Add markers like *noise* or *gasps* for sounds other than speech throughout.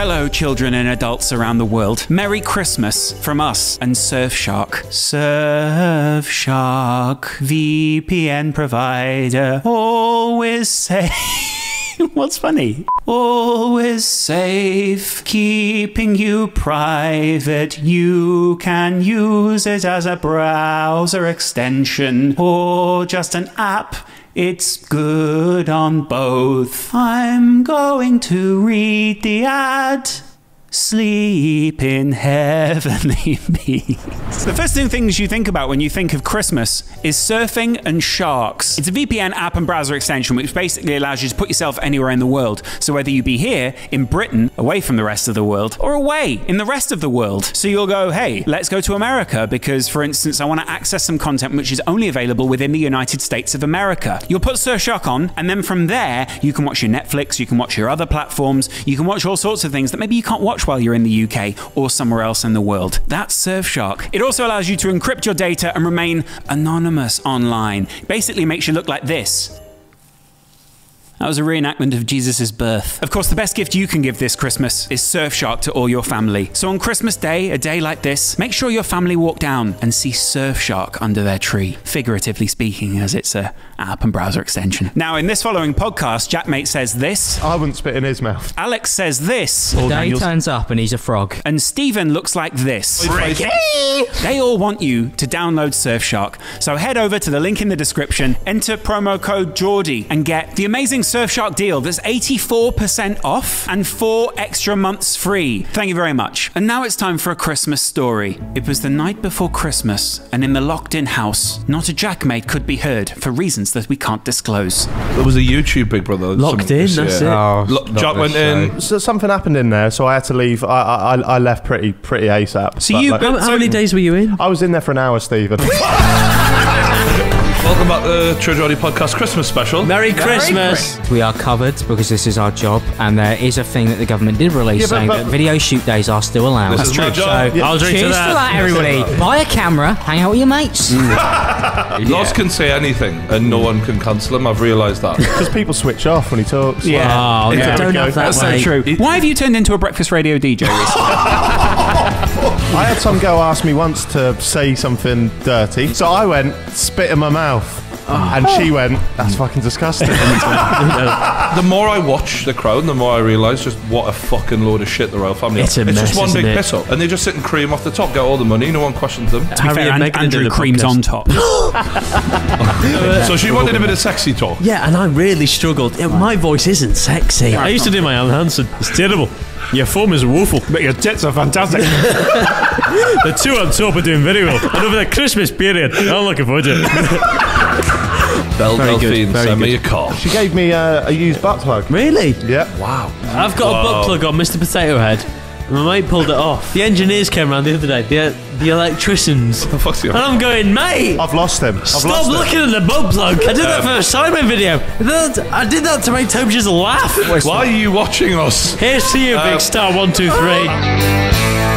Hello, children and adults around the world. Merry Christmas from us and Surfshark. Surfshark, VPN provider, always safe. *laughs* What's funny? Always safe, keeping you private. You can use it as a browser extension or just an app. It's good on both. I'm going to read the ad. Sleep in heavenly *laughs* peace. The first two things you think about when you think of Christmas is surfing and sharks. It's a VPN app and browser extension which basically allows you to put yourself anywhere in the world. So whether you be here in Britain, away from the rest of the world, or away in the rest of the world. So you'll go, hey, let's go to America because, for instance, I want to access some content which is only available within the United States of America. You'll put Surfshark on, and then from there, you can watch your Netflix, you can watch your other platforms, you can watch all sorts of things that maybe you can't watch while you're in the UK or somewhere else in the world. That's Surfshark. It also allows you to encrypt your data and remain anonymous online. Basically makes you look like this. That was a reenactment of Jesus' birth. Of course, the best gift you can give this Christmas is Surfshark to all your family. So on Christmas Day, a day like this, make sure your family walk down and see Surfshark under their tree, figuratively speaking, as it's a app and browser extension. Now, in this following podcast, JaackMaate says this, I wouldn't spit in his mouth. Alex says this, Day Daniel's- turns up and he's a frog. and Steven looks like this. They all want you to download Surfshark. So head over to the link in the description, enter promo code Geordie, and get the amazing Surfshark deal that's 84% off and four extra months free. Thank you very much. And now it's time for a Christmas story. It was the night before Christmas, and in the locked in house, not a jackmate could be heard for reasons that we can't disclose. There was a YouTube Big Brother. Locked in, that's year. it. Oh, Lo- Jack went this in. So something happened in there, so I had to leave. I I, I- I left pretty pretty ASAP. So you- like, How, how many days were you in? I was in there for an hour, Stephen. *laughs* Welcome back to the True Geordie Podcast Christmas special. Merry Christmas! We are covered because this is our job, and there is a thing that the government did release Yeah, but- saying but- that video shoot days are still allowed. This is my job. So, I'll drink to cheers that. to that, everybody. *laughs* Buy a camera, hang out with your mates. Mm. *laughs* Loz can say anything and no one can cancel him. I've realised that. *laughs* Because people switch off when he talks. Oh, Yeah, yeah. there don't we go. have that That's way. so true. Why have you turned into a breakfast radio DJ recently? I had some girl ask me once to say something dirty, so I went spit in my mouth. Ah. And she went, that's fucking disgusting. *laughs* the more I watch the crowd, the more I realise just what a fucking load of shit the royal family It's are. a it's mess, just one isn't big it? piss up. And they just sit and cream off the top, get all the money, no one questions them. To be Harry fair, and An- Meghan did Andrew a Cream's podcast. on top. so she wanted a bit of sexy talk. Yeah, and I really struggled. Yeah, my voice isn't sexy. I used to do my own Hanson. It's terrible. Your form is woeful, but your tits are fantastic. *laughs* the two on top are doing very well. And over the Christmas period, I'm looking forward to it. Belle Very good, Delphine, very send me good. a car. she gave me uh, a used butt plug. Really? Yeah. Wow. I've got a butt plug on Mr. Potato Head. My mate pulled it off. The engineers came around the other day. The, the electricians. *laughs* The fuck's And your I'm going, mate! I've lost them. I've Stop lost looking at the butt plug. I did that for a Simon video. I did that, I did that to make Toby just laugh. Why are you watching us? Here's to you, big uh, star one two three.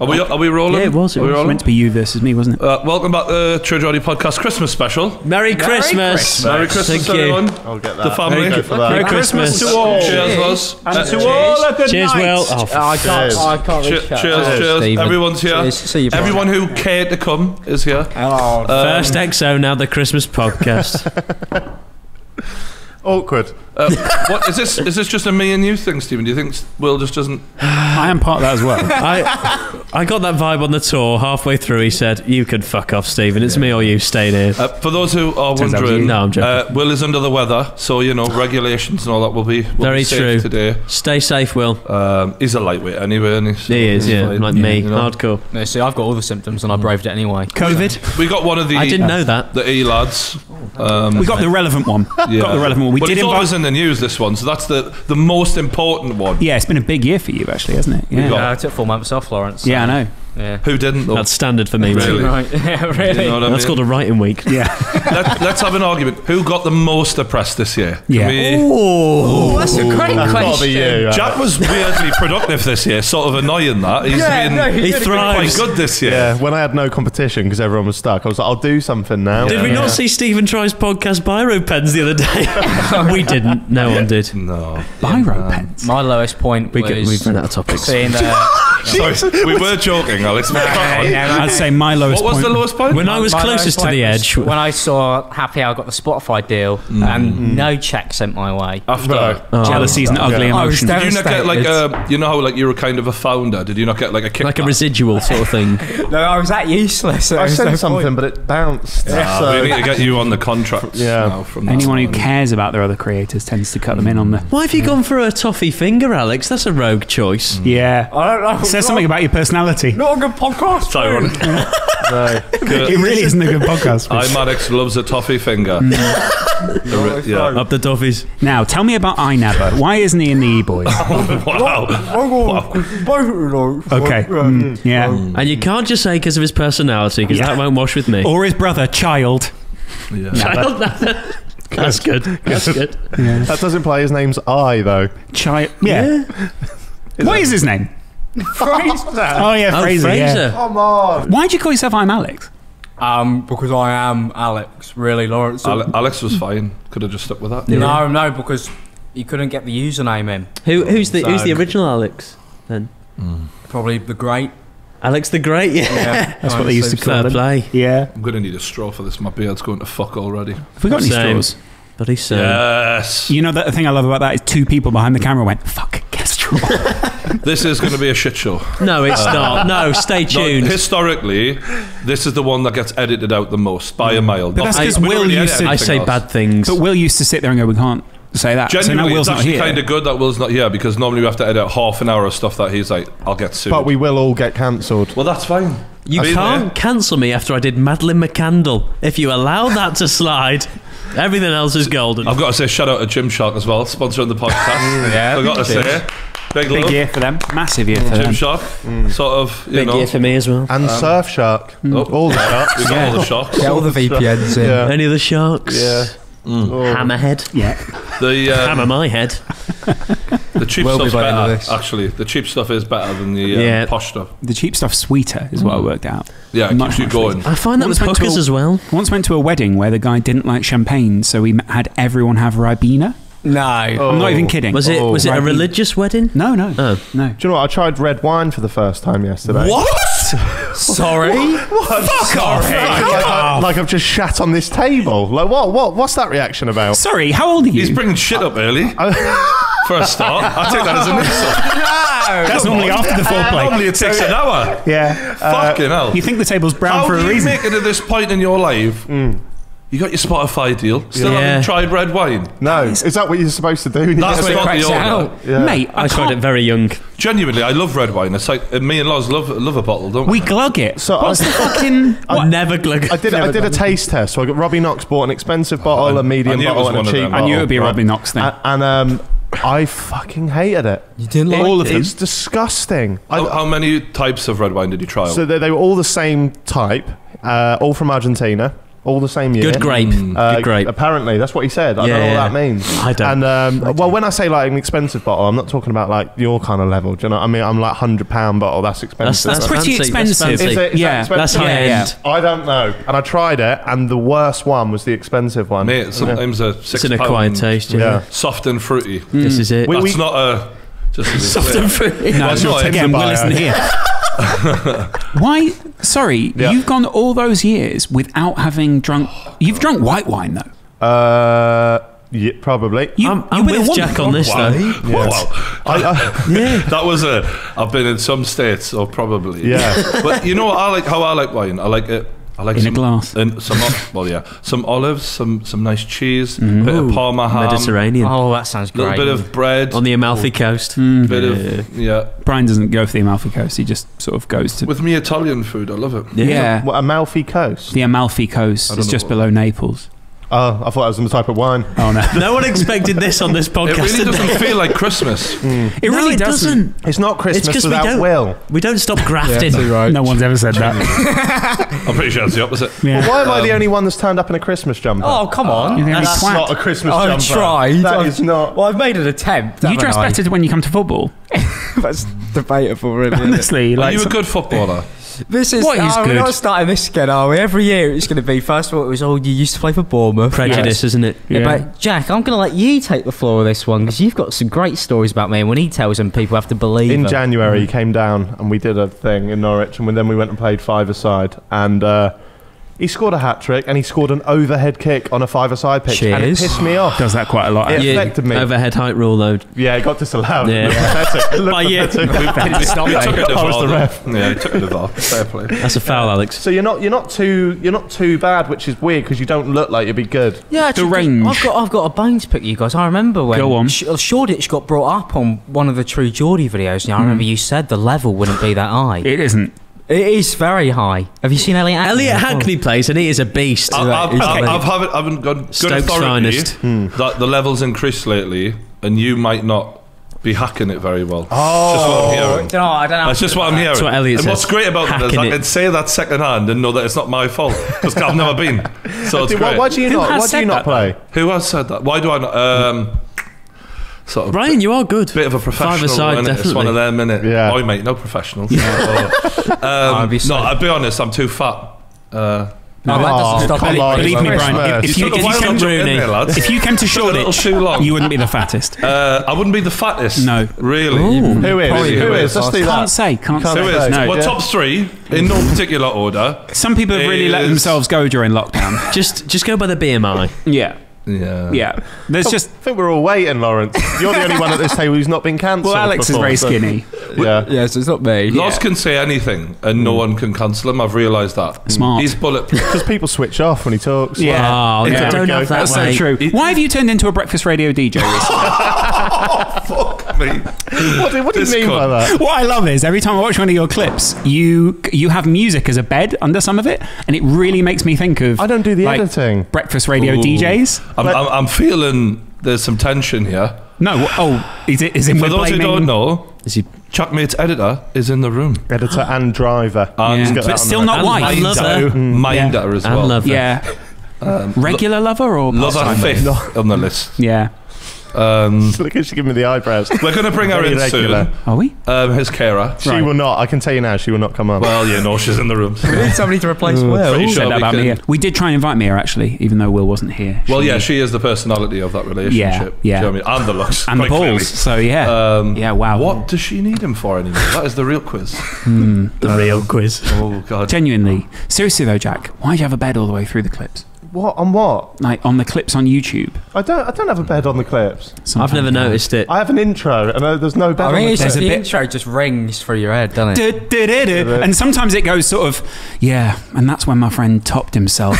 Are we, are we rolling? Yeah, it was, it Are we was. rolling? meant to be you versus me, wasn't it? Uh, welcome back to the True Geordie Podcast Christmas special. Merry Christmas. Merry Christmas, Thank you. everyone. I'll get that. The family. Go for that. Merry Christmas. to all. Cheers, Loz. And Uh, to all a good Cheers, night. Will. Oh, f- I can't, Cheers. I can't che- reach cheers, that. cheers. Stephen. Everyone's here. Cheers. See you, bro. Everyone who cared to come is here. Oh, First XO, now the Christmas podcast. *laughs* Awkward. Uh, what is this? Is this just a me and you thing, Stephen? Do you think Will just doesn't? I am part of that as well. *laughs* I I got that vibe on the tour. Halfway through, he said, "You can fuck off, Stephen. It's me or you. Stay here." Uh, for those who are Turns wondering, No, I'm joking. uh, Will is under the weather, so you know regulations and all that will be will Very be safe true. today. Stay safe, Will. Um, he's a lightweight anyway, and he's, He is, he's yeah, fine, like me, you know. hardcore. No, see, I've got all the symptoms and I braved it anyway. COVID. We got one of the I didn't know that. the E lads. Um, We got the relevant one. yeah. Got the relevant one. We but did it's invite. always in the news. This one, so that's the the most important one. Yeah, it's been a big year for you, actually, hasn't it? Yeah, got- Yeah, I took four months off, Lawrence. yeah, I know. Yeah. Who didn't though? That's standard for me, Really? really. Right. *laughs* Yeah, really. You know what I That's mean? called a writing week. Yeah. *laughs* Let, let's have an argument. Who got the most depressed this year? Can Yeah. we- Oh, That's a great That's be question. you. Jack was weirdly *laughs* productive this year, sort of annoying that. He's Yeah, been, no, he He thrives. quite good this year. Yeah, when I had no competition because everyone was stuck, I was like, I'll do something now. Did we Yeah. not see Stephen Tries podcast biro pens the other day? we didn't. No one did. No. Biro pens. My lowest point We was get, we've run out of topics. seeing uh, Sorry, we were joking, Alex. but crack. I'd say my lowest What was point. the lowest point? When I was my closest lowest to the point edge, when I saw Happy Hour got the Spotify deal mm. and mm. no check sent my way. After. Oh, Jealousy is an ugly I was emotion. Did you not get like a, you know how like you were kind of a founder? Did you not get like a kickback? like a residual sort of thing. *laughs* No, I was that useless. There I was sent no something, point. but it bounced. So we need to get you on the contract. Yeah. now from that Anyone who point. cares about their other creators tends to cut them in on the. Why have you gone for a toffee finger, Alex? That's a rogue choice. Yeah. I don't know. It says something about your personality. Not a *laughs* *laughs* good podcast. It's ironic. no. It really isn't a good podcast. I'm Alex loves a toffee finger. *laughs* The ri- yeah. Up the toffees. Now, tell me about iNabber. Why isn't he in the E-Boys? wow. Okay. Mm, yeah. And you can't just say because of his personality, because Yeah. that won't wash with me. Or his brother, Child. Yeah. Nabber. That's good. That's good. Yeah. That doesn't play his name's I, though. Child. Yeah. What is his name? *laughs* Oh, yeah, Oh, Fraser. yeah. Fraser. Come on. Why'd you call yourself ImAllexx? Um, because I am Alex, really, Lawrence. Ale- Alex was fine. Could have just stuck with that. No, no, because you couldn't get the username in. Who, who's the Who's the original Alex? Then Probably the great. Alex the Great. Yeah. Yeah, *laughs* That's what they used to call Fair him. play, Yeah. I'm gonna need a straw for this. My beard's going to fuck already. Have we got any straws? buddy. So Yes. You know, that the thing I love about that is two people behind the camera went, fuck, get a straw. This is going to be a shit show. no, it's not. No, stay No, tuned. historically, this is the one that gets edited out the most by a mile. But that's 'cause we don't Will really edit used to- I anything say else. bad things. but Will used to sit there and go, we can't say that. so now Genuinely, Will's it's actually kind of good that Will's not here because normally we have to edit half an hour of stuff that he's like, I'll get sued. But we will all get cancelled. well, that's fine. You I've can't there. cancel me after I did Madeline McCandle. If you allow that to slide, everything else is golden. I've got to say shout out to Gymshark as well, sponsoring the podcast. *laughs* Yeah, I've got to say, big, Big love. year for them. Massive year for them. Gymshark, sort of, you Big know. year for me as well. And Surfshark. Oh. All the sharks. *laughs* We got all the sharks. Get all the VPNs in. Yeah. Any of the sharks? Yeah. Oh. Hammerhead. Yeah. The *laughs* um, Hammer my head. the cheap We'll stuff's by the end of better. this. Actually, the cheap stuff is better than the um, Yeah. posh stuff. The cheap stuff's sweeter, is what I worked out. Yeah, it Much, keeps you much going. I find that Once with went to hookers a- as well. Once went to a wedding where the guy didn't like champagne, so we m- had everyone have Ribena. No. I'm not even oh. kidding. Was it Oh. was it a Ribena. religious wedding? No, no, Oh. no. Do you know what? I tried red wine for the first time yesterday. What? *laughs* Sorry. Fuck off! Like, I, like I've just shat on this table. Like what? What? What's that reaction about? Sorry, how old are you? He's bringing shit up early. *laughs* For a start, I take that as an insult. *laughs* No! That's normally after the foreplay. Normally it takes an hour. Yeah. Fucking uh, hell. You think the table's brown How for do a you reason? make it to this point in your life? Mm. You got your Spotify deal. Still Yeah. haven't tried red wine. No, is that what you're supposed to do? when you That's get not sick? cracks order. out. Yeah. Mate, I, I tried it can't. very young. Genuinely, I love red wine. It's like uh, me and Loz love love a bottle, don't we? We glug it. So What's I- the fucking. *laughs* I never glug. I did. I did a taste test. So I got Robbie Knox bought an expensive bottle, I- a medium knew it bottle, was and one a of cheap them. bottle. I knew it would be a right? Robbie Knox thing. A- And um, I fucking hated it. You didn't like All of them. It's disgusting. How, how many types of red wine did you try? so they, they were all the same type, uh, all from Argentina, all the same year. Good grape. Uh, Good grape. Apparently, that's what he said. I Yeah, don't know what that means. I don't. And um, well, when I say like an expensive bottle, I'm not talking about like your kind of level. Do you know? what I mean, I'm like hundred pound bottle. That's expensive. That's That's pretty fancy, that's expensive. fancy. Is it? Is Yeah, that expensive? That's high Yeah, end. I don't know. And I tried it, and the worst one was the expensive one. Mate, sometimes a six It's an acquired taste. Yeah. Yeah. soft and fruity. This is it. We- That's not a just *laughs* Soft and fruity. No, Well, no, again, Tinder Will bio. isn't here. *laughs* Why? Sorry, Yeah. you've gone all those years without having drunk. You've drunk white wine though. Uh, yeah, probably. You, I'm, you're I'm with a with woman. Jack on this Wow. though. *laughs* Wow. I, I, *laughs* That was a. I've been in some states, so probably. Yeah. but you know what? I like how I like wine. I like it. I like In a some, glass. And some, well, yeah, some olives, some some nice cheese, bit of Parma ham, Mediterranean. Oh, that sounds great. a little bit of bread, on the Amalfi Coast. bit mm. of yeah. Brian doesn't go for the Amalfi Coast. He just sort of goes to With me Italian food, I love it. yeah. what, Amalfi Coast. The Amalfi Coast I is just what- below Naples. Oh, I thought I was in the type of wine. Oh no, No one expected this on this *laughs* podcast. It really doesn't feel like Christmas. Hmm. it No, really it doesn't. It's not Christmas 'cause we without don't- Will. We don't stop grafting. right? No one's ever said that. *laughs* I'm pretty sure it's the opposite. Yeah. Why am I the um, only one that's turned up in a Christmas jumper? Oh, come uh, on. You're the only that's twat. not a Christmas I've jumper. tried. That I've- is not. Well, I've made an attempt. You dress I? better when you come to football. *laughs* That's debatable, really. isn't it? Honestly, Are like you a good footballer? This is. What is oh, good? We're not starting this again, are we? Every year it's going to be. First of all, it was, oh, you used to play for Bournemouth. Prejudice, isn't it? Yeah, Yeah. but Jack, I'm going to let you take the floor with this one because you've got some great stories about me. And when he tells them, people have to believe In him. January, he came down and we did a thing in Norwich, and then we went and played five-a-side, and uh, he scored a hat trick, and he scored an overhead kick on a five-a-side pitch, and it pissed me off. does that quite a lot. It Yeah, affected me. Overhead height rule, though. Yeah, it got disallowed. Yeah. It looked *laughs* pathetic. It By you. pathetic. *laughs* We took it I was the though. ref. Yeah, he took it to VAR. Fair play. That's a foul, Alex. So you're not you're not too you're not too bad, which is weird because you don't look like you'd be good. Yeah, actually, range. I've got I've got a bone to pick you guys. I remember when Go on. Sh- uh, Shoreditch got brought up on one of the True Geordie videos. And I hmm. remember you said the level wouldn't be that high. It isn't. It is very high. Have you seen Elliot? Hackney? Elliot Hackney plays, and he is a beast. I've, I've, I've, I've haven't, I haven't got good Stoke's authority finest. that the levels increased lately, and you might not be hacking it very well. Oh, just what I'm I hearing. don't. I don't know. That's just what I'm hearing. That's what Elliot and what's great about that is I it. can say that second hand and know that it's not my fault because I've never been. *laughs* So it's Dude, why, great. why do you Who not why do you not that, play? Who has said that? Why do I not? Um, sort of Brian, you are good. bit of a professional. Five-a-side, innit? It's one of them, innit? Yeah. Oi, mate, no professionals. *laughs* um, I'd be no, I'll be honest. I'm too fat. Uh, No, that doesn't stop come any- on, Believe me, Brian. If, if you you, if you came to Rooney. there, lads. if you came to Took a little Shoreditch, too long. you wouldn't be the fattest. Uh, I wouldn't be the fattest. No. Really. Who is? Probably Who who is? is. Let's do that. Can't say. Can't, Can't say. Who say. No. Well, Yeah. top three in no particular order. Some people have really let themselves go during lockdown. *laughs* Just, just go by the BMI. yeah. Yeah. Yeah. There's oh, just. I think we're all waiting, Lawrence. You're the only one at this table who's not been cancelled. Well, Alex is before, very so- skinny. Yeah. Yeah, so it's not me. Loz can say anything and no mm. one can cancel him. I've realised that. Smart. He's bulletproof. *laughs* Because people switch off when he talks. Yeah. Oh, Yeah. don't There have that That's way. so true. Why have you turned into a breakfast radio DJ recently? *laughs* Oh, fuck me. *laughs* What do, what do you This mean by that? what I love is every time I watch one of your clips, you you have music as a bed under some of it, and it really makes me think of. I don't do the like, editing. Breakfast radio Ooh. DJs. I'm, I'm, I'm feeling there's some tension here. No. Oh, is it? Is it? For we're those who don't know, Is he? Chuck Chuckmate's editor is in the room. Editor and driver. And Yeah. Just get But that on still not And- white. and love Minder, her. Mm. Mm. Minder as well. love her. Yeah. Um, Regular lover or Lover part-time? fifth on the list. Yeah. Um, *laughs* Look at she giving me the eyebrows. *laughs* we're going to bring her Very in regular. soon. Are we? Um, his carer. She Right. will not. I can tell you now. She will not come on. Well, yeah, no, she's in the room. *laughs* We need somebody to replace Will. pretty Said sure that we about can- Mia. We did try and invite Mia actually, even though Will wasn't here. Well, She- yeah, she is the personality of that relationship. yeah. Do you know what I mean? And the looks. and the quite balls. So yeah. Um, yeah. Wow. What does she need him for anymore? That is the real quiz. The real quiz. Oh, God. Genuinely, seriously though, Jack, why do you have a bed all the way through the clips? What on what? Like on the clips on YouTube. I don't. I don't have a bed on the clips. I've never noticed it. I have an intro, and uh, there's no bed I on mean, the it's clips. just the intro just rings through your head, doesn't it? Du-du-du-du. And sometimes it goes sort of, yeah, and that's when my friend topped himself.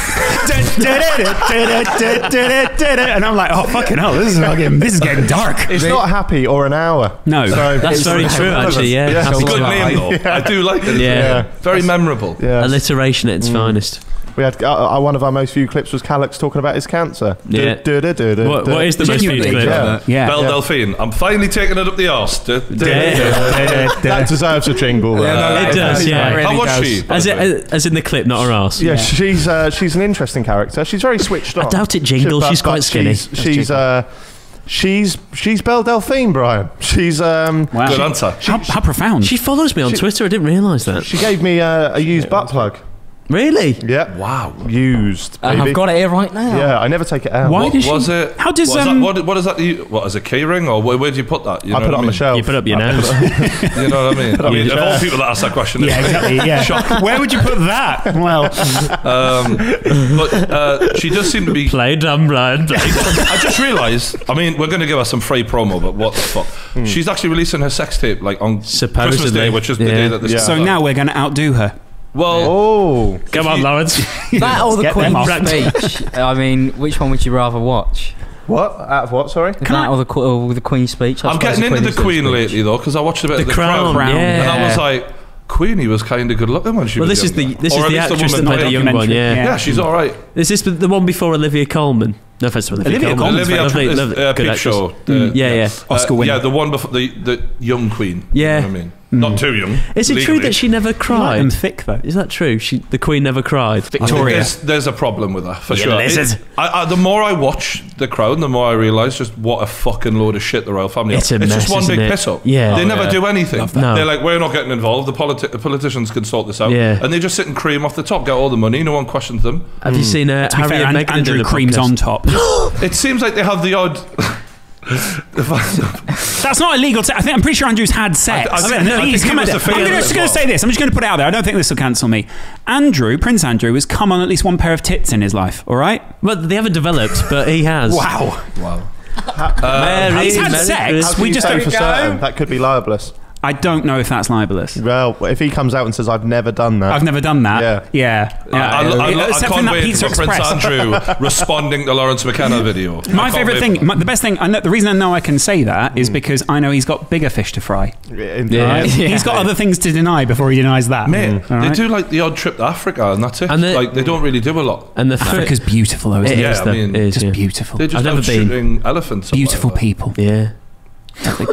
And I'm like, oh fucking hell, this is fucking, this is getting dark. It's not happy or an hour. No. So That's it's- very true, actually. Yeah, Yeah. Happy It's a good to- name, though. I do like it. Yeah. Yeah. Very memorable. Yeah. alliteration at its finest. We had uh, uh, one of our most viewed clips was Calix talking about his cancer. Yeah. Du- du- du- du- What, du- what is the most viewed clip? Yeah. Yeah. Belle Yeah. Delphine, I'm finally taking it up the arse. Du- du- *laughs* That deserves a jingle. Yeah, no, It that- does, that yeah. really How was does. she? As, it, as in the clip, not her arse. Yeah, she's uh, she's an interesting character. She's very switched on. I doubt it, Jingle. But- She's but quite skinny. She's she's, uh, she's she's Belle Delphine, Brian. She's um Wow. Good answer. How, how profound. She follows me on She- Twitter. I didn't realise that. she gave me uh, a used butt plug. Really? Yeah. Wow. Used. Uh, Baby. I've got it here right now. Yeah, I never take it out. Why What does she- was it? How does, was um, that, what, what is that? You, what is a key ring or where, where do you put that? You I know put it what on the mean? shelf. You put it up your I- nose. *laughs* You know what I mean? *laughs* I mean, your of all people that ask that question, *laughs* yeah, exactly. Yeah. Where would you put that? Well, um, but uh, she does seem to be. Play dumb, Brian. Play I just realised. I mean, we're going to give her some free promo, but what the fuck? She's actually releasing her sex tape like on Christmas Day, which is the day that this. Yeah. so now we're going to outdo her. Well, Oh, Come on, Lawrence. *laughs* That or the Queen's speech. *laughs* I mean, which one would you rather watch? what? Out of what? Sorry. that or the, Qu- or the Queen's speech? I I'm suppose getting into the Queen's Queen speech. lately though because I watched a bit The of the Crown, Crown, Crown. yeah. and I was like, Queenie was kind of good looking when she Well, was this is the younger. this Or is at the least actress that woman played the playing- young one. documentary, Yeah. yeah. Yeah, she's all right. Is this the one before Olivia Colman? No offense to Olivia, Olivia Colman. Colman's Olivia Lovely, is, lovely, uh, good Peep actress. Show. uh, Yeah, yeah. Oscar Uh, winner. Yeah, the one before the the young Queen. Yeah. You know what I mean, not too young. Is it true legally. that she never I like cried? them thick though. Is that true? She, the Queen never cried. I Victoria. There's, there's a problem with her for You sure. lizard. It- I, I, the more I watch The Crown, the more I realise just what a fucking load of shit the royal family. It's are. a it's mess, just one isn't big it? piss up. Yeah. they Oh, never yeah. do anything. No. They're like, we're not getting involved. The, politi- the politicians can sort this out, Yeah. and they just sit and cream off the top, get all the money. No one questions them. Have you seen uh, To be Harry fair, and An- Meghan Andrew in creams podcast? on top. *gasps* *gasps* It seems like they have the odd. *laughs* That's not illegal. To, I think I'm pretty sure Andrew's had sex. I- I think- And I think he's he come must out- have I'm figured gonna- it just going to say this. I'm just going to put it out there. I don't think this will cancel me. Andrew, Prince Andrew, has come on at least one pair of tits in his life. All right. Well, they haven't developed, but he has. Wow. wow. Mary, He's had Mary sex. How Christmas. can We just say don't for go. certain that could be libelous. I don't know if that's libelous. Well, if he comes out and says I've never done that, I've never done that. Yeah. Yeah. I, I, I, I Except for can't that wait Pizza for Prince Express. Andrew *laughs* responding to Lawrence McKenna video. I My can't favourite wait thing, my, the best thing, I know, the reason I know I can say that is mm. because I know he's got bigger fish to fry. in- Yeah. He's got other things to deny before he denies that. Mate, mm. All they do like the odd trip to Africa, and that's it. And the- like they don't really do a lot. And the foot. Africa's beautiful, though, isn't It it? Yeah, is, I though. mean, It is, Just yeah. beautiful. They're just I've never out been. shooting elephants. or Beautiful whatever. people. Yeah.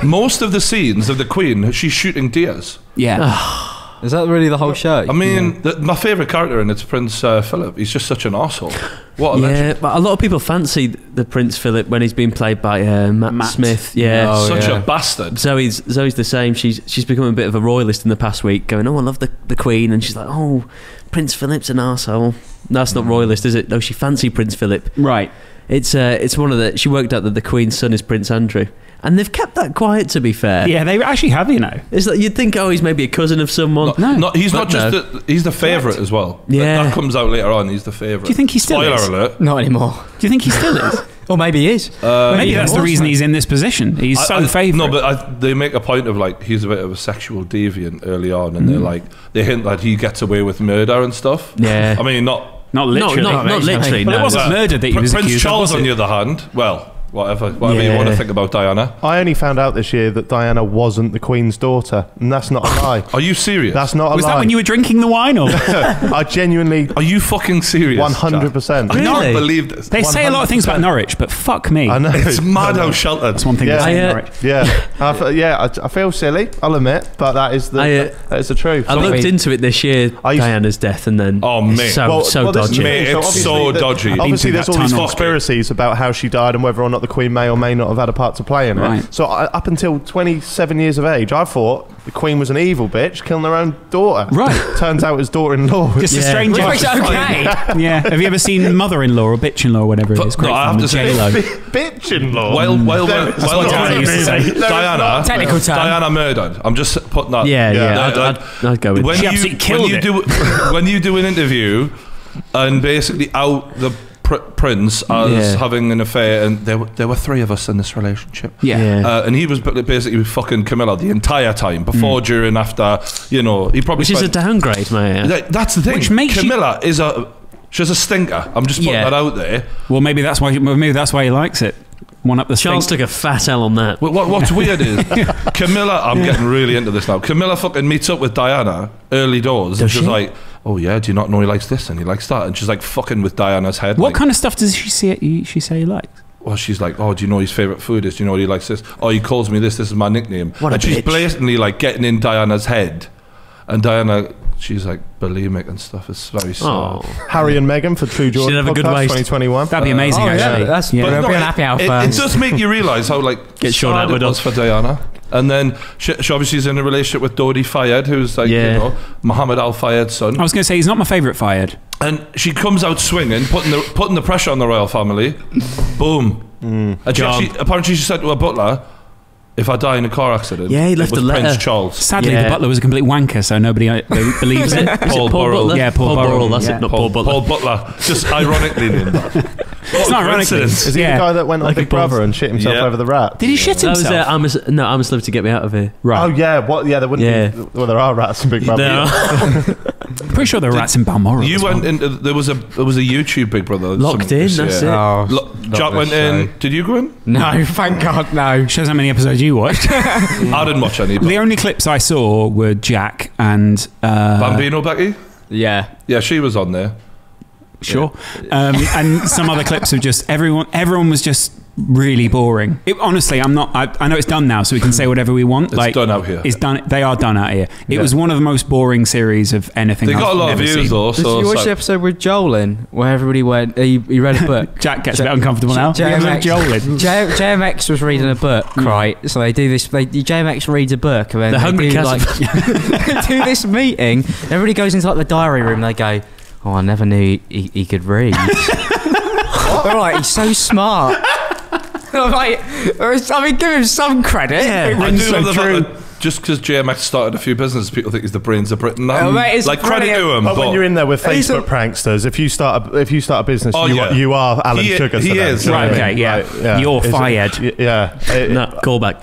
Most of the scenes of the Queen, she's shooting deers. Yeah. Is that really the whole show? I mean, the, my favourite character in it's Prince uh, Philip. He's just such an asshole. What a Yeah, legend. but a lot of people fancy the Prince Philip when he's being played by uh, Matt, Matt. Smith. Yeah. Oh, such yeah. a bastard. Zoe's Zoe's the same. She's she's become a bit of a royalist in the past week, going, "Oh, I love the the Queen," and she's like, "Oh, Prince Philip's an asshole." That's not royalist, is it? No, she fancy Prince Philip. Right. It's uh, it's one of the. She worked out that the Queen's son is Prince Andrew, and they've kept that quiet. To be fair, Yeah, they actually have, you know. it's like you'd think, oh, he's maybe a cousin of someone. No, not, he's But not just no. the, he's the favourite as well. Yeah. that, comes out later on. He's the favourite. Do you think he still Spoiler is? alert. Not anymore. Do you think he still is? *laughs* Or maybe he is. Maybe yeah, that's the reason he's in this position. He's so I- I- favourite. No, but I, they make a point of like he's a bit of a sexual deviant early on, and Mm. they're like they hint that he gets away with murder and stuff. Yeah. I mean, not not No, literally. not, not literally. But no. it wasn't Well, murder that he Pr- was Prince accused Charles, of. on the other hand, well, whatever, whatever you want to think about Diana. I only found out this year that Diana wasn't the Queen's daughter, and that's not a *laughs* lie. Are you serious? That's not a Was lie. Was that when you were drinking the wine? Or *laughs* I genuinely, Are you fucking serious? hundred percent. I can't believe this. they say a lot of things about Norwich, but fuck me. I know. It's mad how *laughs* sheltered. That's one thing Yeah. to say I, in uh, Norwich. Yeah, I f- yeah. I, I feel silly. I'll admit, but that is the I, uh, that is the truth. I looked into it this year, I Diana's death, and then Oh, man, so Well- so well, dodgy. Mate, it's obviously so dodgy. Obviously, there's all these conspiracies about how she died and whether or not the Queen may or may not have had a part to play in it. Right. So I, up until 27 years of age, I thought the Queen was an evil bitch, killing her own daughter. Right. *laughs* Turns out it was daughter-in-law. was- Just a Yeah. strange. Which makes it okay. *laughs* yeah. Have you ever seen Mother-in-law or Bitch-in-law or whatever it is? But- no, I film have to with say- J-Lo. bitch-in-law. Well, while, No, while, that's while what Diana used to say. Diana, Technical term. Diana murdered. I'm just putting that. Yeah, yeah, Yeah. I'd, I'd, I'd go with when She you, absolutely when you it. do *laughs* when you do an interview and basically out the pr- prince as Yeah. having an affair, and there were, there were three of us in this relationship. Yeah. Yeah. Uh, and he was ba- basically fucking Camilla the entire time, before, during, after. You know, he probably. which is a spent- downgrade, man. That- That's the thing. Which makes you- Camilla is a. She's a stinker. I'm just putting Yeah. that out there. Well, maybe that's why. well, Maybe that's why he likes it. One up the Charles stink. took a fat L on that. What, what, what's weird is *laughs* Camilla. I'm getting really into this now. Camilla fucking meets up with Diana early doors, and Does she's she? like, "Oh yeah, do you not know he likes this and he likes that?" And she's like fucking with Diana's head. What like, kind of stuff does she say? She say he likes? Well, she's like, "Oh, do you know his favorite food is? Do you know what he likes this? Oh, he calls me this. This is my nickname." What a and she's bitch. blatantly like getting in Diana's head, and Diana, she's like bulimic and stuff. It's very sad. Oh, Harry and Meghan for True Geordie have a good podcast waist. 2021. That'd be amazing, Oh, yeah, actually. that's Yeah. but No, be an it- happy hour it, it does make you realise how like Get Sean sad Atwood it was on. for Diana. And then she, she obviously is in a relationship with Dodi Fayed, who's like Yeah. you know Muhammad Al Fayed's son. I was going to say he's not my favourite fired. And she comes out swinging, putting the putting the pressure on the royal family. Boom. Mm. And she Job. actually, apparently she said to her butler, "If I die in a car accident, Yeah, he it left was a letter. Prince Charles." Sadly, Yeah. the butler was a complete wanker, so nobody uh, *laughs* believes it. Is it Paul Paul Burrell. Butler? Yeah, Paul Paul Burrell, Burrell. That's yeah. it, not Paul, Paul Butler. Paul Butler, just *laughs* ironically named that. It's not ironic. coincidence. Is he Yeah. the guy that went on Like a Big Brother and shit himself Yeah. over the rat? Did he shit That was himself? uh, I must no, I must live to get me out of here. right. Oh yeah, what? Yeah, there wouldn't Yeah. be. Well, there are rats in Big Brother. No. *laughs* Pretty sure there were rats in Balmoral. You as well. went in. There was a there was a YouTube Big Brother Locked in, this that's year. it. Oh, Lo- Jack this went in. Did you go in? No, thank God, no. Shows how many episodes you watched. *laughs* I didn't watch any. But the only clips I saw were Jack and uh, Bambino Becky. Yeah. Yeah, she was on there. Sure. Um, and some other clips of just everyone. Everyone was just really boring. It, honestly, I'm not. I, I know it's done now, so we can say whatever we want. It's done out here. It's done. They are done out here. It was one of the most boring series of anything. They I've got a lot of views seen. though. Did So you watch it's the episode with Joel in, where everybody went, he, he read a *laughs* book? Jack gets a bit uncomfortable now. J- We have Joel in. J- JMX was reading a book, mm. right? So they do this. They, JMX reads a book, and then The they do, like, *laughs* do this meeting. Everybody goes into like the diary room. They go, "Oh, I never knew he, he could read." *laughs* They're "He's so smart." *laughs* I'm like, I mean, give him some credit. Yeah. It I rings do love the true. fact that just because JMX started a few businesses, people think he's the brains of Britain. Oh, mate, it's like credit to him, But but, when you're in there with Facebook a- pranksters, if you start a, if you start a business, Oh, you, yeah. are, you are Alan He- Sugar. he is, right, what I okay, yeah. You're Is fired. y- yeah. It- No, call back.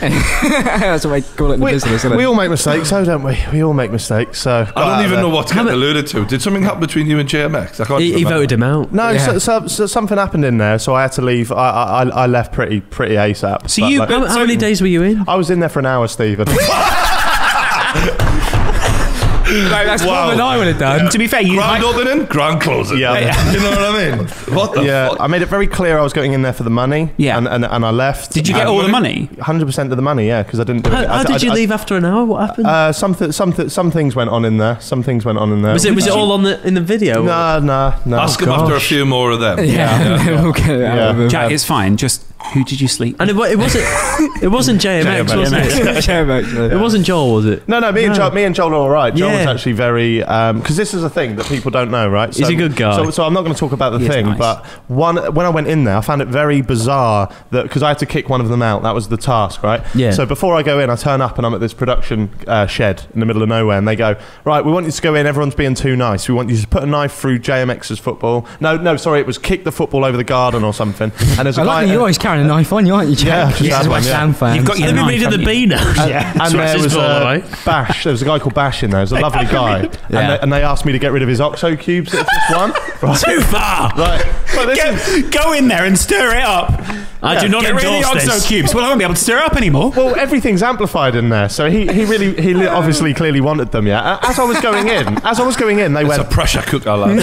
That's what we call it in the we, business, isn't we it? all make mistakes, so don't we? We all make mistakes. So I don't even uh, know what to get alluded to. Did something happen between you and JMX? I can't He, he voted him out. No, Yeah. so, so, so something happened in there, so I had to leave. I I, I- I left pretty pretty asap. So you- like, How, how many days were you in? I was in there for an hour, Stephen. *laughs* *laughs* Like, that's Wow. more than I would have done. To be fair, you Grand opening, grand closing. Yeah. *laughs* you know what I mean? What the yeah, fuck? I made it very clear I was going in there for the money. Yeah. and and, and I left. did you get all the money? money? Hundred percent of the money, yeah, because I didn't do How, it. how I- did I- you I- leave after an hour? What happened? Uh, something, something, some things went on in there. Some things went on in there. was it was it all on the in the video? No, no, no. Ask him after a few more of them. Yeah, we'll get it out Yeah. *laughs* of him. Jack, it's fine. Just who did you sleep? And it, wa- it wasn't it wasn't JMX, JMX. was it? *laughs* It wasn't Joel, was it? No, no, me and Joel, me and Joel are all right. Joel was Yeah. actually very because this is a thing that people don't know, right? He's a good guy. So, so I'm not going to talk about the He is thing, nice. but one when I went in there, I found it very bizarre that because I had to kick one of them out. That was the task, right? Yeah. So before I go in, I turn up and I'm at this production uh, shed in the middle of nowhere, and they go, "Right, we want you to go in. Everyone's being too nice. We want you to put a knife through JMX's football. No, no, sorry, it was kick the football over the garden or something. And there's a I guy. like that you're always carrying a knife on you, aren't you, Jack? Yeah, just This had is one, West yeah. Ham fans. You've got your Everybody knife, did the haven't? B now. Yeah. and there was ball, a right? Bash. There was a guy called Bash in there. He was a *laughs* lovely guy, and, they, and they asked me to get rid of his OXO cubes. It's just one. Right. *laughs* Too far. Right. But this is- Go, go in there and stir it up. I do not Get rid of the endorse OXO this. cubes. Well, I won't be able to stir it up anymore. well, everything's amplified in there, so he, he really he li- *laughs* obviously clearly wanted them. Yeah. As I was going in, as I was going in, they It's a went. pressure cooker, lad.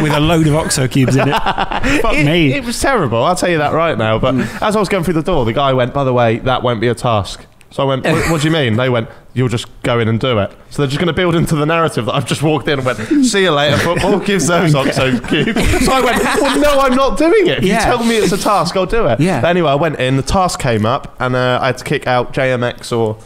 With a load of OXO cubes in it. Fuck It, me. it was terrible. I'll tell you that right now. But as I was going through the door, the guy went. By the way, that won't be a task. So I went. What, what do you mean? They went. You'll just go in and do it. So they're just going to build into the narrative that I've just walked in and went. See you later. Football *laughs* gives those OXO cubes. So I went. Well, no, I'm not doing it. If Yeah. you tell me it's a task, I'll do it. Yeah. But anyway, I went in. The task came up, and uh, I had to kick out JMX or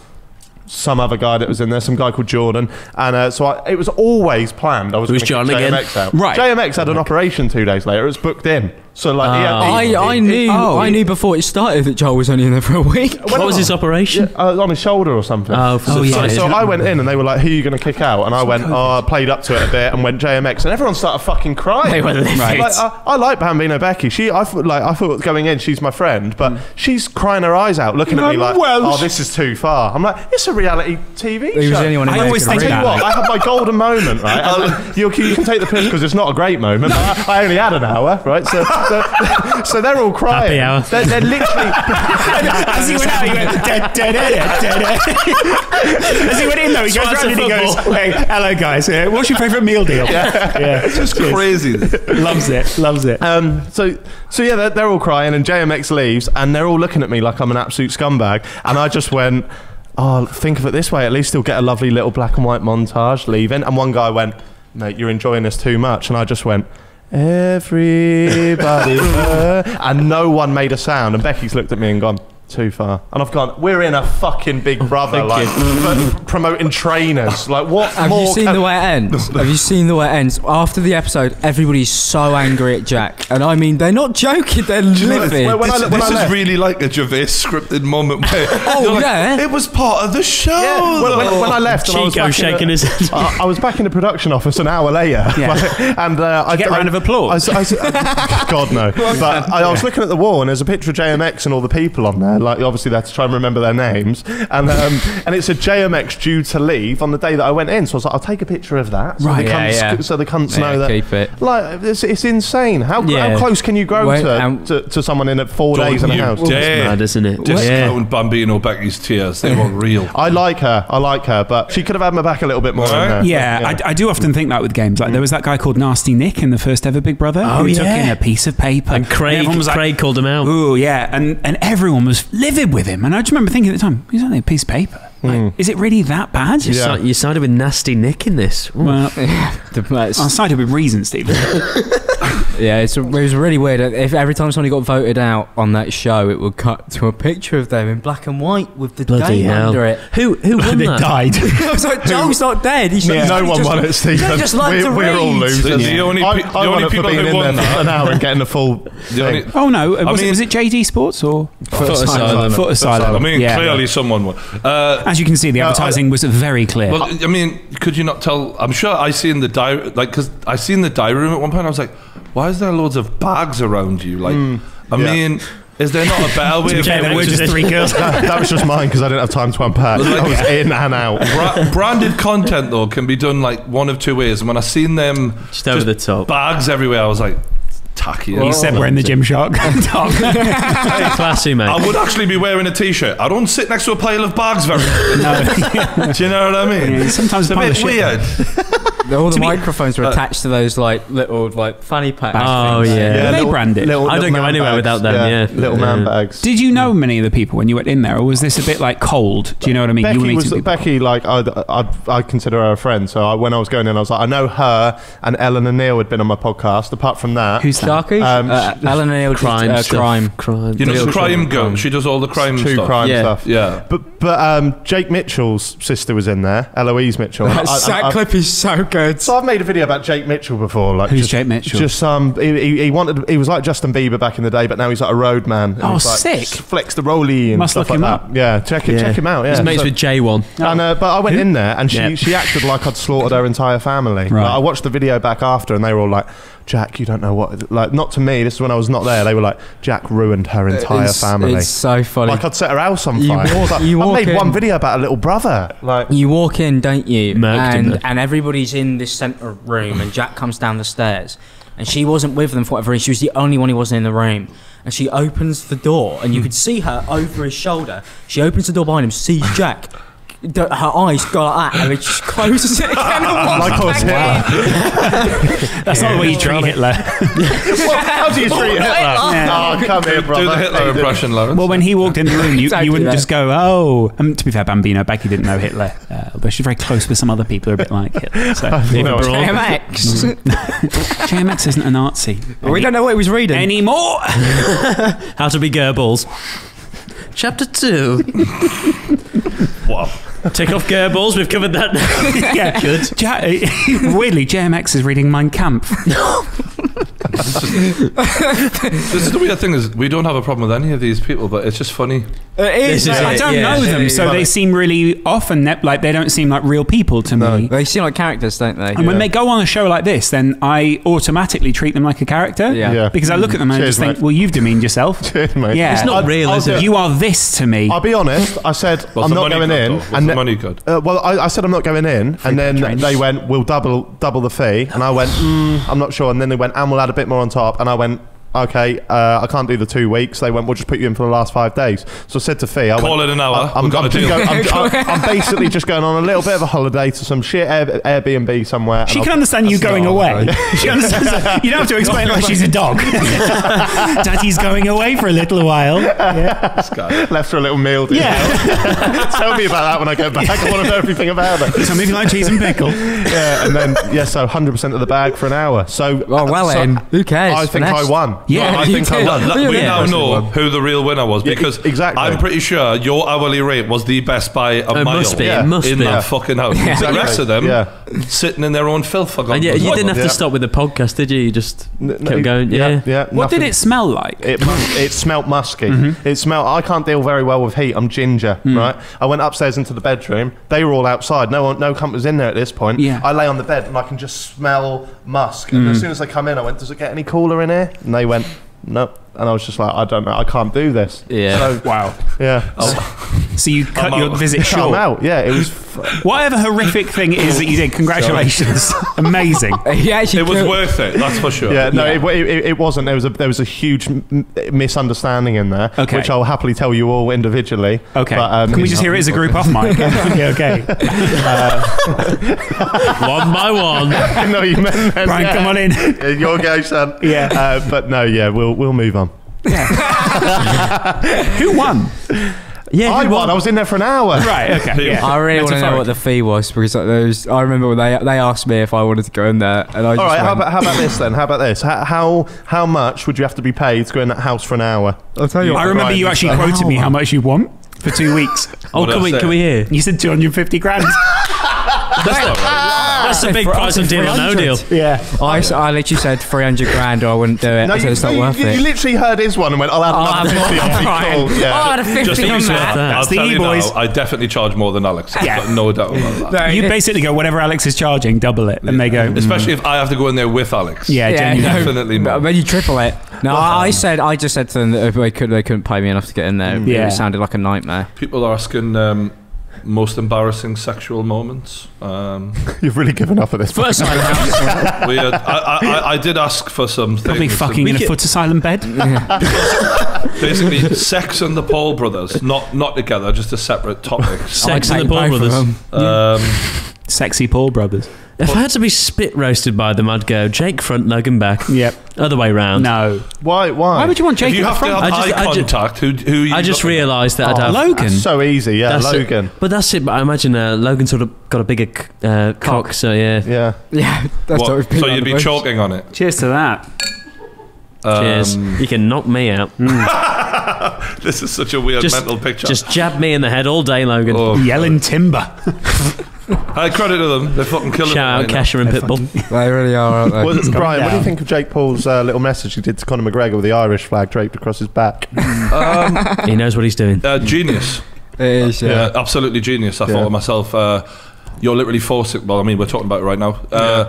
some other guy that was in there, some guy called Jordan, and uh, so I, it was always planned. I was It was John kick again? Out. Right. JMX had an operation two days later. It was booked in. So like, he had- I, he- I he- knew oh, I he- knew before it started that Joel was only in there for a week. What was his operation? Yeah, uh, on his shoulder or something. Oh, for so, the so, so I went in and they were like, "Who are you going to kick out?" And I went, "Oh, I played up to it a bit and went JMX." And everyone started fucking crying. They were livid. Like, I, I like Bambino Becky. She, I thought, like, I thought going in, she's my friend, but she's crying her eyes out, looking at me like, Welsh. "Oh, this is too far." I'm like, "It's a reality TV He show." was the only one in I there always think I you that. what, I had my golden moment, right? *laughs* You, you can take the piss because it's not a great moment. I, I only had an hour, right? So, so, *laughs* so they're all crying. Happy hour. They're, they're literally. *laughs* As he went out, he went, da, da, da, da, da, da. As he went in, though, he goes around and he goes, hey, hello, guys. Uh, what's your favourite meal deal? Yeah. yeah. It's crazy. Loves it. Loves it. Um, so, so yeah, they're, they're all crying, and JMX leaves, and they're all looking at me like I'm an absolute scumbag. And I just went, "Oh, think of it this way: at least he'll get a lovely little black and white montage leaving." And one guy went, "Mate, you're enjoying this too much," and I just went. Everybody, *laughs* and no one made a sound. And Becky's looked at me and gone, Too far. And I've gone, we're in a fucking big brother, like *laughs* promoting trainers. Like, what Have more you seen can- the way it ends? *laughs* Have you seen the way it ends? After the episode, everybody's so angry at Jack, and I mean, they're not joking; they're livid. When- when I- This, when this I is left- really like a Gervais scripted moment where *laughs* Oh, like, yeah. it was part of the show. Yeah, when, when, when I left, and I was back shaking in his the, head. I, I was back in the production office an hour later, Yeah. like, and uh, I get a I- round of applause? I, I- God no, but I, I was looking at the wall, and there's a picture of JMX and all the people on there. Like, obviously, they had to try and remember their names, and um, and it said JMX due to leave on the day that I went in. So I was like, I'll take a picture of that, so Right. the Yeah, cunts, yeah. so the cunts Yeah, know that. keep it. Like, it's, it's insane. How, Yeah. how close can you grow Wait, to, um, to to someone in at four days in a you house? dare Mad, isn't it? discount Bambino Becky's tears. They were real. *laughs* I like her. I like her, but she could have had my back a little bit more. in Right. there. Yeah, I, I do often think that with games. Like there was that guy called Nasty Nick in the first ever Big Brother Oh, who took in a piece of paper. And Craig, everyone was like, Craig called him out. Ooh, yeah, and and everyone was livid with him. And I just remember thinking at the time, he's only a piece of paper. Like, hmm. Is it really that bad? You, Yeah. si- you sided with Nasty Nick in this. Ooh. Well, *laughs* The- I sided with reason, Stephen. *laughs* yeah, it's, it was really weird. If every time somebody got voted out on that show, it would cut to a picture of them in black and white with the Bloody date hell. under it. Who who *laughs* won they that? died. *laughs* I was like, Joe's not dead. He should, No he one just- won it, Stephen. They just like we're, to we're all losers. The- the only I, pe- I the won only it for people being who in won there that- for an hour and getting the full. *laughs* The only- thing. oh no, was, mean- it, was it JD Sports or Foot Asylum. Foot Asylum? I mean, yeah. clearly someone won. Uh, As you can see, the I- advertising was very clear. well, I mean, could you not tell? I'm sure I seen the diary, like, because I seen the diary room at one point. I was like, why is there loads of bags around you? Like, hmm. I yeah. mean, is there not a better way *laughs* of Yeah, there were just three girls. *laughs* that, that was just mine because I didn't have time to unpack. I was in and out. Bra- branded content though can be done like one of two ways. And when I seen them Just over the top. bags everywhere, I was like, tacky. He said we're in the Gymshark top. *laughs* Very classy, mate. I would actually be wearing a t-shirt. I don't sit next to a pile of bags very. *laughs* no, Do you know what I mean? Yeah, sometimes it's a pile bit of shit. weird. *laughs* All the me- microphones were Uh, attached to those like little like fanny packs. Oh, things. yeah. Are they branded? I don't go anywhere bags. without them, yeah. little man bags. Did you know many of the people when you went in there, or was this a bit like cold? Do you know what I mean? you were Becky was people. Becky. Like I, I, I consider her a friend. So I, when I was going in, I was like, I know her and Ellen and Neil had been on my podcast. Apart from that, Who's that? Sharky, Um, uh, Alan Neil, crime, uh, crime. crime. You know, Real the crime crime. girl. She does all the crime true stuff. crime Yeah. stuff. Yeah. But but um, Jake Mitchell's sister was in there, Eloise Mitchell. That, *laughs* I- I- that I- clip is so good. So I've made a video about Jake Mitchell before. Like Who's just, Jake Mitchell? Just um, he, he, he wanted. He was like Justin Bieber back in the day, but now he's like a road man. Oh, like, sick. Flex the rollie and Must stuff look like him that. up. Yeah, check it. Yeah. Check him out. Yeah, He's mates So- with J1. And, uh, but I went in there and she, Yeah. she acted like I'd slaughtered her entire family. Right. Like, I watched the video back after and they were all like, Jack, you don't know what. Like, not to me, this is when I was not there. They were like, Jack ruined her entire It's- family. It's so funny. like, I'd set her house on fire. You fire. walk- I like, you I walk made one video about a little brother. Like, You walk in, don't you? Murked him and and everybody's in this centre room, and Jack comes down the stairs, and she wasn't with them for whatever reason. She was the only one who wasn't in the room, and she opens the door, and you could see her over his shoulder. She opens the door behind him, sees Jack. The- Her eyes go like that, and then she closes it again and walks *laughs* like I was in. Hitler. *laughs* That's not the way you treat Hitler. *laughs* Well, how do you treat Hitler? Yeah. Oh, come here, brother. Do the Hitler impression, Lawrence. Well, when he walked in the room, you, Exactly you wouldn't that. just go, oh. Um, to be fair, Bambino, Becky didn't know Hitler, uh, although she's very close with some other people who are a bit like Hitler. So You know, Braun. KMX. JMX isn't a Nazi we don't know what he was reading. anymore. How to be Goebbels. Chapter 2. wow. Take off Goebbels. We've covered that. *laughs* yeah, good. *laughs* Ja- *laughs* weirdly, JMX is reading Mein Kampf. This is the weird thing is we don't have a problem with any of these people, but it's just funny. Uh, it is. This is. I it, don't yeah. know them, so they seem really often ne- like they don't seem like real people to me. They seem like characters, don't they? And when they go on a show like this, then I automatically treat them like a character. Yeah. Yeah. Because I look at them and I Cheers, just think, well, you've demeaned yourself. Cheers, mate. Yeah. It's not I'd- real, I'll is it? You are this to me. I'll be honest. I said What's I'm not going in, though? And the then- money good? Uh, well, I, I said I'm not going in, and then trains. they went, "We'll double double the fee," and I went, mm, "I'm not sure." And then they went, "And we'll add a bit more on top," and I went. Okay, uh, I can't do the two weeks. They went, we'll just put you in for the last five days. So I said to Fee, I Call went, it an hour. I'm, We've got I'm, *laughs* go- I'm, I'm- I'm basically just going on a little bit of a holiday to some shit Air, Airbnb somewhere. and She I'll- can understand you going away. *laughs* She understands that. You don't have to explain like she's a dog. *laughs* Daddy's going away for a little while. This guy. Left for a little meal. didn't Yeah. Tell me about that when I get back. I want to know everything about it. Tell me if you like cheese and pickle. Yeah, and then yeah, so 100% of the bag for an hour. So Oh well, so then. Who cares? I think I won. Yeah, No, I you think I did. won. That- we Yeah. now know who the real winner was because e- exactly. I'm pretty sure your hourly rate was the best by a It mile. must be. Yeah. It must in be. that fucking house. *laughs* The rest of them Yeah. sitting in their own filth for And yeah, you didn't have Yeah. to stop with the podcast, did you? You just N- kept no, going. Yeah. yeah. What did it smell like? It it smelt musky. Mm-hmm. It smelled. I can't deal very well with heat. I'm ginger, Mm. right? I went upstairs into the bedroom. They were all outside. No one, no company was in there at this point. Yeah. I lay on the bed and I can just smell musk. And Mm. as soon as they come in, I went, "Does it get any cooler in here?" And they went, "No." And I was just like, "I don't know. I can't do this." Yeah. So Wow. yeah. Oh. *laughs* So you cut I'm your out. visit *laughs* I'm short. out. Yeah. It was. F- Whatever horrific thing it is that you did, congratulations. *laughs* Amazing. *laughs* He actually It was killed- worth it, that's for sure. yeah. No, Yeah. It, it, it wasn't. There was a there was a huge m- m- misunderstanding in there, Okay. which I'll happily tell you all individually. Okay. But, um, Can we just hear it as a group off mic? yeah, okay. one by one. no, you meant then, Brian, yeah. come on in. Yeah, Your go, son. Yeah. Uh, but no, yeah, we'll we'll move on. Who won? Yeah, I who won. I was in there for an hour. *laughs* Right, okay. *laughs* Yeah. I really want to know what the fee was because like, there I remember when they they asked me if I wanted to go in there, and I just All right. How about how about this then? How about this? How, how how much would you have to be paid to go in that house for an hour? I'll tell you. I what, remember you actually quoted me how much you want for two weeks. *laughs* Oh, What can I we say? can we hear? You said 250 grand. *laughs* That's a big for- price I on deal or no 300. deal. *laughs* yeah. I, s- I literally said 300 grand or I wouldn't do it. I said it's not you, worth you, it. you literally heard his one and went, "I'll have I'll another fifty on the Right. Yeah. Oh, I had a 50 Just on use that. that. I'll That's the tell you E-boys. now, I definitely charge more than Alex. Yeah. no doubt about that. You basically go, whatever Alex is charging, double it. And they go, mm, Especially if I have to go in there with Alex. yeah, Yeah, genuinely. no, Definitely but more. When you triple it. No, I I said I just said to them that if they could they couldn't pay me enough to get in there. Yeah. It sounded like a nightmare. People are asking um, most embarrassing sexual moments. Um, *laughs* You've really given up at this point. First time. we had, I, I, I- I did ask for something. Probably fucking in a foot asylum bed. *laughs* Basically, sex and the Paul brothers, not not together, just a separate topic. Sex I'd and the Paul both of brothers. them. Um, Sexy Paul brothers. If I had to be spit roasted by them, I'd go Jake front, Logan back. Yep. Other way round. No. Why? Why? Why would you want if Jake you at have the to front? have I just- eye I ju- contact, who, who you I just looking at? realised that I'd Oh, have. Logan. That's so easy. Yeah, That's it. Logan. But that's it. But I imagine uh, Logan sort of got a bigger c- uh, cock, so yeah. Yeah. *laughs* Yeah, that's What? what we've been So on you'd the be bush. choking on it. Cheers to that. Cheers. Um, you can knock me out. *laughs* this is such a weird Just- mental picture. Just jab me in the head all day, Logan. Oh, Yelling timber. *laughs* I credit to them. They're fucking killing Shout out it. right Kesha and Pitbull. They really are, aren't they? Well, Brian, what do you think of Jake Paul's uh, little message he did to Conor McGregor with the Irish flag draped across his back? *laughs* Um, he knows what he's doing. uh, genius. it is, yeah. Yeah, absolutely genius. I Yeah. thought to myself, uh, you're literally forcing. Well, I mean, we're talking about it right now. Uh,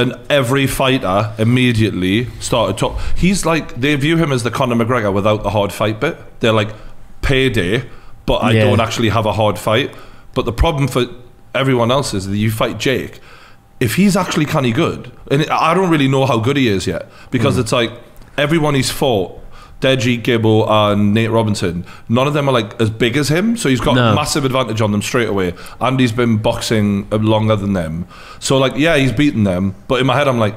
And every fighter immediately started talk. He's like they view him as the Conor McGregor without the hard fight bit. They're like payday, but I Yeah. don't actually have a hard fight. But the problem for everyone else is that you fight Jake. If he's actually canny good, and I don't really know how good he is yet, because Mm. it's like everyone he's fought, Deji, Gibbo, and Nate Robinson, none of them are like as big as him, so he's got No. massive advantage on them straight away. And he's been boxing longer than them, so like yeah, he's beaten them. But in my head, I'm like,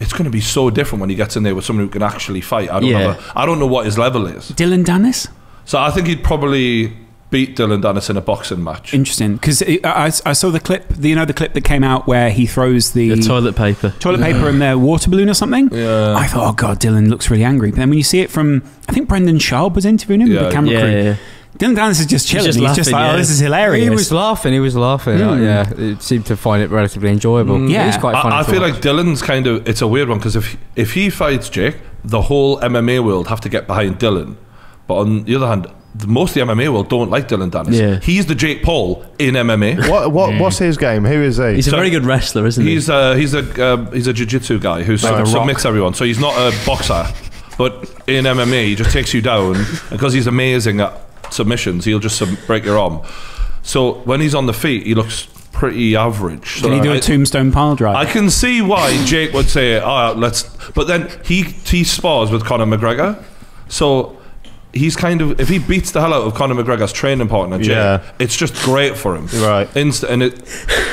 it's going to be so different when he gets in there with someone who can actually fight. I don't Yeah. a, I don't know what his level is, Dillon Danis? so I think he'd probably beat Dillon Danis in a boxing match. Interesting. Because I, I saw the clip, the, you know, the clip that came out where he throws the, The toilet paper. toilet paper in the water balloon or something. Yeah. I thought, oh god, Dillon looks really angry. But then when you see it from, I think Brendan Schaub was interviewing him, Yeah. the camera Yeah, crew. yeah, yeah. Dillon Danis is just chilling. He's just just, laughing, like, oh, this is hilarious. He was laughing. He was laughing. Mm. yeah, it seemed to find it relatively enjoyable. Mm. Yeah. it's quite funny. I, I feel watch. like Dillon's kind of it's a weird one because if if he fights Jake, the whole MMA world have to get behind Dillon. But on the other hand, the- most of the MMA world don't like Dillon Danis. Yeah. He's the Jake Paul in MMA. What? What? Hmm. What's his game? Who is he? He's a very good wrestler, isn't he? He's a he's a um, he's a jiu-jitsu guy who Like The sub- Rock. submits everyone. So he's not a boxer, but in MMA he just takes you down because he's amazing at submissions. He'll just sub- break your arm. So when he's on the feet, he looks pretty average. So Can he do I- a tombstone pile drive? I can see why Jake would say, "Oh, let's." But then he he spars with Conor McGregor, so he's kind of if he beats the hell out of Conor McGregor's training partner, Jake, Yeah. it's just great for him. Right. Inst- and it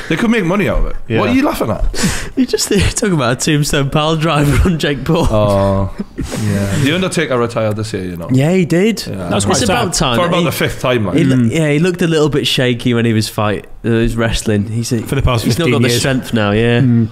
they could make money out of it. Yeah. What are you laughing at? *laughs* You just *laughs* you're talking about a tombstone pile driver on Jake Paul. Oh, *laughs* yeah. The Undertaker retired this year, you know. Yeah, he did. Yeah. That was quite it's sad. about time. For about He- the fifth time, like. he lo- yeah, he looked a little bit shaky when he was fight. Uh, he was wrestling. He's a, For the past he's not 15 got the strength now. Yeah, Mm.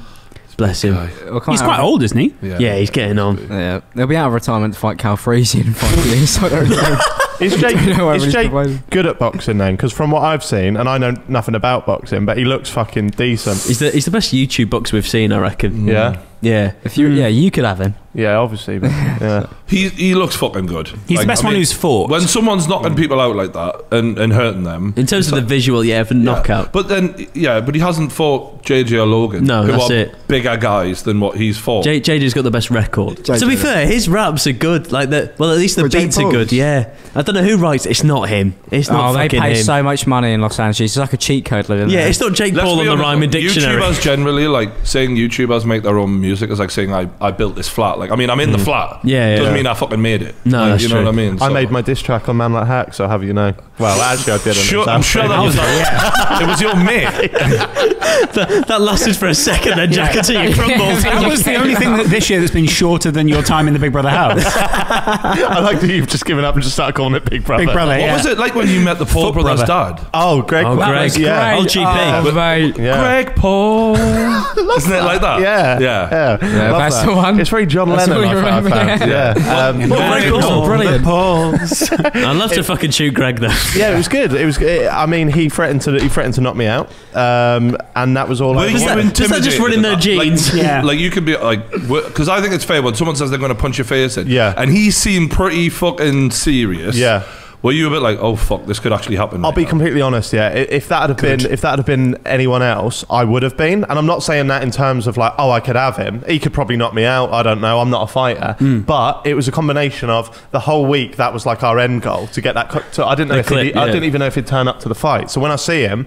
Bless him. Well, He's quite old, isn't he? Yeah, he's getting on. Yeah, they'll be out of retirement to fight Cal Freezy in five *laughs* years. so I don't know. Is *laughs* Jake, Don't know whether is he's Jake provided. good at boxing then? Because from what I've seen, and I know nothing about boxing, but he looks fucking decent. He's the he's the best YouTube boxer we've seen, I reckon. Yeah, Yeah. If you, hmm. yeah, you could have him. Yeah, obviously. But, *laughs* yeah. He he looks fucking good. He's Like, the best I one mean, who's fought. When someone's knocking people out like that and, and hurting them. In terms of the visual, yeah, for knockout. But then, yeah, but he hasn't fought JJ or Logan. No, who that's are it. bigger guys than what he's fought. J- JJ's got the best record. To be fair, his raps are good. Like the well, at least the For Jake beats are Paul's? good. Yeah, I don't know who writes. it. It's not him. It's not Oh, they fucking pay him. so much money in Los Angeles. It's like a cheat code living yeah, there. it's not Jake Let's Paul be on the honest, rhyming dictionary. YouTubers generally like saying YouTubers make their own music is like saying I, I built this flat. Like I mean I'm in the flat. Mm. Yeah, yeah. doesn't mean I fucking made it. No, Like, that's you know true. what I mean. I So- made my diss track on Man Like Hack, so have you know. Well, actually, I didn't. Sure, It I'm sure that was like, *laughs* it was your mate. *laughs* that, that lasted for a second, then Jack until you *laughs* crumbled. that was the only thing that this year that's been shorter than your time in the Big Brother house. I like that you've just given up and just started calling it Big Brother. Big Brother, What yeah. was it like when you met the Paul Foot brothers' brother. dad? Oh, Greg. Oh, Greg. was- yeah. Old GP. Oh, mate. Yeah. Greg Paul. Isn't it like that? Yeah, Yeah. yeah. Yeah, Love that's that. the one. It's very John That's Lennon. what you I found. remember, Yeah, um, Well, Greg Paul's brilliant. Pauls. *laughs* I'd love to fucking shoot Greg though. yeah. It was good. It was. It, I mean, he threatened to. He threatened to knock me out, um, and that was all. Were I you that- wanted. does that just run in their intimidated at? Like, *laughs* Yeah. Like you could be like, because I think it's fair when someone says they're going to punch your face in. Yeah. And he seemed pretty fucking serious. Yeah. Were you a bit like, oh fuck, this could actually happen? I'll right be now? completely honest. Yeah, if that had been if that had been anyone else, I would have been. And I'm not saying that in terms of like, oh, I could have him. He could probably knock me out. I don't know. I'm not a fighter. Hmm. But it was a combination of the whole week. That was like our end goal to get that. To, I didn't know The if clip, I didn't even know if he'd turn up to the fight. So when I see him.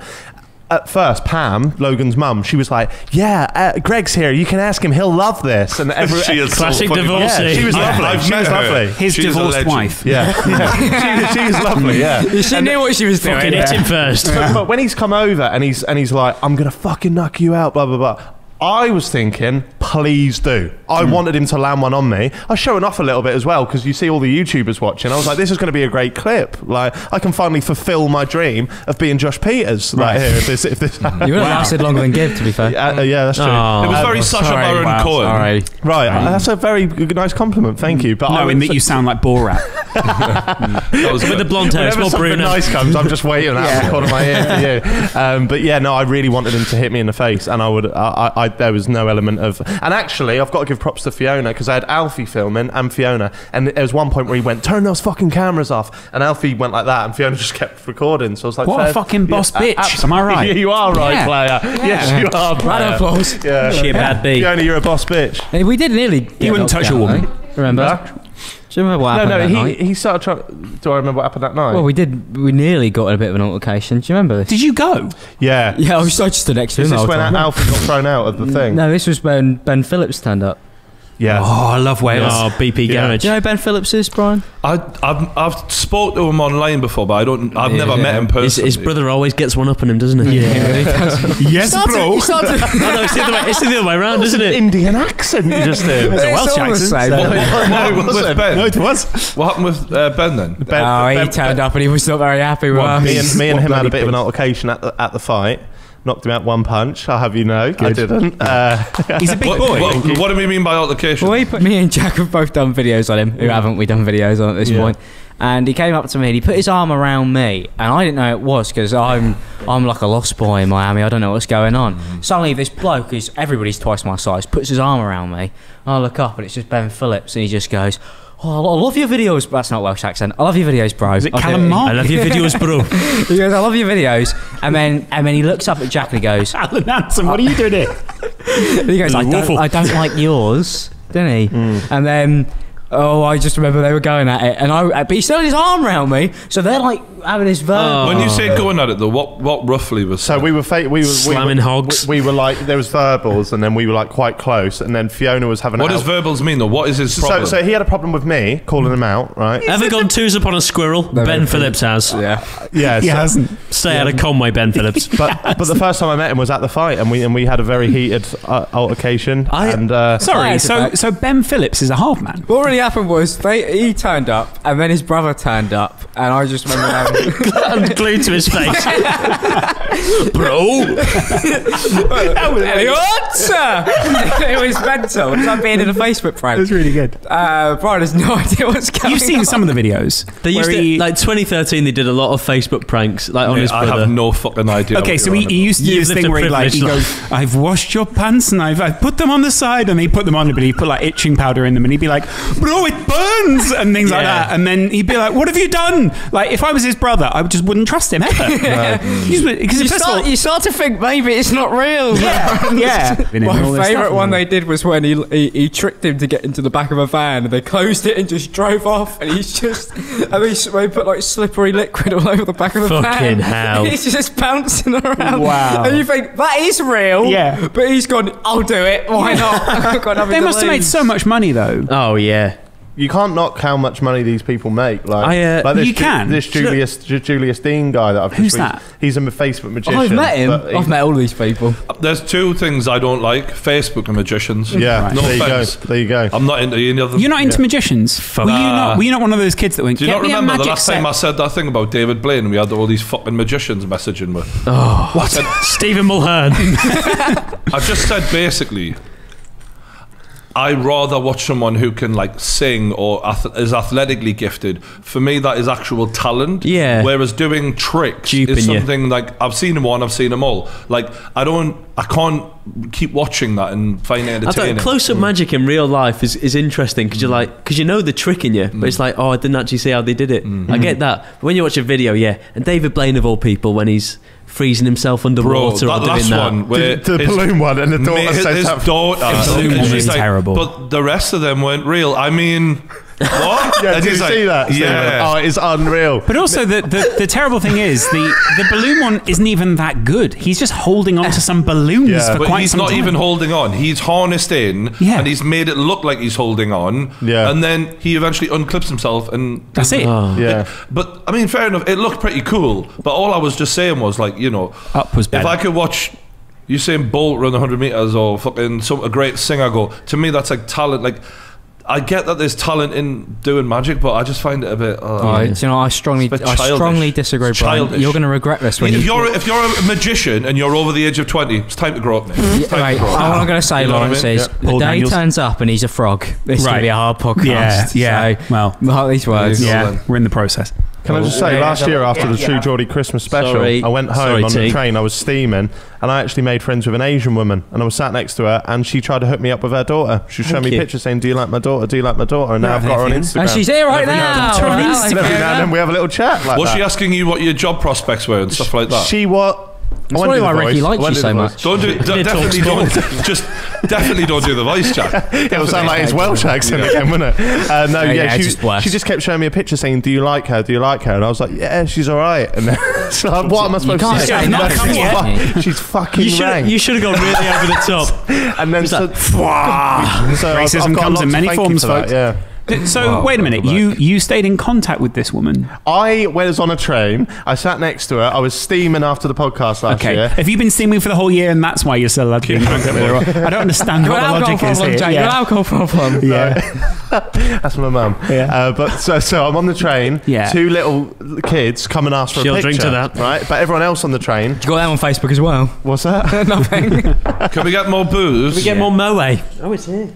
At first, Pam, Logan's mum, she was like, "Yeah, uh, Greg's here. You can ask him. He'll love this." And *laughs* every She is Classic fucking- divorcee. yeah, she was Yeah, lovely. She was lovely. His She's a divorced wife. Yeah, *laughs* yeah. she, she was lovely. Yeah, She knew what she was doing. Fucking hit him first. but, but when he's come over and he's and he's like, I'm gonna fucking knock you out, blah blah blah. I was thinking, please do. I wanted him to land one on me. I was showing off a little bit as well because you see all the YouTubers watching. I was like, this is going to be a great clip. Like, I can finally fulfill my dream of being Josh Pieters right here. If this, if this, *laughs* You would have lasted longer than Gib, to be fair. yeah, uh, yeah, that's true. Oh. It was very Um, Sacha Sorry, Baron wow, Cohen. Sorry. Right, uh, that's a very nice compliment. Thank you. But I Knowing would that you sound like Borat. *laughs* That was With the blonde hair, it's Whenever more something Bruno. nice comes, I'm just waiting out the corner of my ear for you. *laughs* Um, but yeah, no, I really wanted him to hit me in the face, and I would. I, I, I there was no element of. And actually, I've got to give props to Fiona because I had Alfie filming and Fiona, and there was one point where he went, "Turn those fucking cameras off," and Alfie went like that, and Fiona *laughs* just kept recording. So I was like, What a fair- fucking boss Yeah, bitch. a- Am I right? Yeah, *laughs* you are right, Yeah. player. Yes, you are. Round player. of applause. Yeah. She a bad bee. Fiona, you're a boss bitch. Hey, we did nearly. Get wouldn't knocked touch a woman. though. Remember? Huh? Do you remember what No, happened no, that he, night? he started trying. Do I remember what happened that night? Well, we did. We nearly got in a bit of an altercation. Do you remember this? Did you go? yeah. Yeah, I was I just stood next to Is him. the this whole when time. Alfie got thrown out of the thing? No, this was when Ben Phillips turned up. Yeah. Oh, I love Wales. Oh, BP Yeah. Garage. Do you know who Ben Phillips is, Brian? I, I've, I've spoke to him online before, but I don't. I've never Yeah. met him His, personally. his brother always gets one up on him, doesn't he? *laughs* yes, bro. oh, *laughs* no, it's the other way, it's the other way around, isn't it? Indian accent you just did. It's a Welsh accent. *laughs* What, what happened with Ben? No, it was. What happened with uh, Ben then? Ben- oh, he Ben- turned up and he was not very happy with Well, us. me and me and him had a bit of an altercation at the, at the fight. Knocked him out one punch. I'll have you know, I didn't. Uh, *laughs* He's a big What, *laughs* boy. what, what do we mean by altercation? Well, we put, me and Jack have both done videos on him. Who haven't we done videos on at this Yeah. point? And he came up to me and he put his arm around me, and I didn't know it was because I'm I'm like a lost boy in Miami. I don't know what's going on. Suddenly, this bloke who's everybody's twice my size puts his arm around me. I look up and it's just Ben Phillips, and he just goes. Oh, I love your videos. That's not Welsh accent. I love your videos, bro. Is it I Callum Mark? I love your *laughs* videos, bro. He goes, I love your videos. And then and then he looks up at Jack and he goes, *laughs* Alan Hansen, what are you doing here? *laughs* He goes, I don't, I don't like yours, didn't he? Hmm. And then, oh, I just remember they were going at it, and I, but he still had his arm around me, so they're like having this verb. When you say going at it though, what what roughly was so we were fa- we were Slamming we were, hogs. We, we were like there was verbals, and then we were like quite close, and then Fiona was having. A What does verbals mean though? What is his so, problem? so he had a problem with me calling him out, right? Ever gone twos upon a squirrel? Ben Phillips has. yeah, Yeah, He so- hasn't. Stay out of Conway, Ben *laughs* Phillips. but but the first time I met him was at the fight, and we and we had a very heated uh, altercation. I- and uh, Sorry, so so Ben Phillips is a half man. What really happened was they he turned up, and then his brother turned up, and I just remember having *laughs* Glued to his face. *laughs* Bro. *laughs* that was Elliot! it was mental. It's like being in a Facebook prank. That's really good. Uh, Brian has no idea what's going on. You've seen on. some of the videos. They used to, he- like 2013. They did a lot of Facebook pranks, like on his I brother. have no fucking idea. Okay, what so you're he, on he used to do You've this lived thing a where he like he privileged goes, "I've washed your pants and I've, I've put them on the side," and he put them on, but he put like itching powder in them, and he'd be like, "Bro, it burns," and things like that, and then he'd be like, "What have you done?" Like if I was his brother, I just wouldn't trust him ever. *laughs* Because You first of start, all, you start to think maybe it's not real. yeah, *laughs* yeah. Been in all My favourite one they did was when he, he he tricked him to get into the back of a van and they closed it and just drove off and he's just and they, s- they put like slippery liquid all over the back of the van. Fucking *laughs* hell. He's just bouncing around. Wow. And you think that is real. Yeah. But he's gone. I'll do it. Why not? I've got They to must have made so much money though. Oh yeah. You can't knock how much money these people make. Like, I, uh, like this You Ju- can. This Julius Ju- Julius Dein guy that I've just Who's reached- that? He's a Facebook magician. I've met him. but he- I've met all these people. There's two things I don't like: Facebook and magicians. Yeah, Right. No there you offense. go. There you go. I'm not into any of them. You're not into magicians. Were you not? Were you not one of those kids that went? Do you "Get not me a remember the magic last set." time I said that thing about David Blaine and we had all these fucking magicians messaging me? What? *laughs* Stephen Mulhern. *laughs* I just said basically, I rather watch someone who can like sing or ath- is athletically gifted. For me, that is actual talent. Yeah. Whereas doing tricks Duping is you. something like I've seen them one, I've seen them all. Like I don't, I can't keep watching that and find it I entertaining. thought close up mm. magic in real life is, is interesting because you're like mm. because you know the trick in you, but it's mm. like oh I didn't actually see how they did it. I get that. But when you watch a video, yeah, and David Blaine of all people when he's freezing himself Bro, underwater that or last doing that. one where The his- balloon one and the daughter mate, his, says his that- daughter, The balloon and one she's is terrible. But the rest of them weren't real. I mean, what? *laughs* Yeah, And did you he's like, see that? Stephen? Yeah. Oh, it's unreal. But also, the, the, the terrible thing is the, the balloon one isn't even that good. He's just holding on to some balloons Yeah. for But quite he's some not time. even holding on. He's harnessed in, Yeah. and he's made it look like he's holding on. Yeah. And then he eventually unclips himself, and That's it. Oh. Yeah. But I mean, fair enough. It looked pretty cool. But all I was just saying was like, you know, Up was if. I could watch you Usain Bolt run 100 meters or fucking some a great singer go, to me that's like talent. Like, I get that there's talent in doing magic, but I just find it a bit. Uh, Oh, do you know, I strongly, It's a bit I strongly disagree, It's Brian. childish. You're going to regret this when if you. you're if you're a magician and you're over the age of 20, it's time to grow up, mate. Yeah, right, to grow up. all I'm going to say, You know what I Laurence, mean? is Paul the day Daniels. he turns up and he's a frog. It's going to be a hard podcast. Yeah, yeah. So, well, these words. There you go, yeah, we're in the process. Can I just say, last year after the True Geordie Christmas special, Sorry. I went home Sorry, on T. the train. I was steaming, and I actually made friends with an Asian woman. And I was sat next to her, and she tried to hook me up with her daughter. She was showing me you. pictures saying, "Do you like my daughter? Do you like my daughter?" And now I've got her on Instagram. And she's here right now. and then- Right now. Every now and then we have a little chat like Was that. she asking you what your job prospects were and stuff like that? She what? That's probably why Ricky likes you so much. don't do, Did *laughs* definitely don't just definitely don't do the voice Jack. It will sound like his Welsh accent again, wouldn't it? Uh, no, Yeah, *laughs* yeah, yeah, she, just worse. she just kept showing me a picture saying, "Do you like her? Do you like her?" And I was like, "Yeah, she's all right." And then, *laughs* so I'm- what am I supposed can't to say say? no, she's, can fu- she's fucking You should rank. you should have gone really over the top. and then so, so I've- Racism I've got a comes in many forms, for folks. Yeah. So wait a minute. You you stayed in contact with this woman. I was on a train. I sat next to her. I was steaming after the podcast last Okay. year. Have you been steaming for the whole year, and that's why you're still allowed to be in contact with her? I don't understand You've what the an alcohol logic is problem, here. Jake. You've got an Yeah. alcohol problem. *laughs* Yeah. *laughs* That's my mum. Yeah. Uh, but so, so I'm on the train. Yeah. Two little kids come and ask for She'll a picture. drink to that. Right. But everyone else on the train. You got that on Facebook as well. What's that? *laughs* Nothing. Can we get more booze? Can we get more moe. Oh, it's here.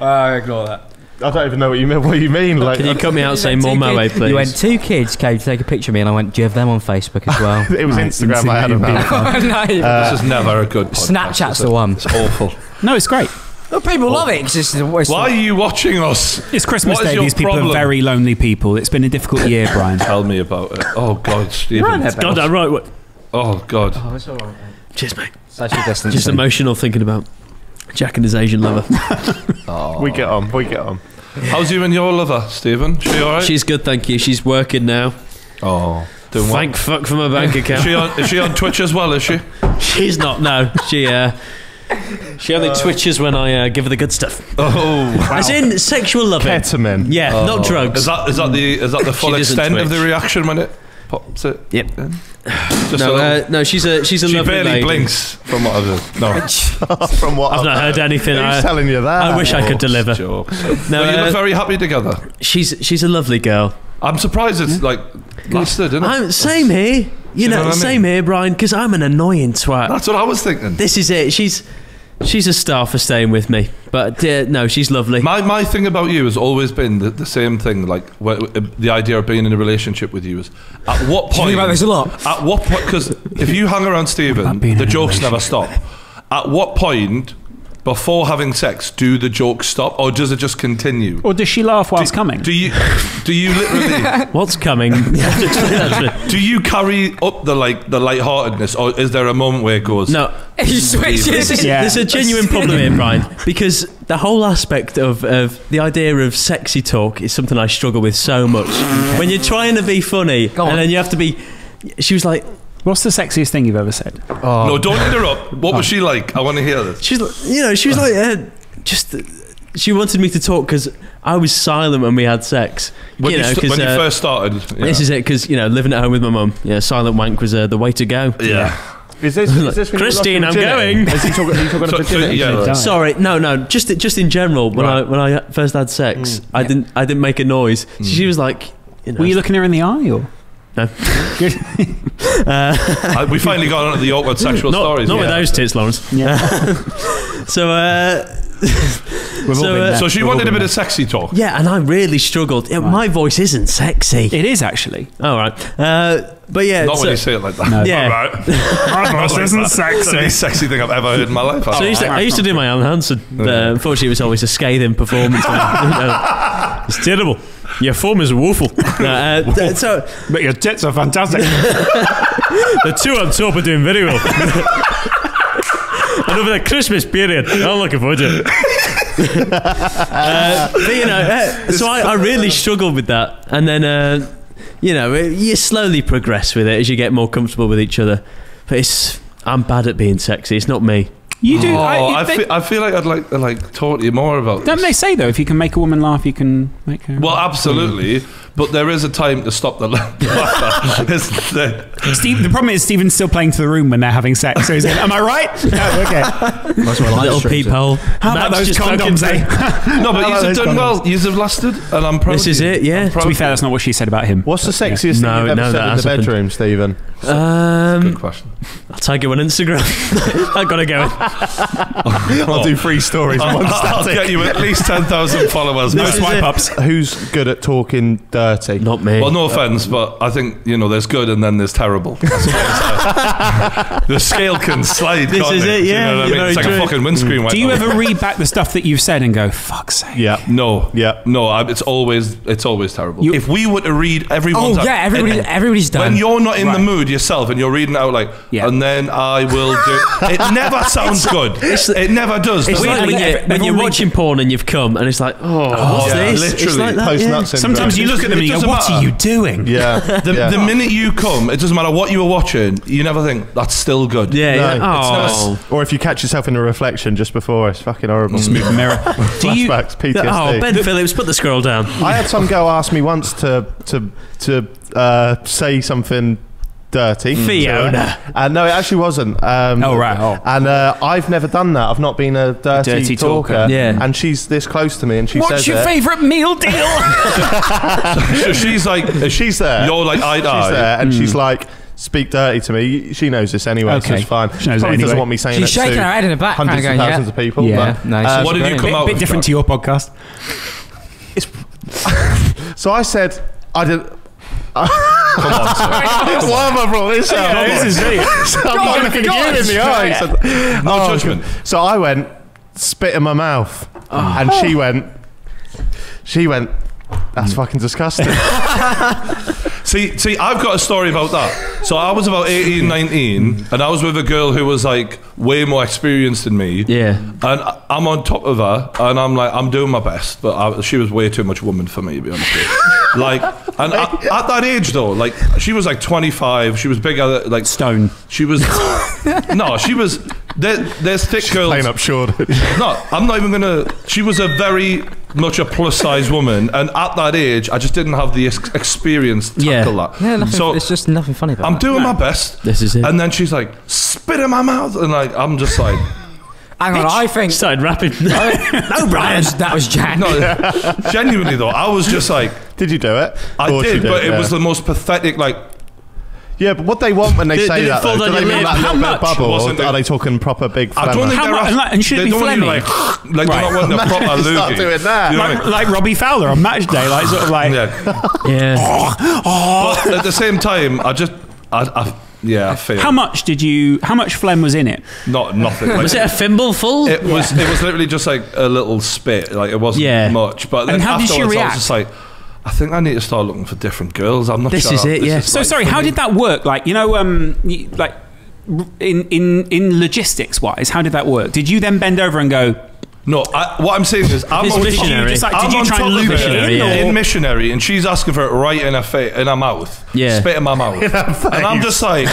uh, ignore that. I don't even know what you mean. What you mean? Like Can you uh, cut me out saying more moe, please? You went two kids came to take a picture of me, and I went, "Do you have them on Facebook as well?" *laughs* it was Right, Instagram. I had them. Instagram. out. no. Uh, this is never a good podcast, Snapchat's is the one. It's awful. No, it's great. Well, people love it. 'cause it's, it's Why are you watching us? It's Christmas What is Day. your These people problem? are very lonely people. It's been a difficult year, *laughs* Brian. Tell me about it. Oh God, Stephen. God, damn right. What? Oh God. Oh, it's all right. Cheers, mate. Social distancing. Just emotional thinking about Jack and his Asian lover. *laughs* We get on. We get on. How's you and your lover, Stephen? She all right? She's good, thank you. She's working now. oh, doing Thank fuck for my bank *laughs* Is account. she on? Is she on Twitch as well? Is she? *laughs* She's not. No, she uh, she only twitches when I uh, give her the good stuff. Oh, As in sexual loving. Ketamine. Yeah, not drugs. is that is that the is that the full She doesn't extent of the twitch. reaction when it pops it? Yep. in? Just no, little- uh, no, she's a she's a she lovely barely lady. blinks from what I've No, *laughs* From what I've not heard anything. Who's I, telling you that? I wish I could deliver. jokes. No, Well, you uh, look very happy together. she's she's a lovely girl. I'm surprised it's like lasted, isn't it? I'm same here. You know know, what I mean? same here, Brian. Because I'm an annoying twat. That's what I was thinking. This is it. She's she's a star for staying with me. But uh, no, she's lovely. My, my thing about you has always been the, the same thing. Like wh- uh, the idea of being in a relationship with you is at what point? Do you think about this a lot? At what point? Because if you hang around Stephen, the jokes never stop. At what point? Before having sex, do the jokes stop, or does it just continue? Or does she laugh whilst coming? Do you, do you literally, *laughs* What's coming? *laughs* do you carry up the like the lightheartedness, or is there a moment where it goes? no, *laughs* He switches. Yeah. There's a genuine problem here, Brian, because the whole aspect of, of the idea of sexy talk is something I struggle with so much. When you're trying to be funny, and then you have to be. She was like, What's the sexiest thing you've ever said? No, don't interrupt. What was she like? I want to hear this. she's, like- you know, she was like, uh, just. She wanted me to talk because I was silent when we had sex. When you, you know, st- 'cause, when you uh, first started, yeah. This is it because you know living at home with my mum. Yeah, silent wank was uh, the way to go. yeah. Is this, is this when you lost Christine, your I'm virginity? going. Is he talking, are you talking So- *laughs* about so, virginity? yeah. Die. Sorry, no, no. Just just in general, when I when I first had sex, I didn't I didn't make a noise. So she was like, you know, Were you looking her in the eye or? No. *laughs* *laughs* Good. Uh, *laughs* we finally got on to the awkward sexual not, stories. not with those tits, Laurence. Yeah. *laughs* So uh, We've all So, been uh. So she We've all wanted a bit there. of sexy talk. yeah, and I really struggled. Yeah, My voice isn't sexy. It is actually. All right, uh, but yeah, Not so, when you say it like that. No. Yeah. All right. *laughs* My voice isn't That's the sexy. least sexy thing I've ever heard in my life. So I used, to, I used to do my own hands, but uh, unfortunately, it was always a scathing performance. It's terrible. Your form is woeful. *laughs* Uh, *laughs* th- so But your tits are fantastic. *laughs* the two on top are doing very well. and over the Christmas period, I'm looking forward to it. uh, but you know, uh, so I, I really struggled with that, and then uh, you know, you slowly progress with it as you get more comfortable with each other. But it's I'm bad at being sexy. It's not me. You do. Oh, I, I, they, feel, I feel like I'd like to like talk to you more about don't this. they say though, if you can make a woman laugh, you can make her. Well, absolutely, but there is a time to stop the laughter. Steve, the problem is Stephen's still playing to the room when they're having sex. So he's going, "Am I right? *laughs* No, okay. Little peephole. How about Matt's those condoms, eh? *laughs* *laughs* No, but you've done condoms? well. You have lasted, and I'm proud. This of is it, yeah. To be fair, that's not what she said about him. What's the sexiest thing No, you've ever no, said in the hasn't bedroom, Stephen? Um, Good question. I'll tag you on Instagram. I've gotta go. I'll do three stories in one I'll static. get you at least ten thousand followers. No swipe ups. Who's good at talking dirty? Not me. Well, no offense, but I think you know there's good and then there's terrible. *laughs* That's what I'm saying. the scale can slide. This is it? it, Do you yeah, know what I mean? It's like very a fucking windscreen. wiper. Do you ever read back the stuff that you've said and go, "Fuck's sake"? Yeah. No. Yeah. No. I, it's always it's always terrible. You- if we were to read Oh everyone's, yeah, everybody, everybody's done. when you're not in the mood yourself and you're reading out like, Yeah. and then I will do. *laughs* It never sounds good. it never does. It's like when, you, when you're watching porn and you've come and it's like, oh, what's this? Literally. Post yeah. nut syndrome. Sometimes you look at them It and you go, doesn't "What are you doing?" Yeah. *laughs* The, yeah. the minute you come, it doesn't matter what you were watching. You never think that's still good. Yeah, No, yeah. it's Oh. or if you catch yourself in a reflection just before, it's fucking horrible. Smooth mirror. *laughs* Do you? PTSD. Oh, Ben Phillips, put the scroll down. I had some girl ask me once to to to uh, say something dirty. Fiona. Uh, no, it actually wasn't. Um, Oh, right. Oh. And uh, I've never done that. I've not been a dirty, Dirty talker. talker. Yeah. And she's this close to me, and she What's says your it. favourite meal deal? *laughs* So she's like, *laughs* She's there. You're like eye to She's eye. there, and she's like, "Speak dirty to me." She knows this anyway, so Okay. it's fine. She knows it Probably anyway. doesn't want me saying She's shaking to her head in the back, hundreds going, of yeah. thousands of people. Yeah. but, No, uh, she's What did you come bit, out bit with? different to your podcast. *laughs* so I said, "I did." Come on, sir. Why have I brought this up? this is me. *laughs* I'm not looking you in the eyes. No Oh, judgment. So I went, spit in my mouth, and she went, she went. That's mm. fucking disgusting. *laughs* See, see, I've got a story about that. So I was about 18, 19, and I was with a girl who was like way more experienced than me. Yeah. And I- I'm on top of her, and I'm like, I'm doing my best, but I, she was way too much woman for me, to be honest with you. *laughs* Like, and at, at that age though, like, she was like 25, she was bigger, like, Stone. she was, *laughs* no, she was, there, there's thick girls. Plain up short. *laughs* No, I'm not even gonna. She was a very much a plus size woman, and at that age, I just didn't have the ex- experience to Yeah. tackle that. Yeah, nothing, so it's just nothing funny about I'm that. doing my best. This is it. And then she's like, "Spit in my mouth," and like I'm just like, *laughs* Hang on, I think Started rapping. *laughs* no, Brian. That was Jack. no, genuinely though, I was just like, Did you do it? I Of did, but it yeah. was the most pathetic. Like Yeah, but what they want when they Did- say did that, though, do they mean lip? that How little much? bubble, or Wasn't are they talking proper big I don't think How they're mu- after- and like- and should it be don't want you to, phlegmy? like like Right. they're not wanting a proper you start loogie. doing that. You know what I mean? like Robbie Fowler on match day, like sort of like. Yeah. *laughs* Yeah. *laughs* But at the same time, I just, I, I yeah, I feel How much did you? How much phlegm was in it? not nothing. Like, Was it a thimble full? It was. It was literally just like a little spit. Like it wasn't Yeah. much. But then And how did afterwards, she I react? was just like, I think I need to start looking for different girls. I'm not This sure. is it, yeah. So like sorry, how me. did that work? Like you know, um, you- like in in in logistics wise, how did that work? Did you then bend over and go? No, I, what I'm saying is, I'm It's on missionary. just like? I'm Did you on try and of lube it it in? yeah. in missionary, and she's asking for it right in her face, in her mouth. Yeah. spit in my *laughs* mouth, in and I'm just like,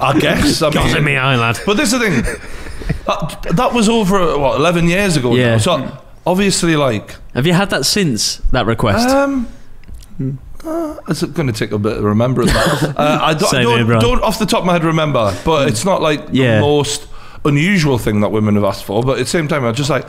I guess. I God mean, in me eye, lad. But this is the thing. That, that was over what 11 years ago. Yeah. Now. So obviously, like, Have you had that since that request? um. Uh, it's going to take a bit of remembrance. *laughs* uh, I don't, don't, here, don't off the top of my head remember, but it's not like Yeah. the most unusual thing that women have asked for. But at the same time, I'm just like,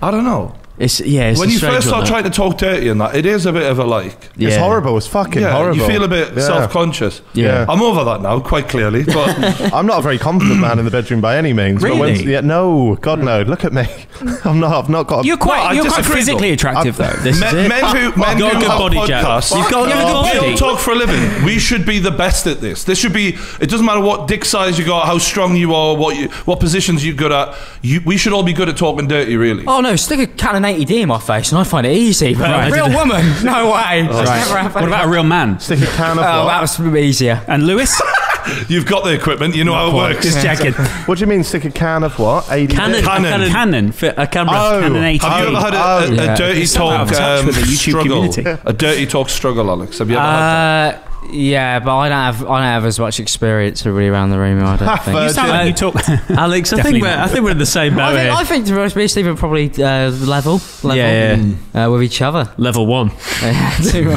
I don't know. It's yeah. It's when you first start trying to talk dirty and that, it is a bit of a like. Yeah. It's horrible. It's fucking Yeah, horrible. you feel a bit Yeah. self-conscious. Yeah. I'm over that now, quite clearly. But *laughs* *laughs* I'm not a very confident man in the bedroom by any means. but when- Really? yeah, no, God no. Look at me. *laughs* I'm not. I've not got. A, You're quite. Well, you're quite physically though. attractive, though. This men, is it. men who, men got a who good have body, Jack. podcasts, You've got a good we body. don't talk for a living. We should be the best at this. This should be. It doesn't matter what dick size you got, how strong you are, what you, what positions you're good at. You, we should all be good at talking dirty, really. Oh no, stick a Canon 80D in my face and I find it easy. But Right. a real woman? *laughs* No way. It's never. What about a real man? stick a can of Oh, what? that was easier. And Lewis? *laughs* You've got the equipment. You know how it works. Just checking. *laughs* What do you mean stick a can of what? ADD? Canon, Canon. A Canon. Fit a camera. Oh. Canon 80. Have you ever had a, a, Oh, a yeah. dirty talk um, with the YouTube struggle? A dirty talk struggle, Alex. Have you ever had that? Yeah, but I don't have I don't have as much experience really around the room. I don't *laughs* think. You sound like you talk. *laughs* Alex, I Definitely think we're not. I think we're in the same boat I think, here. I think to be honest, me and Stephen probably uh, level, level yeah, yeah. Uh, with each other. Level one. *laughs* Too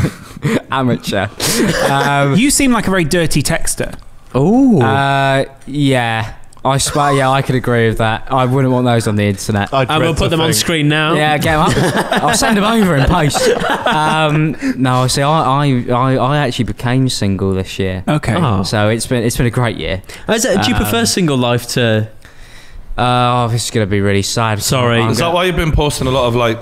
amateur. Um, you seem like a very dirty texter. Oh, uh, yeah, I swear. Yeah, I could agree with that. I wouldn't want those on the internet. I and we'll put to them on screen now. Yeah, get 'em up. *laughs* I'll send them over in post. Um, no, see, I, I, I, I actually became single this year, Okay. Oh. so it's been it's been a great year. Is it- do you prefer Um, single life to? Oh, this is gonna be really sad. Sorry. I'm Is that gonna- why you've been posting a lot of like?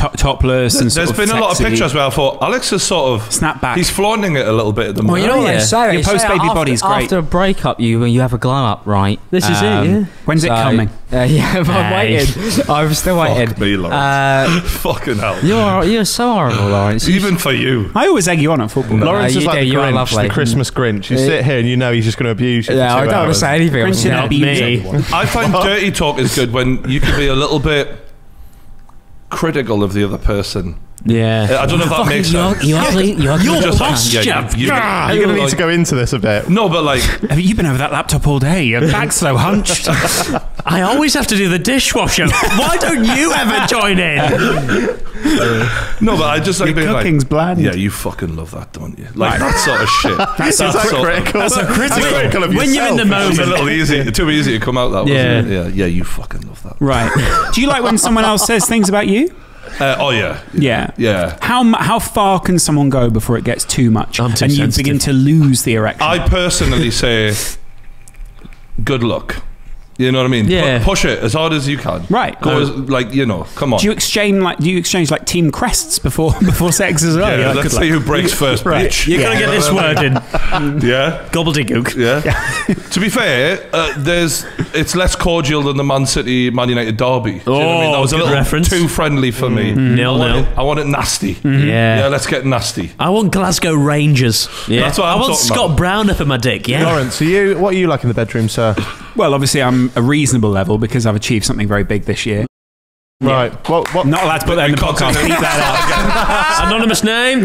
To- topless and There's sort been a lot of sexy pictures where I thought Alex is sort of Snap back. He's flaunting it a little bit at the Well, moment. you know Oh, what yeah. they say. Your They say post-baby after- body's great. After a breakup, you you have a glow up, right? This is it, yeah. When's it so- coming? Uh, *laughs* yeah, I'm Hey. waiting. I'm still waiting. Fuck me, Laurence. Uh, *laughs* Fucking hell. you're you're so horrible, Laurence. You Even for you. I always egg you on at football. Laurence you is like do, the you are Grinch, lovely. the Christmas Grinch. You sit here and you know he's just going to abuse you. yeah, for I two don't want to hours. say anything. Grinch and gonna- me. I find *laughs* dirty talk is good when you can be a little bit critical of the other person. Yeah. I don't know if that makes sense. You ugly, you ugly. You just, boss, yeah, Jeff. you, you, You're you going to need like- to go into this a bit. No, but like, Have you been over that laptop all day? Your *laughs* back's so hunched. I always have to do the dishwasher. Why don't you ever join in? *laughs* no, but I just like Your being like, cooking's bland. yeah, you fucking love that, don't you? Like that sort of shit. *laughs* That's Is that sort critical? That's so critical. That's critical of When you're in the yourself. It's a moment. little easy, too easy to come out that. Yeah. Wasn't it? yeah, yeah. You fucking love that. Right. Do you like when someone else says things about you? Uh, oh yeah, Yeah. yeah. How how far can someone go before it gets too much I'm too and you begin to lose the erection? I personally say, good luck. You know what I mean? Yeah. Pu- push it as hard as you can. Right. Go as, like you know. Come on. do you exchange like do you exchange like team crests before *laughs* before sex as well? yeah, You're let's see luck. who breaks first, Right. bitch. You're gonna get this word in. *laughs* Yeah. Gobbledygook. Yeah. to be fair, uh, there's it's less cordial than the Man City Man United derby. Do you know what I mean? Oh, That was a little reference. too friendly for me. Nil I want, nil. it, I want it nasty. Yeah. Yeah, let's get nasty. I want Glasgow Rangers. Yeah. That's what I I'm want Scott about. Brown up in my dick. Yeah. Laurence, are you, what are you like in the bedroom, sir? Well, obviously I'm a reasonable level because I've achieved something very big this year. Right. What? What? Not allowed to put that in the podcast. Keep that out. Anonymous name.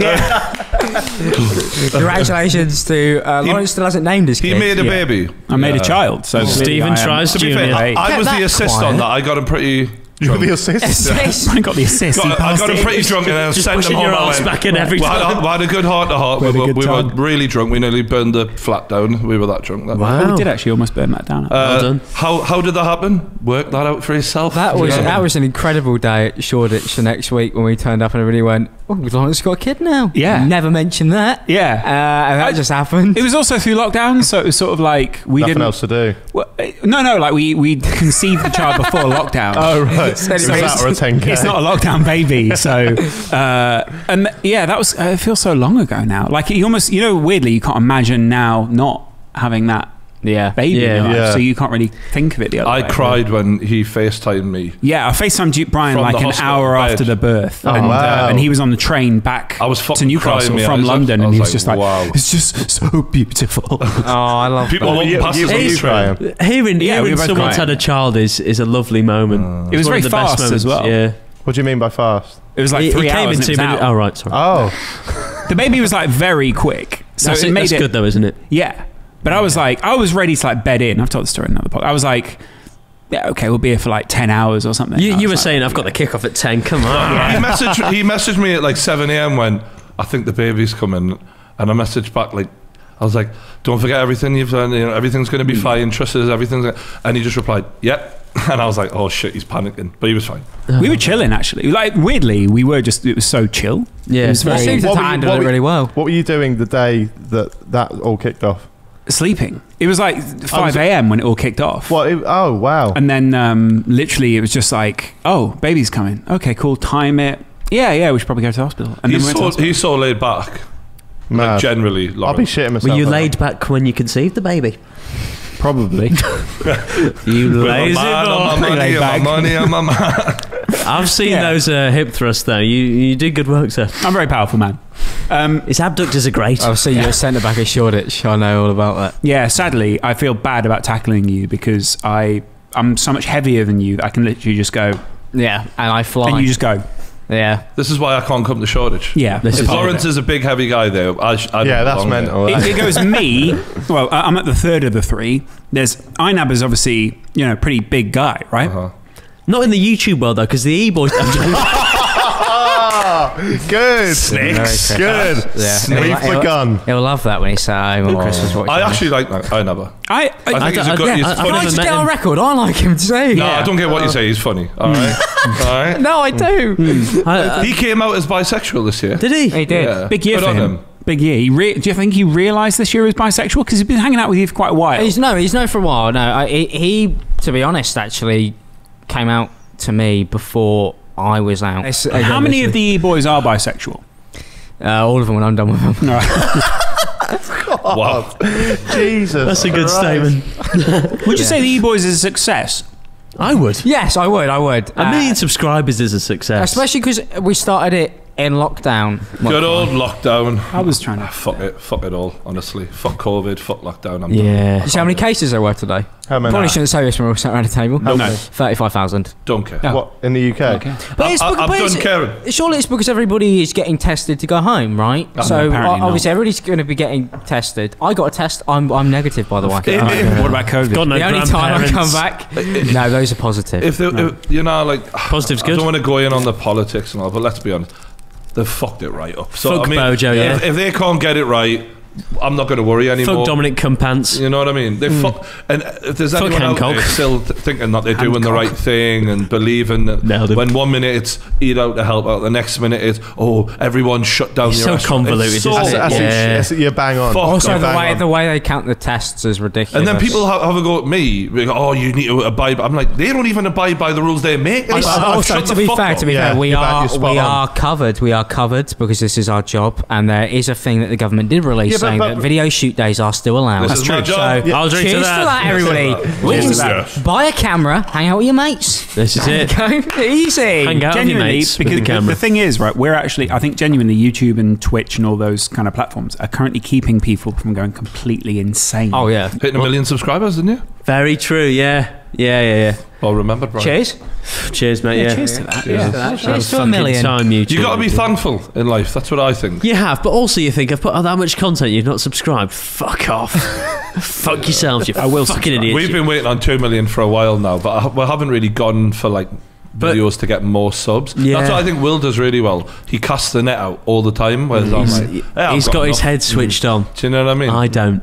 Congratulations to uh, He- Laurence. Still hasn't named his He kid. made a Yeah. baby. I made Yeah. a child, so clearly Stephen tries To be Junior. fair, I, I was the assist quiet. on that. I got him pretty You got the assist. I *laughs* got the assist. Got, I got him it. pretty drunk and then Just sent him pushing home. your I back in every we had, time. we had a good heart to heart. We, We were, we were really drunk. We nearly burned the flat down. We were that drunk. That night. Oh, Wow. we did actually almost burn that down. Uh, Well done. How how did that happen? Work that out for yourself. That was Yeah. that was an incredible day at Shoreditch the next week when we turned up and everybody went, "Oh, Laurence got a kid now." Yeah. never mentioned that. yeah. Uh, and that I- just happened. It was also through lockdown, so it was sort of like we Nothing didn't. else to do. Well, eh, no, no, like we we conceived the child before lockdown. *laughs* Oh right. Said it Is that or a 10k? It's not a lockdown baby, so *laughs* uh, and yeah, that was. Uh, it feels so long ago now. Like you almost, you know, weirdly, you can't imagine now not having that yeah. baby, in Yeah. your life, Yeah. so you can't really think of it the other I way. cried when he FaceTimed me. Yeah, I FaceTimed you- Brian From like the an hospital hour bed. after the birth, Oh, and, wow. uh, and he was on the train back I was to Newcastle crying, from yeah. I was London, I and he was was just like, like, wow. "It's just so beautiful." *laughs* Oh, I love People Were walking you, past you, us on you the train. crying? Hearing, Yeah, we hearing were both someone's crying. had a child is, is a lovely moment. It was one very of the best fast as well. Yeah. What do you mean by fast? It was like he, three came hours. in and two it was minutes. out. Oh, right, sorry. Oh, The baby was like very quick, so that's it it, made that's it good, though, isn't it? Yeah, but I was like, I was ready to like bed in. I've told the story in another podcast. I was like, yeah, okay, we'll be here for like ten hours or something. You, you were like, saying, I've got the kickoff at 10. Come on. He messaged he messaged me at like 7 a.m. when I think the baby's coming, and I messaged back like. I was like, "Don't forget everything you've done. You know, everything's going to be mm. fine. Trust us. Everything's." Gonna... And he just replied, "Yep." *laughs* And I was like, "Oh shit, he's panicking," but he was fine. Uh-huh. we were chilling actually. Like weirdly, we were just. It was so chill. Yeah. It was He very seemed to What were you- handle it really well. what were you doing the day that that all kicked off? Sleeping. It was like five a.m. when it all kicked off. What? It, oh wow. And then um, literally it was just like, oh, baby's coming. Okay, cool. Time it. Yeah, yeah. We should probably go to the hospital. And he's then we went to so hospital. he's so laid back. Like Mad. generally, I'll be shitting myself. Were you right laid back when you conceived the baby? probably. *laughs* You lazy man boy. money, Laid back. money on my *laughs* man. I've seen Yeah. those uh, hip thrusts, though. You you did good work, sir. I'm a very powerful man. Um, His abductors are great. I've seen you at centre back at Shoreditch. I know all about that. yeah, sadly, I feel bad about tackling you because I I'm so much heavier than you that I can literally just go Yeah, and I fly. and you just go. yeah, This is why I can't come to Shoreditch. Yeah, This it's is part of Laurence it. is a big, heavy guy though, I, sh- I don't Yeah, that's belong there. mental. It, it goes me. Well, I- I'm at the third of the three. There's Einab is obviously you know a pretty big guy, right? Uh-huh. Not in the YouTube world, though, because the *laughs* E-boys... Good. Snakes. Good. Yeah. We've He'll- begun. he'll love that when he's sat home on Christmas watching. I actually like that. I never. I, I, I think he's a I- good. yeah, he's I- I've funny. Can I just get on record? I like him too. No, I don't get what you say. He's funny. All right. *laughs* All right. No, I do. I- I- He came out as bisexual this year. did he? He did. Yeah. big year Good for on him. Big year. He re- do you think he realised this year he was bisexual? Because he's been hanging out with you for quite a while. He's no, he's known for a while. No, I, he, he, to be honest, actually came out to me before I was out. *laughs* How many of the E boys are bisexual? Uh, all of them when I'm done with them. *laughs* Wow. Jesus. That's a good Christ. statement. *laughs* Would you say the E Boys is a success? I would. Yes, I would. I would. A Uh, million subscribers is a success. especially because we started it in lockdown. Good old lockdown. I was trying Ah, to. fuck it. Fuck it all. Honestly. Fuck COVID. Fuck lockdown. I'm done. yeah. You see how many cases there were today? How many? Probably shouldn't say this when we're sat around the table. How No. many? Thirty-five thousand. Don't care. Yeah. What in the UK? Okay. But it's I, because- I, but I'm it's- done caring. Surely it's because everybody is getting tested to go home, right? No, so apparently o- obviously everybody's going to be getting tested. I got a test. I'm I'm negative, by the way. It- it- What about COVID? Got no the only time I come grandparents. back, no, those are positive. If, they, if you know, like Positive's I don't want to go in on the politics and all, but let's be honest, they've fucked it right up. So Fuck I mean, Bojo, yeah. If, if they can't get it right, I'm not going to worry anymore. Fuck Dominic Cumpants. You know what I mean? They hmm. fuck, and uh, if there's Fuck anyone out there still thinking that they're doing the right thing and believing that Nailed when one minute it's eat out to help out, the next minute it's oh everyone shut down It's your so restaurant. convoluted, It's so isn't it? That's, that's, Yeah. that's, you're bang on. Fuck also, You're the bang way on. the way they count the tests is ridiculous. And then people have, have a go at me. They go, oh, you need to abide. I'm like, they don't even abide by the rules they make. It's- Like, also, to be fair, up. to be Yeah, fair, we you're back- are you're spot we on. are covered. We are covered because this is our job, and there is a thing that the government did release Yeah, but- but- that video shoot days are still allowed. That's true. my job. So, I'll drink cheers to that. everybody. We Cheers to that. buy a camera, hang out with your mates. This is it. Go *laughs* easy. Hang out with your mates because the the, camera. the thing is, right, we're actually, I think genuinely YouTube and Twitch and all those kind of platforms are currently keeping people from going completely insane. Oh yeah. Hitting a million subscribers, didn't you? Very true. Yeah. Yeah. Yeah. Yeah. Well, remember, Brian. Cheers. Cheers, mate. Yeah. cheers to that. Cheers Yeah. to that. Have Cheers to a fucking million. Time, YouTube. You got to be thankful in life. That's what I think. You have, but also you think I've put out that much content. You've not subscribed. Fuck off. *laughs* Fuck yourselves. You I will fucking subscribe. idiots. We've been waiting on two million for a while now, but I, we haven't really gone for like But- videos to get more subs. Yeah. That's what I think Will does really well. He casts the net out all the time. Whereas I'm He's, like, "Yeah, I've he's got his enough." head switched on. Do you know what I mean? I don't.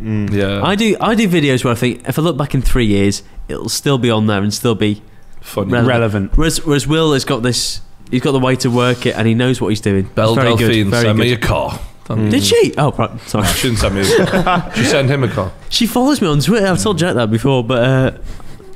Yeah, I do. I do videos where I think if I look back in three years, it'll still be on there and still be funny. relevant. Relevant. Whereas, whereas Will has got this. He's got the way to work it, and he knows what he's doing. Belle very Delphine good. Very sent me a good. car. Did she? Oh, right. Sorry. She didn't send me. A car. *laughs* she sent him a car. She follows me on Twitter. I've told Jack that before, but uh,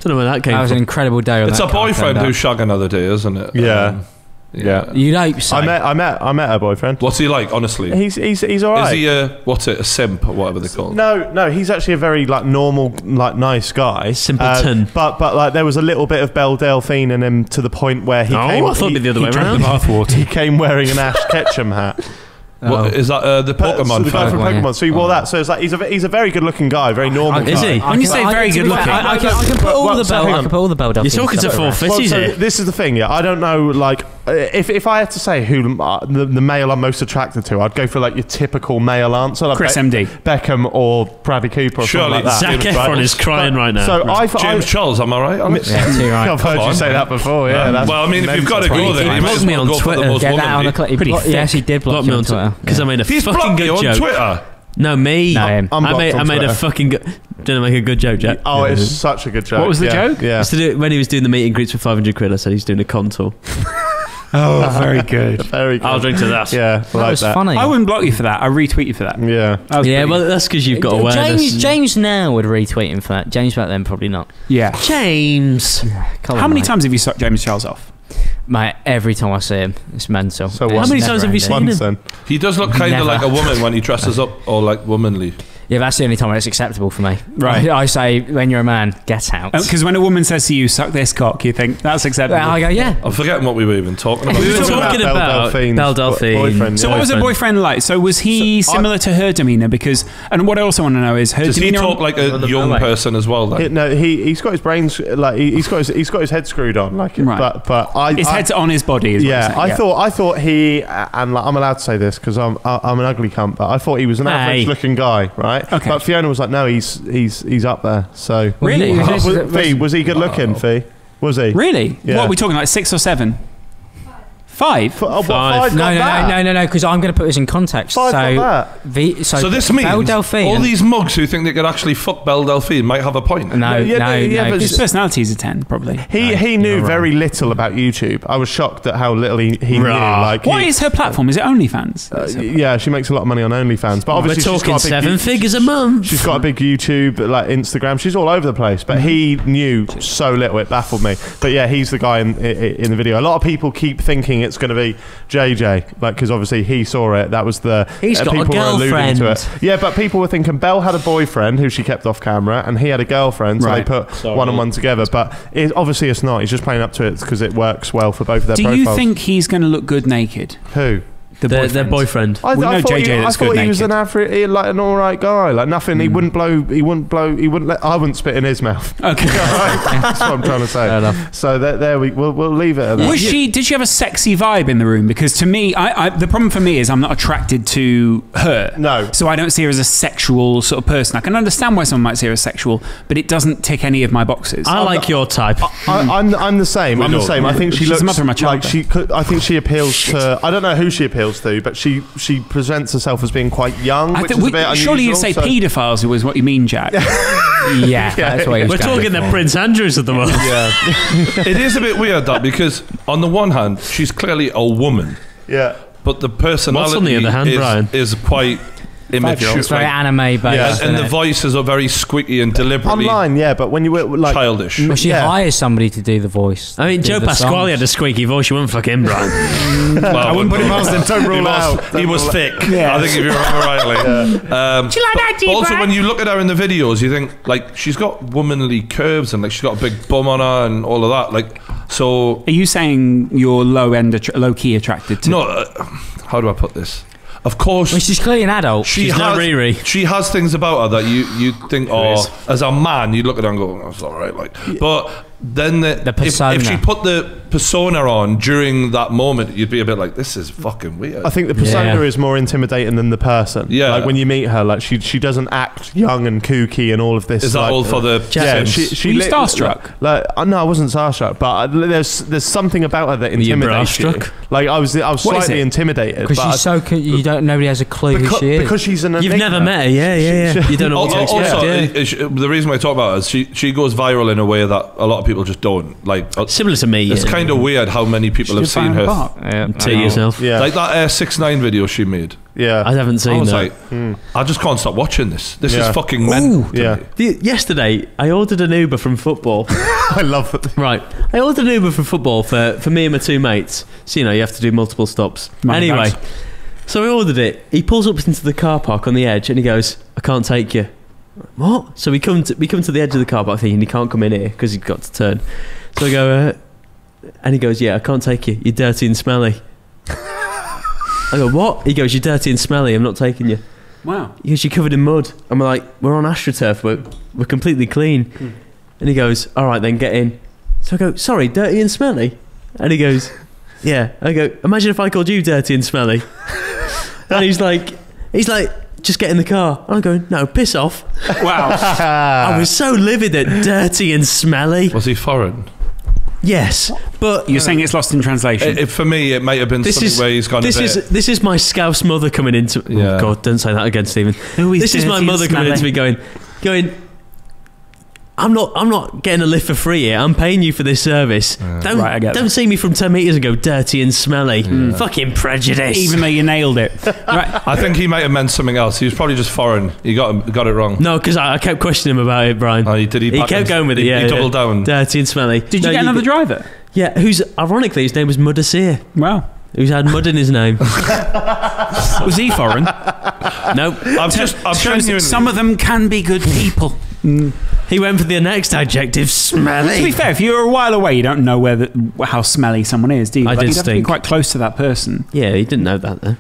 don't know where that came That was an from. incredible day. It's a boyfriend turned who's up. shagging another day, isn't it? Yeah. Um, Yeah. You'd hope so. I met, I met, I met her boyfriend. What's he like, honestly? He's he's he's all right. Is alright. he a what's it, a simp or whatever they call? it? No, no, he's actually a very like normal, like nice guy. Simpleton. Uh, but but like there was a little bit of Belle Delphine in him to the point where he Oh, came. I thought he, it'd be the other he way drank around. *laughs* the bathwater. He came wearing an Ash Ketchum hat. *laughs* What, is that uh, the But- so Pokemon the guy fan? from fan. Pokemon. So he wore that. So it's like he's a he's a very good looking guy, very normal. Is guy. he? When you say I- very to good be fair, looking, I, I can, I can put all the so bell. I can put all the bell. You're talking to four Well, fifties so here. this is the thing, yeah. I don't know, like, if, if I had to say who uh, the, the male I'm most attracted to, I'd go for like your typical male answer, like Chris Be- MD. Beckham or Bradley Cooper or Surely something like that. Zac Right. Efron is crying right now. So I, I, James Charles, am I right? Alex? Yeah, right. I've heard Come you say that before. Yeah. Um, well, I mean, if you've got to mental. go there, you might Block me on go the Twitter. most Get that on womanly. the clip. He Pretty blo- thick. Yes, he did block, Block me on on Twitter. because I made a He's fucking blocked good you on joke. Twitter. No, me. No, him. I'm I made, I made a fucking. Go- Didn't I make a good joke, Jack? Oh, it's such a good joke. What was the yeah. joke? Yeah. It's to do, when he was doing the meet and greets for 500 quid, I said he's doing a contour. *laughs* Oh, *laughs* very good. Very good. I'll drink to that. Yeah, That like was that. funny. I wouldn't block you for that. I retweet you for that. Yeah. That was Yeah, pretty- well, that's because you've got James, awareness. James now would retweet him for that. James back then probably not. yeah. James. Come How many mate. times have you sucked James Charles off? Mate, every time I see him, it's mental. So It's what? How many never times have you ending. seen him? Once then. He does look kind of like a woman when he dresses up, or like womanly. Yeah, that's the only time it's acceptable for me. Right. I, *laughs* I say, when you're a man, get out. Oh, because when a woman says to you, suck this cock, you think, that's acceptable. I go, yeah. I'm forgetting what we were even talking about. We were talking Belle about Delphine's Belle bo- Delphine. boyfriend, So yeah. what was her boyfriend. boyfriend like? So was he So I- similar to her demeanor? Because and what I also want to know is her Does he demeanor. talk like a young ballet. person as well? He- Then? no, he he's got his brains like he, he's got his he's got his head screwed on like Right. but but I his I, head's on his body. Is what yeah, you're saying, I thought I thought he and like, I'm allowed to say this because I'm I- I'm an ugly cunt, but I thought he was an Hey. average looking guy, right? Okay. But Fiona was like, no, he's he's he's up there. So Really? Well, was, he- was, Fee, was he good looking? Oh. Fee, was he? Really? Yeah. What are we talking like six or seven? Five. F- oh, what, Five. five No, got no, that? no, no, no, no, because I'm going to put this in context. Five so, got that. the, so, So this Belle means Delphine. all these mugs who think they could actually fuck Belle Delphine might have a point. No, Yeah, no, but- yeah, no. but 'Cause 'cause- His personality's a ten, probably. He he knew very little about YouTube. I was shocked at how little he, he knew. Rah. Like, What he- is her platform? Is it OnlyFans? uh, yeah, she makes a lot of money on OnlyFans, but obviously We're obviously she's talking got a big seven you- figures a month. She's got a big YouTube, like Instagram. She's all over the place. But he knew so little, it baffled me. But yeah, he's the guy in i- i- in the video. A lot of people keep thinking it's going to be JJ, like because obviously he saw it. That was the He's uh, got a people were alluding to girlfriend. it. Yeah, but people were thinking Belle had a boyfriend who she kept off camera, and he had a girlfriend, so Right. they put one and one together. But it, obviously it's not. He's just playing up to it because it works well for both of their Do profiles. you think he's going to look good naked? who? The Their, boyfriend. their boyfriend. I, We I know thought, JJ he, I thought good he was naked. an Afri- like an all right guy, like nothing. Hmm. He wouldn't blow. He wouldn't blow. He wouldn't let. I wouldn't spit in his mouth. Okay. *laughs* That's what I'm trying to say. Fair. So there, there we we'll, we'll leave it at that. Was she? Did she have a sexy vibe in the room? Because to me, I, I the problem for me is I'm not attracted to her. No. So I don't see her as a sexual sort of person. I can understand why someone might see her as sexual, but it doesn't tick any of my boxes. I like your type. I, I'm I'm the same. I'm the same. I think she She's the looks mother of my child, like though. she. I think she appeals to. I don't know who she appeals to, but she she presents herself as being quite young, I which think is we- a bit unusual. surely you'd say so- paedophiles was what you mean, Jack. yeah, *laughs* *laughs* that's what he was We're talking for. the Prince Andrews of the world. *laughs* Yeah, it is a bit weird that because on the one hand she's clearly a woman, yeah. but the personality What's on the other hand, is, Brian? is quite immature. It's very anime based. Yeah. isn't and the voices are very squeaky and deliberately Online, yeah, but when you were like childish. Well, she yeah. hires somebody to do the voice. I mean, Joe the Pasquale had a squeaky voice. You wouldn't fuck him, Brian. *laughs* Well, I wouldn't put him past him. Don't he rule was, out. he was thick. *laughs* I think if you remember rightly. *laughs* Um, but also, when you look at her in the videos, you think like she's got womanly curves and like she's got a big bum on her and all of that. Like, so Are you saying you're low end, attra- low key attracted to? no. Uh, how do I put this? Of course, Well, she's clearly an adult. she She's has not Riri. she has things about her that you you think, oh, as a man, you look at her and go, oh, that's all right. Like, but then the, The if, if she put the persona on during that moment, you'd be a bit like, "This is fucking weird." I think the persona Yeah. is more intimidating than the person. Yeah. like when you meet her, like she she doesn't act young and kooky and all of this. is that like, all for the Yeah, she, she Were you starstruck? Like, uh, no, I wasn't starstruck, but uh, there's there's something about her that Were intimidates you. Like I was I was What is slightly intimidated Because she's I- so co- you don't nobody has a clue who because, she is. because she's an You've enigma. never met her, yeah, yeah, yeah. You don't know what to Al- expect. also, yeah. uh, she- the reason we talk about her is she she goes viral in a way that a lot of people just don't. Like, uh, Similar to me. it's yeah. kind of weird how many people have seen her. yeah, to yourself. Yeah, Like that Air Six Nine video she made. yeah, I haven't I seen was that. like, I just can't stop watching this. This Yeah. is fucking mental. to yeah. me. The- yesterday, I ordered an Uber from football. *laughs* I love it. right, I ordered an Uber from football for, for me and my two mates. So you know you have to do multiple stops. Man anyway, bags. so I ordered it. He pulls up into the car park on the edge, and he goes, "I can't take you." What? So we come to we come to the edge of the car park, thinking he can't come in here because he's got to turn. So I go, uh, and he goes, "Yeah, I can't take you. You're dirty and smelly." *laughs* I go, "What?" He goes, "You're dirty and smelly. I'm not taking you." Wow. He goes, you're covered in mud. And we're like, we're on AstroTurf. We're, we're completely clean. And he goes, all right, then get in. So I go, sorry, dirty and smelly? And he goes, yeah. I go, imagine if I called you dirty and smelly. *laughs* and he's like, he's like, just get in the car. I'm going, no, piss off. *laughs* Wow. I was so livid at dirty and smelly. Was he foreign? Yes, but You're saying it's lost in translation. It, it- for me, it might have been this something is where he's gone this a bit. is this is my scouse mother coming into. Oh yeah. Oh God, don't say that again, Stephen. Who is this is my and mother coming into me going, going. I'm not. I'm not getting a lift for free here. I'm paying you for this service. Don't Right, I get don't that. see me from ten meters and go dirty and smelly. Mm, fucking prejudice. Even though you nailed it. *laughs* right. I think he might have meant something else. He was probably just foreign. He got got it wrong. no, because I, I kept questioning him about it, Brian. Oh, he did. He, he back- kept going with it. he- Yeah, he doubled yeah. down. Dirty and smelly. Did you No, get another driver? Yeah, who's ironically his name was Mudasir. Wow. Who's had mud in his name? *laughs* Was he foreign? No, I'm just. I'm Shows genuinely. that some of them can be good people. He went for the next adjective, smelly. To be fair, if you're a while away, you don't know where the, how smelly someone is, do you? I Like, did you'd have to be stink. quite close to that person. Yeah, he didn't know that though.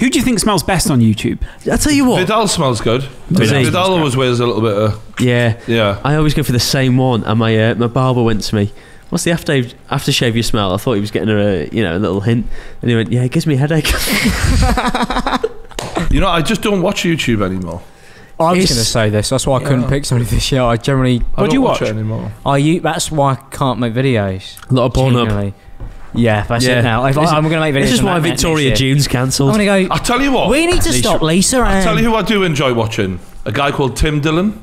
Who do you think smells best on YouTube? I tell you what. Vidal smells good. Does he? Vidal always wears a little bit of. Yeah, Yeah. I always go for the same one, and my uh, my barber went to me. What's the after aftershave you smell? I thought he was getting a you know a little hint, and he went, "Yeah, it gives me a headache." *laughs* You know, I just don't watch YouTube anymore. I was It's- going to say this. That's why I couldn't Yeah. pick somebody this year. I generally, I What do don't you watch? watch? it anymore? I you. That's why I can't make videos. a lot of porn up. Genuinely. Yeah, that's Yeah. it now. If I, This- I'm going to make videos. This is on why that next Victoria year. June's I'm going to go. I tell you what. We need to Lisa- stop Lisa. I and- tell you who I do enjoy watching. A guy called Tim Dillon.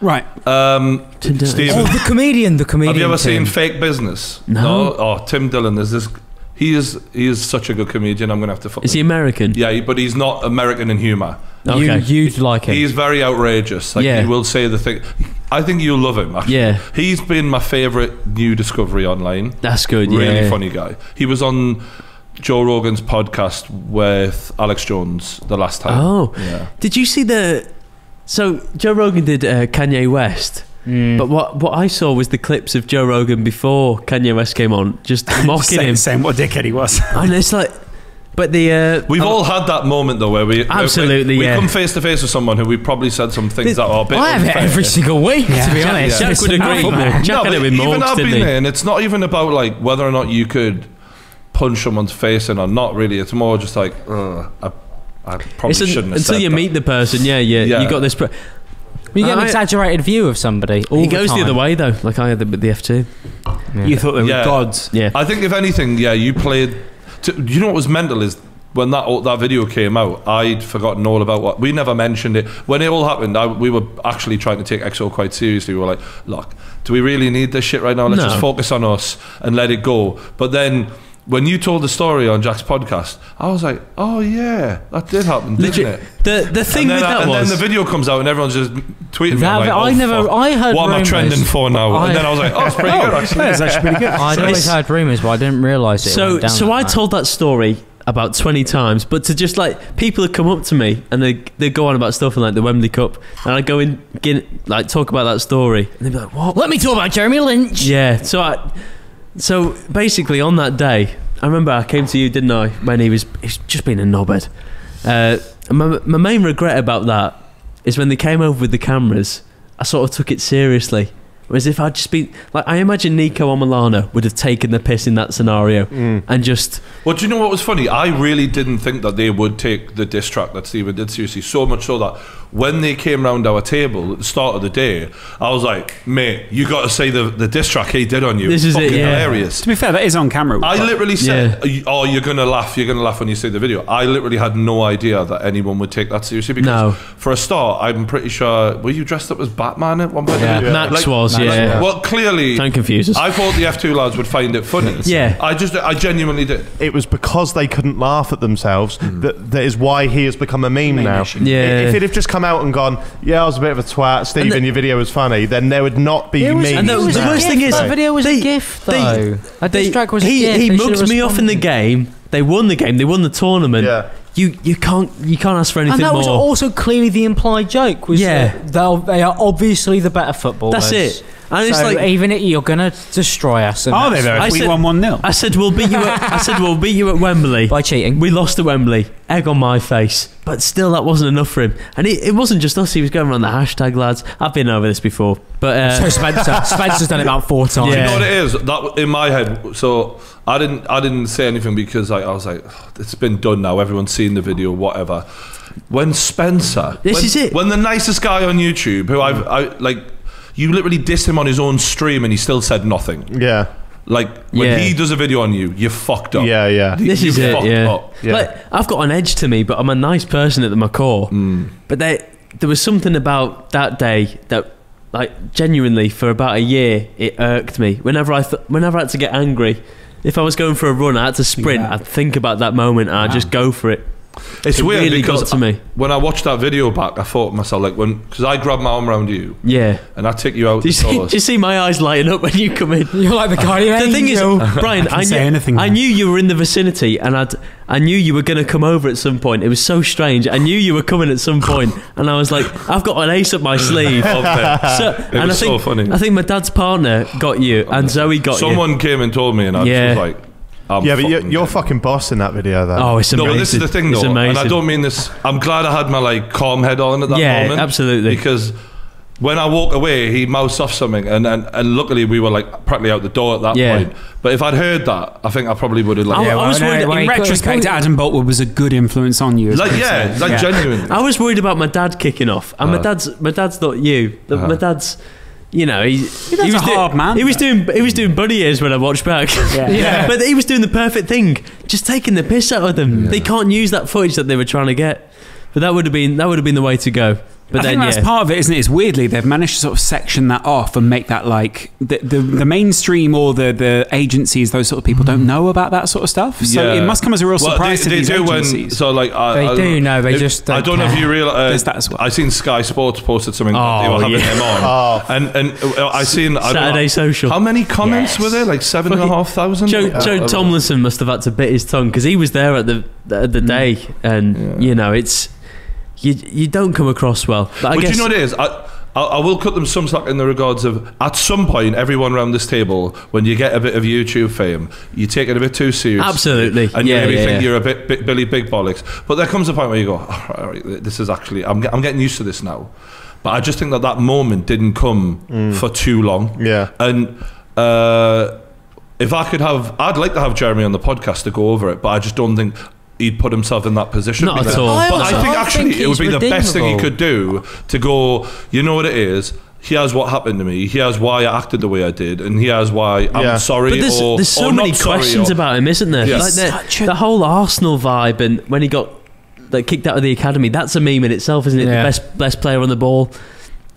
Right. Um, Tim Dillon. Stephen, Oh, the comedian. The comedian. have you ever Tim. seen Fake Business? No. Oh, Tim Dillon. There's this. He is. He is such a good comedian. I'm gonna have to. Fuck Is he American? Yeah, but he's not American in humour. You, Okay. you'd like him. He's very outrageous. Like Yeah. he will say the thing. I think you'll love him. Actually. Yeah. He's been my favourite new discovery online. That's good. Really yeah. funny guy. He was on Joe Rogan's podcast with Alex Jones the last time. Oh, Yeah. did you see the? So Joe Rogan did uh, Kanye West, Mm. but what what I saw was the clips of Joe Rogan before Kanye West came on, just *laughs* mocking saying, him, saying what a dickhead he was. *laughs* and it's like, but the uh, We've oh, all had that moment though, where we Absolutely, we, we yeah. come face to face with someone who we probably said some things that are a bit. I have it every single week, to be Yeah. honest. Jack It's would agree. enough, man. Jack no, had but it with even Morgz, I've been he? there, and it's not even about like whether or not you could punch someone's face in or not. Really, it's more just like, Ugh, I, I probably It's an- shouldn't have until said you that. meet the person, yeah, yeah, Yeah. you got this. Pre- You get an I- exaggerated view of somebody. All he the goes the time. other way though, like I had the, with the F two. You thought they were Yeah. gods. Yeah, I think if anything, yeah, you played. To, you know what was mental is when that that video came out, I'd forgotten all about what we never mentioned it when it all happened. I, we were actually trying to take XO quite seriously. We were like, look, do we really need this shit right now? Let's No. just focus on us and let it go. But then. When you told the story on Jack's podcast, I was like, "Oh yeah, that did happen, didn't legit. it?" The the thing and then, with I- that and was then the video comes out and everyone's just tweeting me. That- I'm like, I oh, never- fuck. I heard What am I rumours. trending for now? I- and then I was like, "Oh, it's pretty oh, good actually." That's actually pretty good. *laughs* I'd always It's- heard rumours, but I didn't realise it. so went down so that I way. told that story about 20 times but to just like people have come up to me and they they go on about stuff in like the Wembley Cup and I go in get, like talk about that story and they'd be like what Let me talk about Jeremy Lynch. yeah so I so basically on that day I remember I came to you didn't I when he was he's just being a knobhead uh, my, my main regret about that is when they came over with the cameras I sort of took it seriously Whereas if I'd just been like, I imagine Niko Omilana would have taken the piss in that scenario Mm. and just Well, do you know what was funny? I really didn't think that they would take the diss track that Stephen did seriously. So much so that when they came round our table at the start of the day, I was like, "Mate, you got to say the the diss track he did on you. This It's is it, fucking yeah. hilarious." To be fair, that is on camera. I literally said, "Oh, you're gonna laugh. You're gonna laugh when you see the video." I literally had no idea that anyone would take that seriously because, No. for a start, I'm pretty sure were you dressed up as Batman at one point? yeah, Yeah. Max Like- was Max, yeah. yeah. Well, clearly, Don't confuse us. I thought the F2 lads would find it funny. *laughs* Yeah. I just, I genuinely did. It was because they couldn't laugh at themselves Hmm. that that is why he has become a meme now. issue. Yeah. If it had just come out and gone, yeah, I was a bit of a twat, Stephen, And the- your video was funny, then there would not be me. and the- the worst thing is- that video was they- a gift they- though. a diss track was a he gift. he mugged me off in the game. They won the game. They won the tournament. Yeah. You you can't you can't ask for anything more. And that more. was also clearly the implied joke. Was Yeah. that they'll- they are obviously the better footballers. That's it. And it's so like even if you're gonna destroy us. and Are they that's- though? If I we said- won one 0 I said we'll beat you. At, I said we'll beat you at Wembley. by cheating? We lost at Wembley. Egg on my face. But still, that wasn't enough for him. And it, it wasn't just us. He was going around the hashtag lads. I've been over this before. But uh, So Spencer, *laughs* Spencer's done it about four times. Yeah. You know what it is? That in my head. So I didn't. I didn't say anything because I, I was like, it's been done now. Everyone's seen the video. Whatever. When Spencer, This when, is it. When the nicest guy on YouTube, who I've, I like, you literally diss him on his own stream, and he still said nothing. Yeah. Like when Yeah. he does a video on you, you're fucked up. Yeah, yeah. this You is it. fucked Yeah. up. Yeah. Like I've got an edge to me, but I'm a nice person at my core. Mm. But there, there was something about that day that, like, genuinely for about a year, it irked me. Whenever I, th- whenever I had to get angry, if I was going for a run, I had to sprint. Yeah. I'd think about that moment and I'd just go for it. It's It weird really because got to me. when I watched that video back, I thought to myself like when because I grabbed my arm around you Yeah. and I take you out Do you, see, do you see my eyes lighting up when you come in? You're like the *laughs* guardian The thing is. Brian, I, can say knew, anything I knew you were in the vicinity, and I'd, I knew you were going to come over at some point. It was so strange. I knew you were coming at some point, *laughs* and I was like, I've got an ace up my sleeve. *laughs* Okay. So, It and was I think, so funny. I think my dad's partner got you, and Zoe got Someone came and told me, and I Yeah. was like, I'm yeah, but you're, fucking you're fucking boss in that video, though. Oh, it's No, amazing. but this is the thing, It's though, amazing. and I don't mean this. I'm glad I had my like calm head on at that Yeah, moment. absolutely. Because when I walk away, he mouths off something, and, and and luckily we were like practically out the door at that Yeah. point. But if I'd heard that, I think I probably would have like, I- Yeah, I was no, worried- in well, he retrospect, could- Adam Boltwood was a good influence on you. like yeah, said. like genuinely. I was worried about my dad kicking off, and my Uh. dad's my dad's not you. The- My dad's. You know, he, he was a do- hard man, He was doing he was doing bunny ears when I watched back. Yeah. *laughs* Yeah. but he was doing the perfect thing, just taking the piss out of them. They can't use that footage that they were trying to get. But that would have been that would have been the way to go. But I then think that's yeah, part of it, isn't it? It's weirdly they've managed to sort of section that off and make that like the the, the mainstream or the the agencies, those sort of people don't know about that sort of stuff. So Yeah. it must come as a real Well, surprise they, to these they do when agencies. so like I, They I, do know, they if- just I don't don't know if care. you realize. Uh, There's that as well. I seen Sky Sports posted something that they Oh, were having yeah. him on, Oh. and and uh, I seen I don't know- Saturday social. How many comments Yes. were there? Like seven and a half thousand. Joe, Uh, Joe uh, Tomlinson must have had to bit his tongue because he was there at the at the day, and Yeah. you know it's you you don't come across well. But I But guess you know what it is? I, I, I will cut them some slack in the regards of at some point, everyone around this table, when you get a bit of YouTube fame, you take it a bit too seriously. Absolutely. And Yeah, you maybe yeah, think yeah. you're a bit, bit Billy Big Bollocks. But there comes a point where you go, all right, all right, this is actually, I'm, get- I'm getting used to this now. But I just think that that moment didn't come for too long. Yeah. And uh, if I could have, I'd like to have Jeremy on the podcast to go over it, but I just don't think he'd put himself in that position. Not at all. I But also- I think actually think it would be he's the best thing he could do to go, you know what it is? Here's what happened to me. Here's why I acted the way I did, and here's why I'm Yeah. sorry. But there's, or, there's so or many not questions or- about him, isn't there? Yes. Like the, a- the whole Arsenal vibe, and when he got like kicked out of the academy, that's a meme in itself, isn't it? Yeah. The best best player on the ball.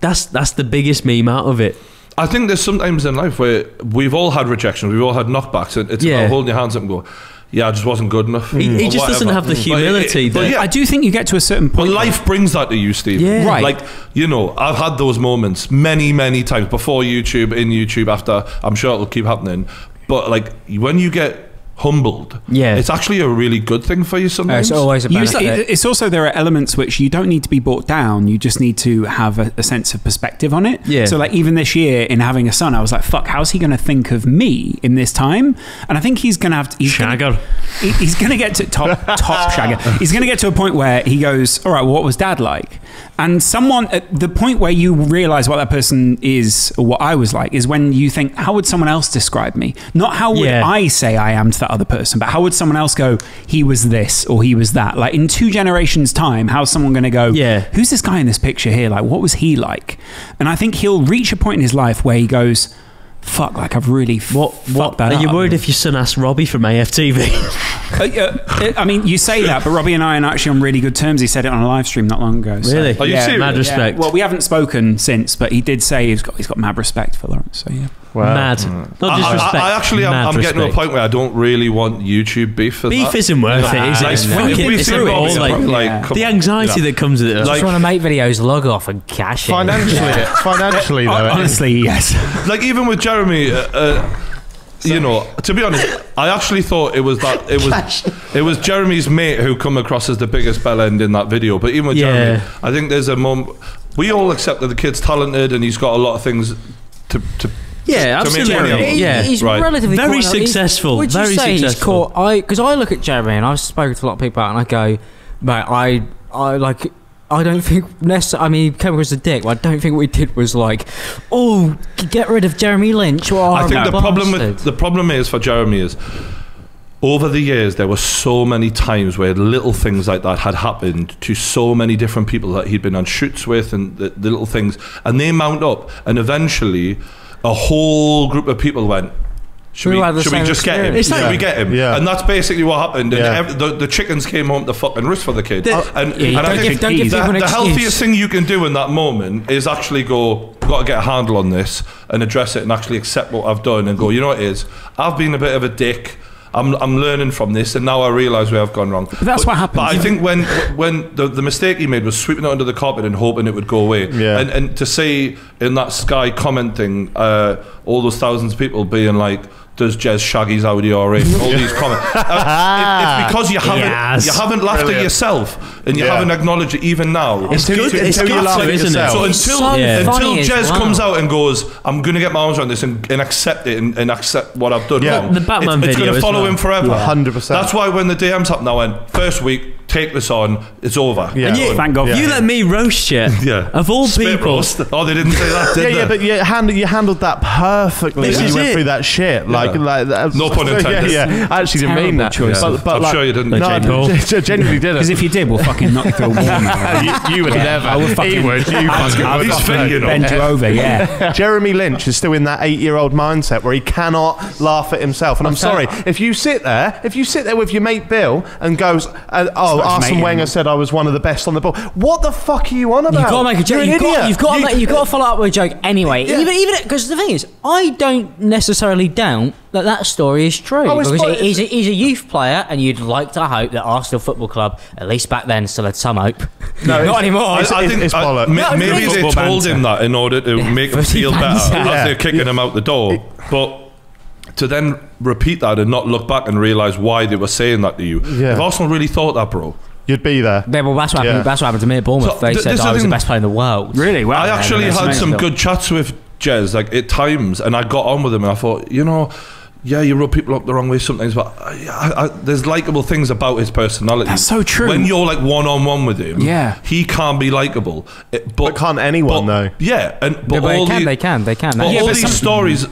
That's that's the biggest meme out of it. I think there's sometimes in life where we've all had rejection, we've all had knockbacks, and it's Yeah. about holding your hands up and go, "Yeah, I just wasn't good enough." He- he or just doesn't have the mm. But it- humility but yeah, I do think you get to a certain point. But life brings that to you, Steve. Yeah. Right. Like, you know, I've had those moments many, many times before YouTube, in YouTube, after. I'm sure it'll keep happening. But, like, when you get humbled, Yeah. it's actually a really good thing for you sometimes. Uh, it's always a benefit. it- it's also there are elements which you don't need to be brought down. You just need to have a, a sense of perspective on it. Yeah. So like even this year in having a son, I was like, "Fuck, how's he going to think of me in this time?" And I think he's going to have to, he's gonna- Shagger. he- he's going to get to top top shagger. *laughs* He's going to get to a point where he goes, "All right, well, what was dad like?" And someone at the point where you realize what that person is or what I was like is when you think, how would someone else describe me? Not how would Yeah. I say I am to that other person, but how would someone else go, he was this or he was that? Like in two generations' time, how's someone going to go, Yeah. who's this guy in this picture here? Like, what was he like? And I think he'll reach a point in his life where he goes, fuck, like I've really What? What? that Are you up. worried if your son asked Robbie from AFTV? *laughs* Uh, uh, I mean, you say that, but Robbie and I are actually on really good terms. He said it on a live stream not long ago. so- Really? Are you serious? Mad respect. Well, we haven't spoken since, but he did say he's got he's got mad respect for Laurence. So yeah, Wow. Mad. Not I, just I- respect. I actually, I'm, I'm getting to a point where I don't really want YouTube beef. For Beef that. isn't worth it, is it? Like, It's if fucking- we it's see all like- like, Yeah. come the on. anxiety that comes with it. Like- Just want to make videos, log off, and cash it. Financially, *laughs* financially though, it- *laughs* honestly, yes. like even with Jeremy, uh, uh, you know, to be honest, I actually thought it was that it was it was Jeremy's mate who come across as the biggest bell end in that video. But even with Yeah. Jeremy, I think there's a moment we all accept that the kid's talented and he's got a lot of things to to. Yeah, to make absolutely. money. He- Yeah. he's Right. relatively Very caught- he's- successful, Would you very say he's successful. caught? I because I look at Jeremy and I've spoken to a lot of people out and I go, mate, I I like. I don't think necessarily. I mean, he came across a dick. But I don't think what he did was like, oh, get rid of Jeremy Lynch. Or I think the problem with the problem is for Jeremy is over the years there were so many times where little things like that had happened to so many different people that he'd been on shoots with and the, the little things and they mount up and eventually a whole group of people went should We we, should we just get him? It's should like- we get him? Yeah. And that's basically what happened. And Yeah. ev- the, the chickens came home to fucking roost for the kid. Oh, and Yeah, and I don't think give- don't give the, the healthiest thing you can do in that moment is actually go, got to get a handle on this and address it and actually accept what I've done and go, you know what it is? I've been a bit of a dick. I'm, I'm learning from this and now I realise where I've gone wrong. But that's what happens. But I think when when the, the mistake he made was sweeping it under the carpet and hoping it would go away. Yeah. And, and to see in that Sky comment thing, uh, all those thousands of people being like, does Jez Shaggy's Audi R8? *laughs* All these comments. Uh, it- it's *laughs* because you haven't Yes. you haven't laughed Brilliant. at yourself and you Yeah. haven't acknowledged it even now. It's Until good. you- It's you good, laugh at isn't it? yourself. So until so Yeah. until Jez well. comes out and goes, I'm going to get my arms around this and, and accept it and, and accept what I've done Yeah. wrong. The Batman it's, it's going to follow well. him forever. 100%. That's why when the DMs happened, I went first week, take this on, it's over. Yeah. And you, Thank God for you let me roast you. *laughs* Yeah. Of all Spit people. roast. Oh, they didn't say that, *laughs* did yeah, they? yeah, but you handled you handled that perfectly. This when is you went it. through that shit. Like, Yeah. like that- No pun intended. *laughs* Yeah, yeah. I actually didn't mean that. choice. But, but I'm like, sure you didn't. No, Jake I genuinely didn't. Because if you did, we'll fucking knock you through a wall. man. you, you would never. I would he fucking- would. You fucking I would would. He's fucking fit, you know. bend you over. Yeah. Jeremy Lynch is still in that eight-year-old mindset where he cannot laugh at himself. And I'm sorry, if you sit there, if you sit there with your mate Bill and goes, uh, "Oh, Starts Arsene mating. Wenger said I was one of the best on the ball," what the fuck are you on about? You've got to make a joke. You're an You've got, you've got to You- make, you've got to follow up with a joke anyway. Yeah. Even even because the thing is, I don't necessarily doubt that that story is true Oh, because fine. he's a, he's a youth player, and you'd like to hope that Arsenal Football Club, at least back then, still had some hope. *laughs* No, not anymore. I, I think it's I- uh, bollocks. ma- No, maybe they football told him that in order to make *laughs* him Footy feel better banter. as Yeah. they're kicking him out the door. But to then repeat that and not look back and realise why they were saying that to you. Yeah. If Arsenal really thought that, bro, You'd be there. Yeah, well, that's what happened. Yeah. That's what happened to me at Bournemouth. So, they th- said this I was the the best player in the world. Really? Wow. I actually that's had amazing. some good chats with Jez, like at times, and I got on with him, and I thought, you know. Yeah, you rub people up the wrong way sometimes, but I, I, I, there's likable things about his personality. That's so true. When you're like one on one with him, Yeah. he can't be likable. But, But can't anyone, but- though? Yeah, and but Yeah, but all they can, the- they can, they can. But They- all but these some- stories,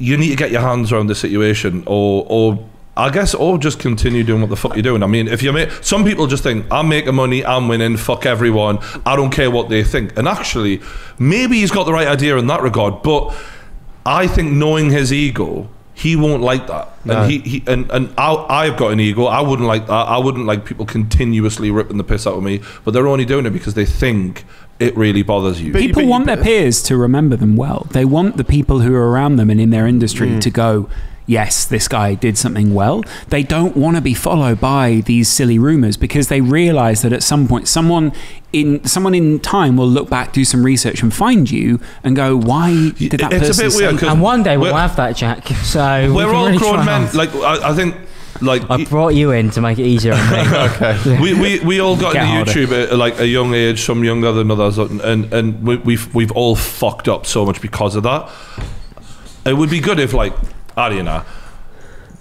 you need to get your hands around the situation, or or I guess, or just continue doing what the fuck you're doing. I mean, if you make some people just think I'm making money, I'm winning, fuck everyone, I don't care what they think. And actually, maybe he's got the right idea in that regard, but I think knowing his ego. He won't like that, No. and he, he and, and I, I've got an ego. I wouldn't like that. I wouldn't like people continuously ripping the piss out of me. But they're only doing it because they think it really bothers you. But- People want their peers to remember them well. They want the people who are around them and in their industry Mm. to go, yes, this guy did something well. They don't want to be followed by these silly rumors because they realize that at some point someone in someone in time will look back, do some research and find you and go, why did that It's a person bit say weird 'cause- and one day we'll have that, Jack. *laughs* So we We're can all really grown men. Like I, I think, like I brought you in to make it easier on me. *laughs* Okay. we, we, we all got Get into harder. YouTube at like a young age, some younger than others, and and, and we, we've we've all fucked up so much because of that. It would be good if like I don't know.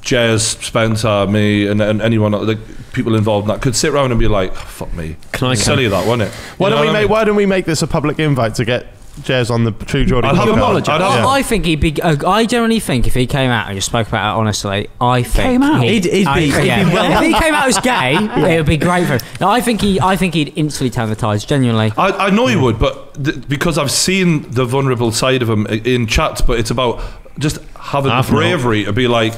Jez, Spencer, me, and, and anyone like people involved in that could sit around and be like, "Fuck me." Can I Silly that, wasn't it? Why You don't we what I make mean? Why don't we make this a public invite to get Jez on the True Geordie I'd have him on. podcast? I'd have Yeah. I think he'd be. Uh, I generally think if he came out and just spoke about it honestly, I think Came out? he'd, He'd- he'd I- be- he'd yeah. be well- if he came out as *laughs* gay, it would be great for him. No, I think he. I think he'd instantly turn the tides. Genuinely. I, I know he would, but th- because I've seen the vulnerable side of him i- in chats, but it's about just having Half the bravery to be like,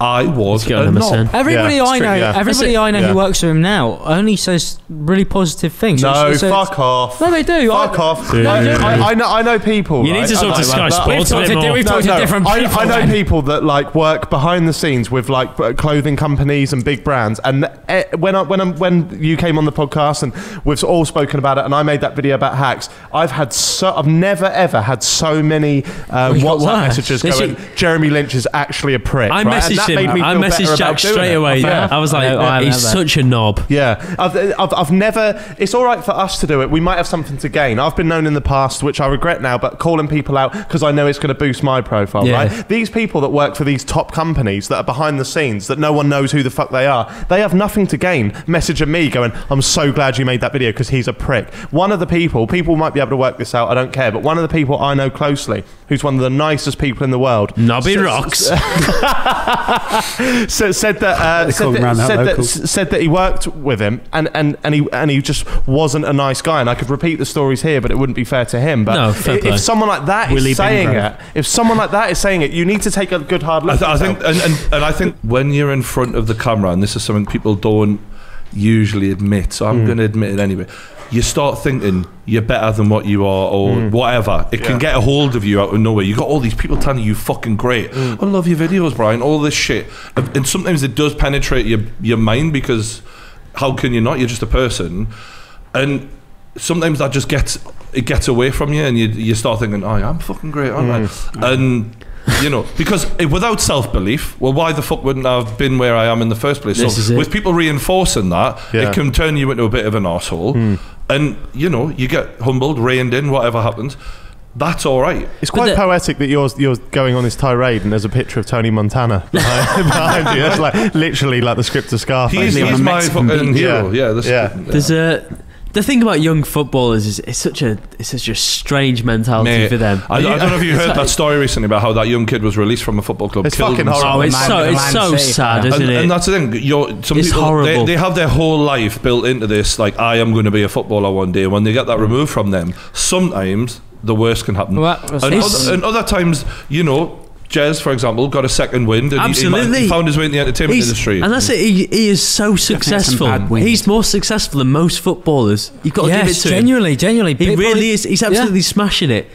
I was Let's a on knob. Everybody Yeah, I it's know, true, yeah. everybody That's I know Yeah. who works for him now only says really positive things. No, It's- it's fuck off. No, they do. Fuck I, off. Dude. I, I, I know, I know people. You need right? to talk I- to Sky I- Sports We've a talked bit to- more. we've talked to different I, people. I know then. people that like work behind the scenes with like b- clothing companies and big brands. And eh, when I, when I, when you came on the podcast and we've all spoken about it, and I made that video about hacks, I've had so I've never ever had so many Well, you got WhatsApp worse. messages This going. Jeremy Lynch is actually a prick. I right? And messaged him. I messaged Jack straight away. Yeah. I was like, I I oh, he's such a knob. Yeah, I've, I've, I've never. It's all right for us to do it. We might have something to gain. I've been known in the past, which I regret now, but calling people out because I know it's going to boost my profile. Yeah. Right? These people that work for these top companies that are behind the scenes that no one knows who the fuck they are. They have nothing to gain. Messaging me going, "I'm so glad you made that video because he's a prick." One of the people, people might be able to work this out. I don't care, but one of the people I know closely, who's one of the nicest people in the world, Nobby says- rocks. *laughs* *laughs* *laughs* said, said that uh, said that, that said, that, s- said that he worked with him and, and, and he and he just wasn't a nice guy and I could repeat the stories here but it wouldn't be fair to him but No, fair i- play. if someone like that is Willie saying Wingrove. it if someone like that is saying it you need to take a good hard I, look th- I think, and, and, and I think when you're in front of the camera, and this is something people don't usually admit, so I'm going to admit it anyway. You start thinking you're better than what you are, or hmm. whatever. It Yeah. can get a hold of you out of nowhere. You got all these people telling you you fucking great. Hmm. I love your videos, Brian. All this shit, and sometimes it does penetrate your your mind because how can you not? You're just a person, and sometimes that just gets it gets away from you, and you you start thinking, oh, yeah, I'm fucking great, aren't I? Hmm. And you know, because without self belief, well, why the fuck wouldn't I have been where I am in the first place? This so with people reinforcing that, Yeah. it can turn you into a bit of an asshole, and you know, you get humbled, reined in, whatever happens. That's all right. it's quite the- poetic that you're you're going on this tirade and there's a picture of Tony Montana *laughs* behind, *laughs* behind you. It's like literally like the script of Scarface. He's, he's my Mexican fucking hero. Yeah, this, Yeah. There's a the thing about young footballers is it's such a it's such a strange mentality Mate, for them. I, I don't know if you heard It's that story recently about how that young kid was released from a football club. It's killed fucking himself. horrible. Oh, it's Man- so it's Man so City sad, fan. isn't and, it? and that's the thing. You're, some It's people, horrible. They, they have their whole life built into this. Like, I am going to be a footballer one day. And when they get that removed from them, sometimes the worst can happen. Well, that's- and, it's- other, and other times, you know, Jez, for example, got a second wind. And he- he. He, found his way in the entertainment He's- industry. and that's it. He, he is so successful. He's more successful than most footballers. You've got to give it yes, to him. genuinely, genuinely. He really is. He's Yeah. absolutely smashing it.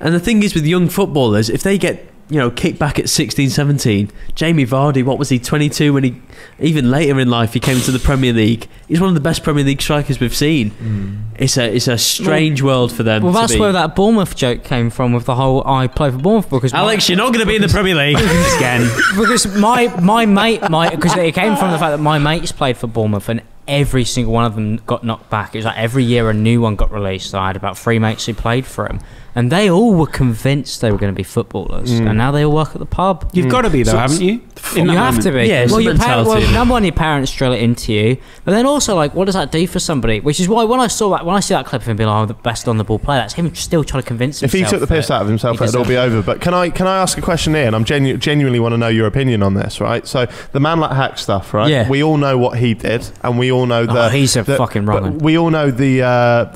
And the thing is with young footballers, if they get you know kicked back at 16, 17, Jamie Vardy, what was he, 22 when he even later in life he came to the Premier League. He's one of the best Premier League strikers we've seen. Mm. It's a it's a strange world for them. Well, to that's be. where that Bournemouth joke came from with the whole I play for Bournemouth because my- Alex, you're not going to be in the Premier League *laughs* again. because my my mate my because it came from the fact that my mates played for Bournemouth and every single one of them got knocked back. It was like every year a new one got released. So I had about three mates who played for him, and they all were convinced they were going to be footballers, and now they all work at the pub. You've got to be though, So- haven't you? In you have moment. to be. Yeah, well, your parents, well, mentality. number one, your parents drill it into you, but then also like, what does that do for somebody? Which is why when I saw that, when I see that clip of him being like, "I'm the best on the ball player," that's him still trying to convince If he took the piss out of himself, it'd all be over. But can I can I ask a question here? And I'm genu- genuinely want to know your opinion on this, right? So the man like hack stuff, right? Yeah. We all know what he did, and we all know Oh, the. he's a the- fucking but wrong. We all know the. Uh,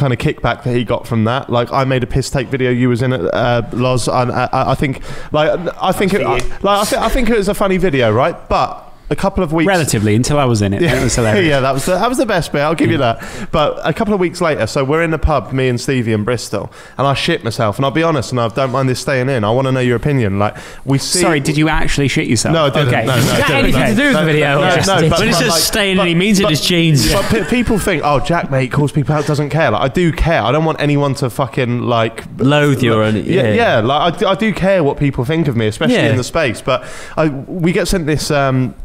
kind of kickback that he got from that. Like I made a piss take video you was in it uh, Loz and I, I I think like I think it, like I, th- I think it was a funny video right? But a couple of weeks Relatively, until I was in it. It was hilarious. *laughs* yeah, that was the, that was the best bit. I'll give you that. But a couple of weeks later, so we're in the pub, me and Stevie in Bristol, and I shit myself. And I'll be honest, and I don't mind this staying in. I want to know your opinion. Like we see. Sorry, did you actually shit yourself? No, I didn't. Okay. No, no, I *laughs* Does that didn't. anything to do with the video? No, just- no, but- When he but says like- staying in, he means it but- his jeans. But pe- people think, oh, Jack, mate, calls people out, doesn't care. Like I do care. I don't want anyone to fucking like Loathe you or like- yeah, yeah. yeah. Like I do, I do care what people think of me, especially Yeah. in the space. But I, we get sent this. Um,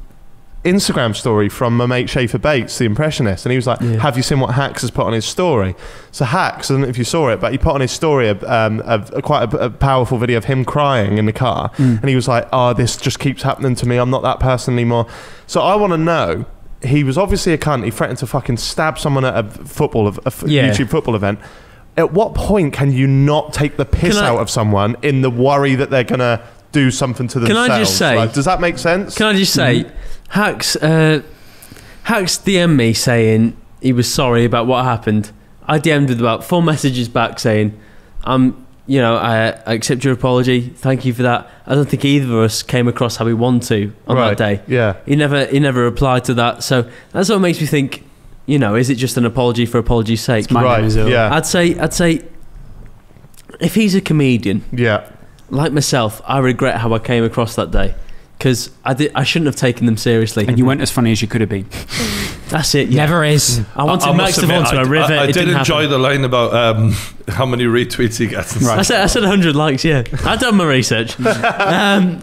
Instagram story from my mate Schaefer Bates, the impressionist, and he was like, Yeah. "Have you seen what Hacks has put on his story?" So Hacks, I don't know if you saw it, but he put on his story a, um, a, a quite a, a powerful video of him crying in the car, mm. and he was like, "Oh, this just keeps happening to me. I'm not that person anymore." So I want to know. He was obviously a cunt. He threatened to fucking stab someone at a football, a f- Yeah. YouTube football event. At what point can you not take the piss I- out of someone in the worry that they're gonna do something to themselves? Can? I just say- Like, does that make sense? Can I just say, mm-hmm. Hacks, uh, Hacks DM'd me saying he was sorry about what happened. I DM'd with about four *laughs* messages back saying, "I'm, you know, I, I accept your apology. Thank you for that. I don't think either of us came across how we want to on right. that day. Yeah. He never, he never replied to that. So that's what makes me think, you know, is it just an apology for apology's sake? My right. name is Ill. Yeah. I'd say, I'd say, if he's a comedian yeah. like myself, I regret how I came across that day because I did, I shouldn't have taken them seriously. And you weren't as funny as you could have been. That's it. Yeah. Never is. I wanted I Max to fall admit, into a I- river. I, I it did enjoy happen. the line about um, how many retweets he gets. Right. I said, I said 100 likes. Yeah, I've done my research. *laughs* um,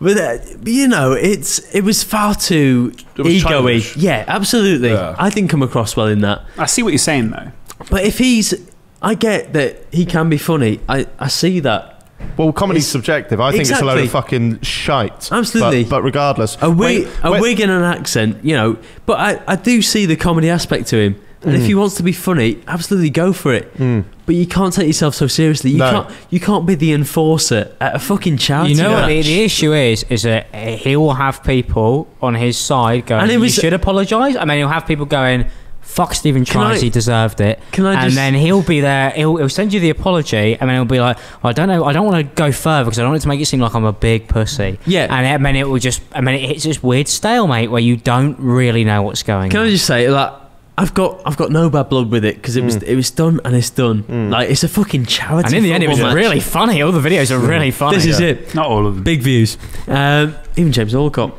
but, uh, you know, it's it was far too It was egoy. childish. Yeah, absolutely. Yeah. I didn't come across well in that. I see what you're saying though. But if he's, I get that he can be funny. I I see that. Well, comedy's It's- subjective. I think it's a load of fucking shite. Absolutely. But, but regardless, A wig, Wait, a wait- wig and an accent, you know. But I, I do see the comedy aspect to him. And if he wants to be funny, absolutely go for it. Mm. But you can't take yourself so seriously. You No. can't. You can't be the enforcer at a fucking charity You know what match. the, the issue is? Is that he will have people on his side going, And it was- you should apologise. And then he'll have people going, fuck Stephen Can Tries, I- he deserved it. Can I and just? then he'll be there, he'll, he'll send you the apology, and then he'll be like, "Oh, I don't know, I don't want to go further because I don't want it to make it seem like I'm a big pussy. yeah. And then it will just, I mean, it hits this weird stalemate where you don't really know what's going Can on. I just say like I've got I've got no bad blood with it because it was it was done and it's done. Like it's a fucking charity. and in the end, it was match. really funny. All the videos are really funny. This is it. Not all of them. Big views. Um, even James Allcott.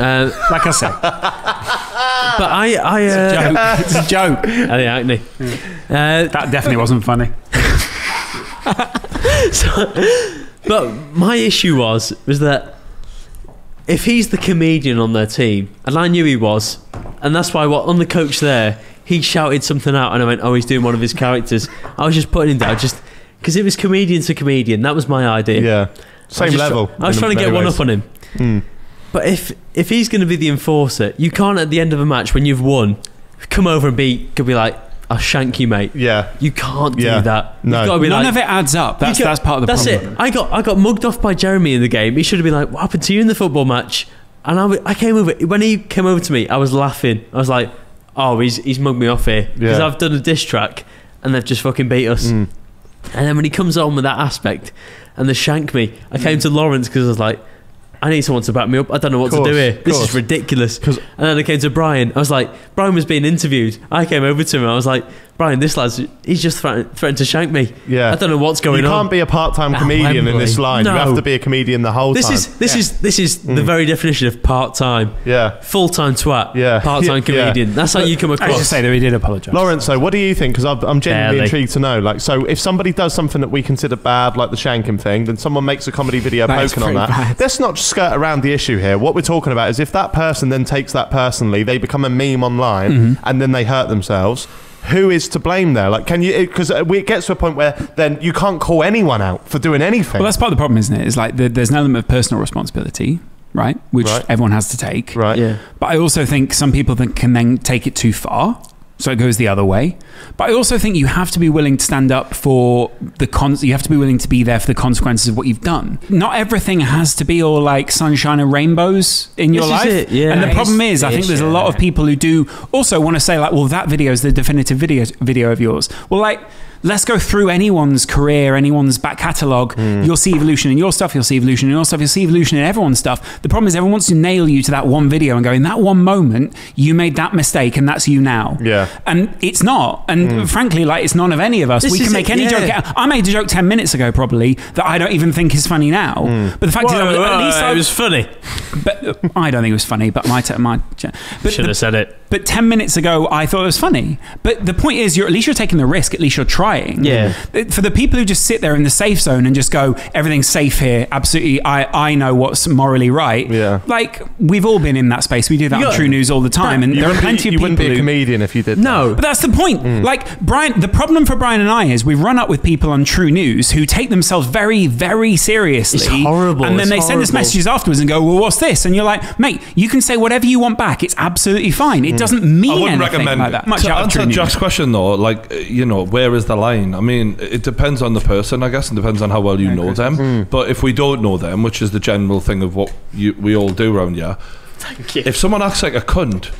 Uh, Like I said, *laughs* but I I uh, joke. *laughs* It's a joke. Hackney. Uh, That definitely wasn't funny. *laughs* But my issue was was that if he's the comedian on their team, and I knew he was, and that's why what on the coach there he shouted something out, and I went, "Oh, he's doing one of his characters." I was just putting him down, just because it was comedian to comedian. That was my idea. yeah, I same just level. I was trying to get many one up on him. Mm. But if if he's going to be the enforcer, you can't at the end of a match when you've won come over and be could be like, "I'll shank you, mate." Yeah, You can't Yeah. do that. No. You've got to be None like, of it adds up. That's You go- that's part of the That's problem. it. I got I got mugged off by Jeremy in the game. He should have been like, "What happened to you in the football match?" And I, I came over when he came over to me. I was laughing. I was like, "Oh, he's he's mugged me off here because Yeah. I've done a diss track and they've just fucking beat us." Mm. And then when he comes on with that aspect and they shank me, I came to Laurence because I was like, I need someone to back me up. I don't know what Course, to do here. This course. is ridiculous. And then I came to Brian. I was like, Brian was being interviewed. I came over to him. I was like, Brian, this lad's he's just threatened, threatened to shank me. yeah. I don't know what's going you on. You can't be a part-time comedian in this line. You have to be a comedian the whole This time. is this is this is the very definition of part time, yeah. full time twat, Yeah. *laughs* part time Yeah. comedian. That's how you come across. I across. should say that we did apologise. Laurence, so what do you think? Because I'm genuinely Barely. intrigued to know. Like, so if somebody does something that we consider bad, like the shanking thing, then someone makes a comedy video That is poking on that. bad. Let's not just skirt around the issue here. What we're talking about is if that person then takes that personally, they become a meme online, Mm-hmm. and then they hurt themselves. Who is to blame there? Like, can you? Because uh, it gets to a point where then you can't call anyone out for doing anything. Well, that's part of the problem, isn't it? Is like there- there's an element of personal responsibility, right? Which Right. everyone has to take. right. yeah, But I also think some people that can then take it too far. So it goes the other way. But I also think you have to be willing to stand up for the cons. You have to be willing to be there for the consequences of what you've done. Not everything has to be all like sunshine and rainbows in your This is life. it, yeah. And the problem is is, I think there's a lot of people who do also want to say like, well, that video is the definitive video video of yours. Well, like. Let's go through anyone's career, anyone's back catalogue. Hmm. You'll see evolution in your stuff, you'll see evolution in your stuff, you'll see evolution in everyone's stuff. The problem is, everyone wants to nail you to that one video and go, in that one moment, you made that mistake and that's you now. Yeah. And it's not. And hmm. frankly, like, it's none of any of us. This we can make it, any yeah. joke. I made a joke 10 minutes ago, probably, that I don't even think is funny now. Hmm. But the fact is, I was- at uh, least I it was funny. but uh, I don't think it was funny, but my, t- my but Should the- have said it. but 10 minutes ago, I thought it was funny. But the point is, you're at least you're taking the risk. At least you're trying. Trying. Yeah. For the people who just sit there in the safe zone and just go, everything's safe here, absolutely, I, I know what's morally right. Yeah. Like, we've all been in that space. We do that You on True News all the time. And there are wouldn't be- plenty of you people wouldn't be a who. comedian if you did. No. But that's the point. Mm. Like Brian, the problem for Brian and I is we've run up with people on True News who take themselves very, very seriously. It's horrible. And then It's they send us messages afterwards and go, "Well, what's this?" And you're like, "Mate, you can say whatever you want back. It's absolutely fine. It doesn't mean I wouldn't anything recommend like that." Much to answer True News. Jack's question though. Like you know, where is the line? I mean, it depends on the person, I guess, and depends on how well you know them. Hmm. But if we don't know them, which is the general thing of what you, we all do around here, if someone acts like a cunt,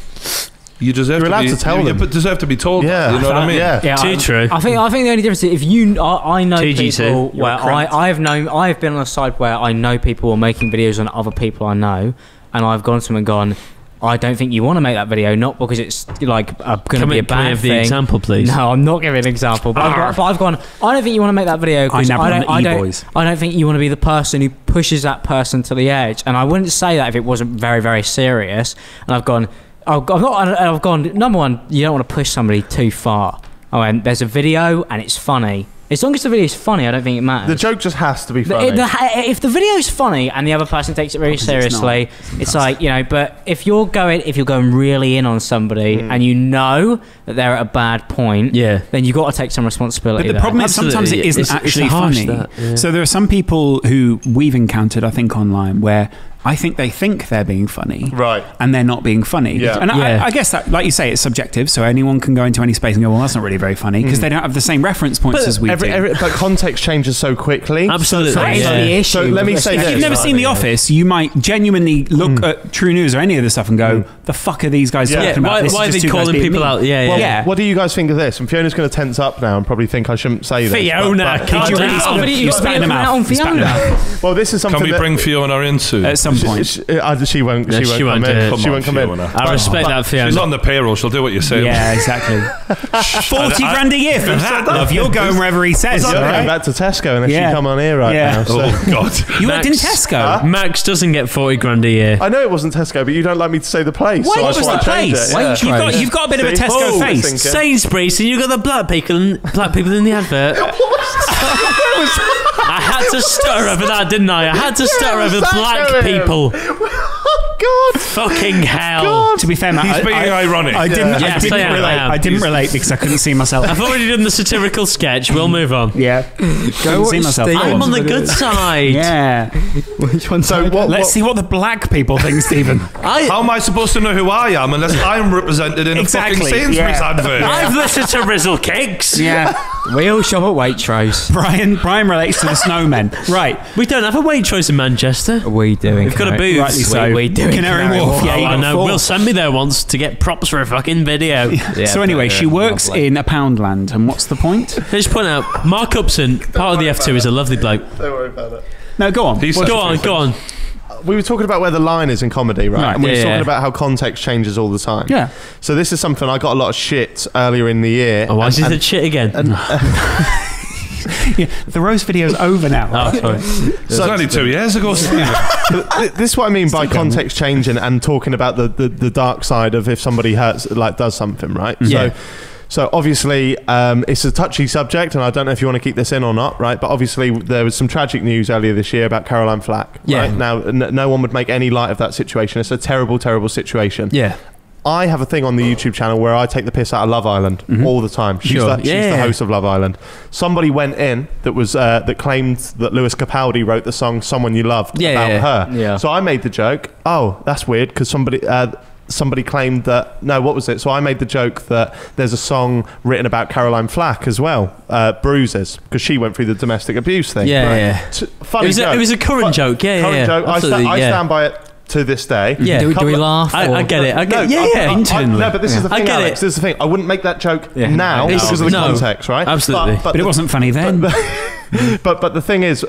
you deserve You're to allowed be, to tell you, them. You deserve to be told. Yeah. that, you know what I mean. Yeah. Yeah, Too I, true. I think I think the only difference is if you, I, I know TGC. people where. I, I've known, I've been on a side where I know people are making videos on other people I know, and I've gone to them and gone, I don't think you want to make that video, not because it's like uh, going to be a bad have the example, please? No, I'm not giving an example. But I've, got, but I've gone. I don't think you want to make that video. I never I don't. I don't. I don't think you want to be the person who pushes that person to the edge. And I wouldn't say that if it wasn't very, very serious. And I've gone. I've, I've not. I've gone. Number one, you don't want to push somebody too far. I went. There's a video and it's funny. As long as the video is funny, I don't think it matters. The joke just has to be funny. the- if the video is funny and the other person takes it very Because it's seriously, not. it's, like you know. But if you're going, if you're going really in on somebody Mm. and you know that they're at a bad point, Yeah. then you have got to take some responsibility. But the there. problem is sometimes it Absolutely. isn't It's- it's actually harsh, funny. that, yeah. So there are some people who we've encountered, I think, online where I think they think they're being funny. Right. And they're not being funny. Yeah. And Yeah. I, I guess that, like you say, it's subjective. So anyone can go into any space and go, well, that's not really very funny because mm. they don't have the same reference points as we every, do. every, but context changes so quickly. Absolutely. That is yeah. the issue. So let me say if this. you've never seen The Office, you might genuinely look mm. at True News or any of this stuff and go, mm. "The fuck are these guys Yeah. talking Yeah, about? why, This why are they calling people out? Yeah, Well, yeah. yeah. What do you guys think of this? And Fiona's going to tense up now and probably think I shouldn't say this. Fiona, but- calm you really but you You got spat in video the coming out on. You spat in the Fiona. mouth. well, this is something Can we bring Fiona in soon? At some point. She, uh, she won't. No, she, she won't won't come do in. Come She on, won't come Fiona. in. I respect that, She's on the payroll. She'll do what you say. Yeah, exactly. *laughs* Forty grand a year for that, love. You're going wherever he says. I'm all going right? back to Tesco unless Yeah. you come on here right Yeah. now. So. Oh God. *laughs* You worked in Max. Tesco. Max doesn't get 40 grand a year. I know it wasn't Tesco, but you don't like me to say the place. What so I was just the want to change place? it. Yeah. You've got, you've got a bit of a See? Tesco Oh, face. thinking. Sainsbury's, and you've got the black people, black people in the advert. *laughs* I had to stutter over that, didn't I? I had to *laughs* stutter was over black people. *laughs* God. Fucking hell. To be fair, Matt, He's I, being I, ironic. I didn't, Yeah. I Yes, didn't am, I relate. am. I didn't relate because I couldn't see myself. I've already done the satirical sketch. We'll move on. yeah, couldn't see myself. Steve. I'm on the good *laughs* side. Yeah, Which one's So what? let's what see what the black people think, Stephen. *laughs* I, How am I supposed to know who I am unless I'm represented in Exactly, a fucking Sainsbury's yeah. advert? I've listened to Rizzle Kicks. Yeah, *laughs* We all shop at Waitrose. Brian. Brian relates to the snowmen. Right, We don't have a Waitrose in Manchester. What are we doing? We've got a booth. rightly so. we do in Canary Canary Wharf. Wharf. Yeah, Oh, you I know. four. Will send me there once to get props for a fucking video. Yeah, so anyway, she uh, works lovely. in a Poundland, and what's the point? *laughs* Let's point out, Mark Upson, part of the F2, is a lovely bloke. Don't worry about it. No, go on. He's Go on, go on. We were talking about where the line is in comedy, right? Right, and we were yeah, talking yeah. about how context changes all the time. Yeah. So this is something I got a lot of shit earlier in the year. Oh, why is he and- said shit again? *laughs* *laughs* *laughs* yeah, the roast video's over now. oh, sorry. *laughs* It's only two years ago, *laughs* this is what I mean by context changing and talking about the, the, the dark side of if somebody hurts like does something right Yeah. so so obviously um, it's a touchy subject and I don't know if you want to keep this in or not right but obviously there was some tragic news earlier this year about Caroline Flack Yeah. right now n- no one would make any light of that situation it's a terrible terrible situation Yeah. I have a thing on the YouTube channel where I take the piss out of Love Island all the time. She's, Sure. the, she's the host of Love Island. Somebody went in that was uh, that claimed that Lewis Capaldi wrote the song "Someone You Loved" Yeah, about yeah. her. Yeah. So I made the joke. Oh, that's weird because somebody. Uh, Somebody claimed that no, what was it? So I made the joke that there's a song written about Caroline Flack as well, uh, "Bruises," because she went through the domestic abuse thing. Yeah, Right. yeah. T- funny It was a- joke. it was a current Fu- joke. Yeah, yeah, current yeah. joke. I, sta- Absolutely, I stand by it to this day. Yeah. Do, we- do we laugh? I, or- I get it. I get No, Yeah, yeah. I- I- internally. no, but this is the I thing, get Alex. it. This is the thing. I wouldn't make that joke Yeah. now It's- because of the no. context, right? Absolutely. but it wasn't funny then. *laughs* but but the thing is,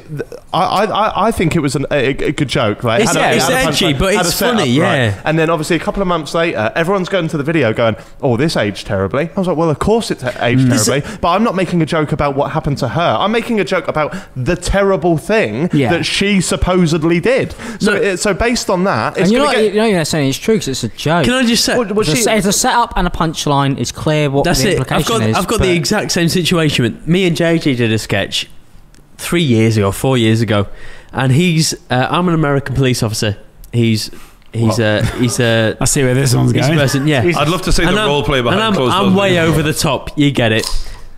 I I, I think it was an, a, a good joke. Like, It's- had a- it's edgy, but it's setup, funny, right? yeah. And then obviously a couple of months later, everyone's going to the video going, "Oh, this aged terribly." I was like, "Well, of course it aged mm. terribly," but I'm not making a joke about what happened to her. I'm making a joke about the terrible thing Yeah. that she supposedly did. So No. it, so based on that, it's And you're not, get. you know, you're saying it's true because it's a joke. Can I just say? Well, well, it's, a, she- it's a setup and a punchline. It's clear what That's the it. implication I've got is. I've got but- the exact same situation. With, me and JJ did a sketch three years ago, four years ago, and he's uh, I'm an American police officer. He's he's a he's a *laughs* I see where this one's he's a going. person. Yeah, I'd love to see the I'm- role play behind and I'm, closed I'm doors. way over the top. You get it.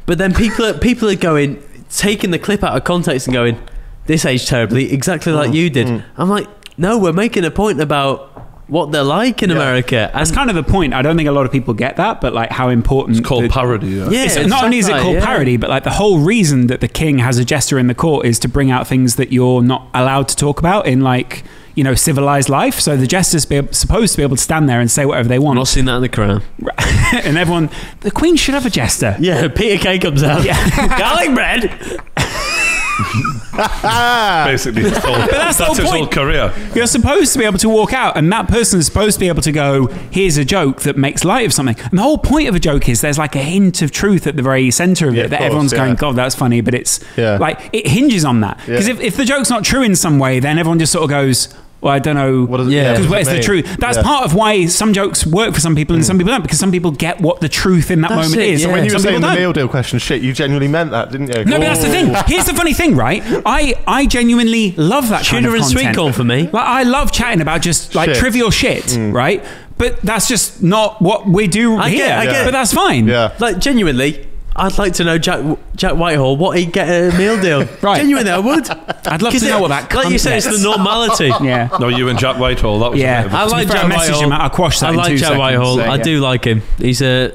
But then people are, people are going taking the clip out of context and going, "This aged terribly," exactly like Mm, you did. I'm like, no, we're making a point about what they're like in Yeah. America. And That's kind of the point. I don't think a lot of people get that, but like how important It's called the- parody. Yeah. yeah, It's- it's not only is it called yeah. parody, but like the whole reason that the king has a jester in the court is to bring out things that you're not allowed to talk about in like you know civilized life. So the jester's be, supposed to be able to stand there and say whatever they want. I'm want, not seeing that in the crown. *laughs* and everyone, the queen should have a jester. Yeah, Peter Kay comes out. *laughs* Garlic bread. *laughs* *laughs* Basically, his whole, that's that's, the whole his whole point. career. You're supposed to be able to walk out, and that person is supposed to be able to go, "Here's a joke that makes light of something." And the whole point of a joke is there's like a hint of truth at the very center of Yeah, it of that course, everyone's yeah. going, "God, that's funny," but it's Yeah. like it hinges on that because if, if the joke's not true in some way, then everyone just sort of goes. Well, I don't know. What does it- Yeah. yeah, because does where's the truth? That's Yeah. part of why some jokes work for some people and mm. some people don't, because some people get what the truth in that That's moment it, is. yeah. and When you were some saying people the don't. meal deal question, shit, you genuinely meant that, didn't you? No, but that's the thing. Here's the funny thing, right? *laughs* I, I genuinely love that kind Tuna of and sweet corn for me. Like I love chatting about just like Shit. trivial shit, mm. right? But that's just not what we do I here. get- I get- But that's fine. Yeah. Like genuinely, I'd like to know Jack Jack Whitehall what he'd get a meal deal. *laughs* Right. Genuinely, I would. I'd love to 'Cause know it- what that. Like you said, it's the normality. *laughs* Yeah. No, you and Jack Whitehall. That was Yeah. a bit of a- I like fair, I Jack Whitehall. him, I'll quash that I in like two Jack seconds, Whitehall. so, I do like him. He's a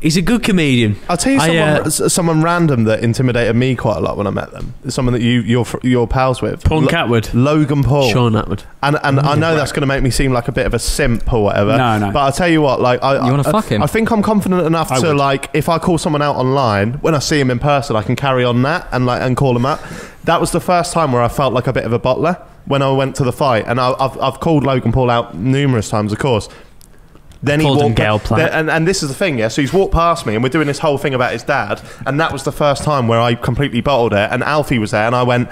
he's a good comedian. I'll tell you I, someone, uh, someone random that intimidated me quite a lot when I met them. Someone that you you're fr- you're pals with. Paul Lo- Catwood. Logan Paul. Sean Atwood. And and I know that's going to make me seem like a bit of a simp or whatever. No, no. But I'll tell you what, like I, You wanna fuck him? I think I'm confident enough I to would. like if I call someone out online, when I see him in person, I can carry on that and like and call him out. That was the first time where I felt like a bit of a bottler when I went to the fight, and I, I've I've called Logan Paul out numerous times, of course. Then Called he him walked Gail Platt. then- and, and this is the thing, yeah. So he's walked past me, and we're doing this whole thing about his dad, and that was the first time where I completely bottled it. And Alfie was there, and I went,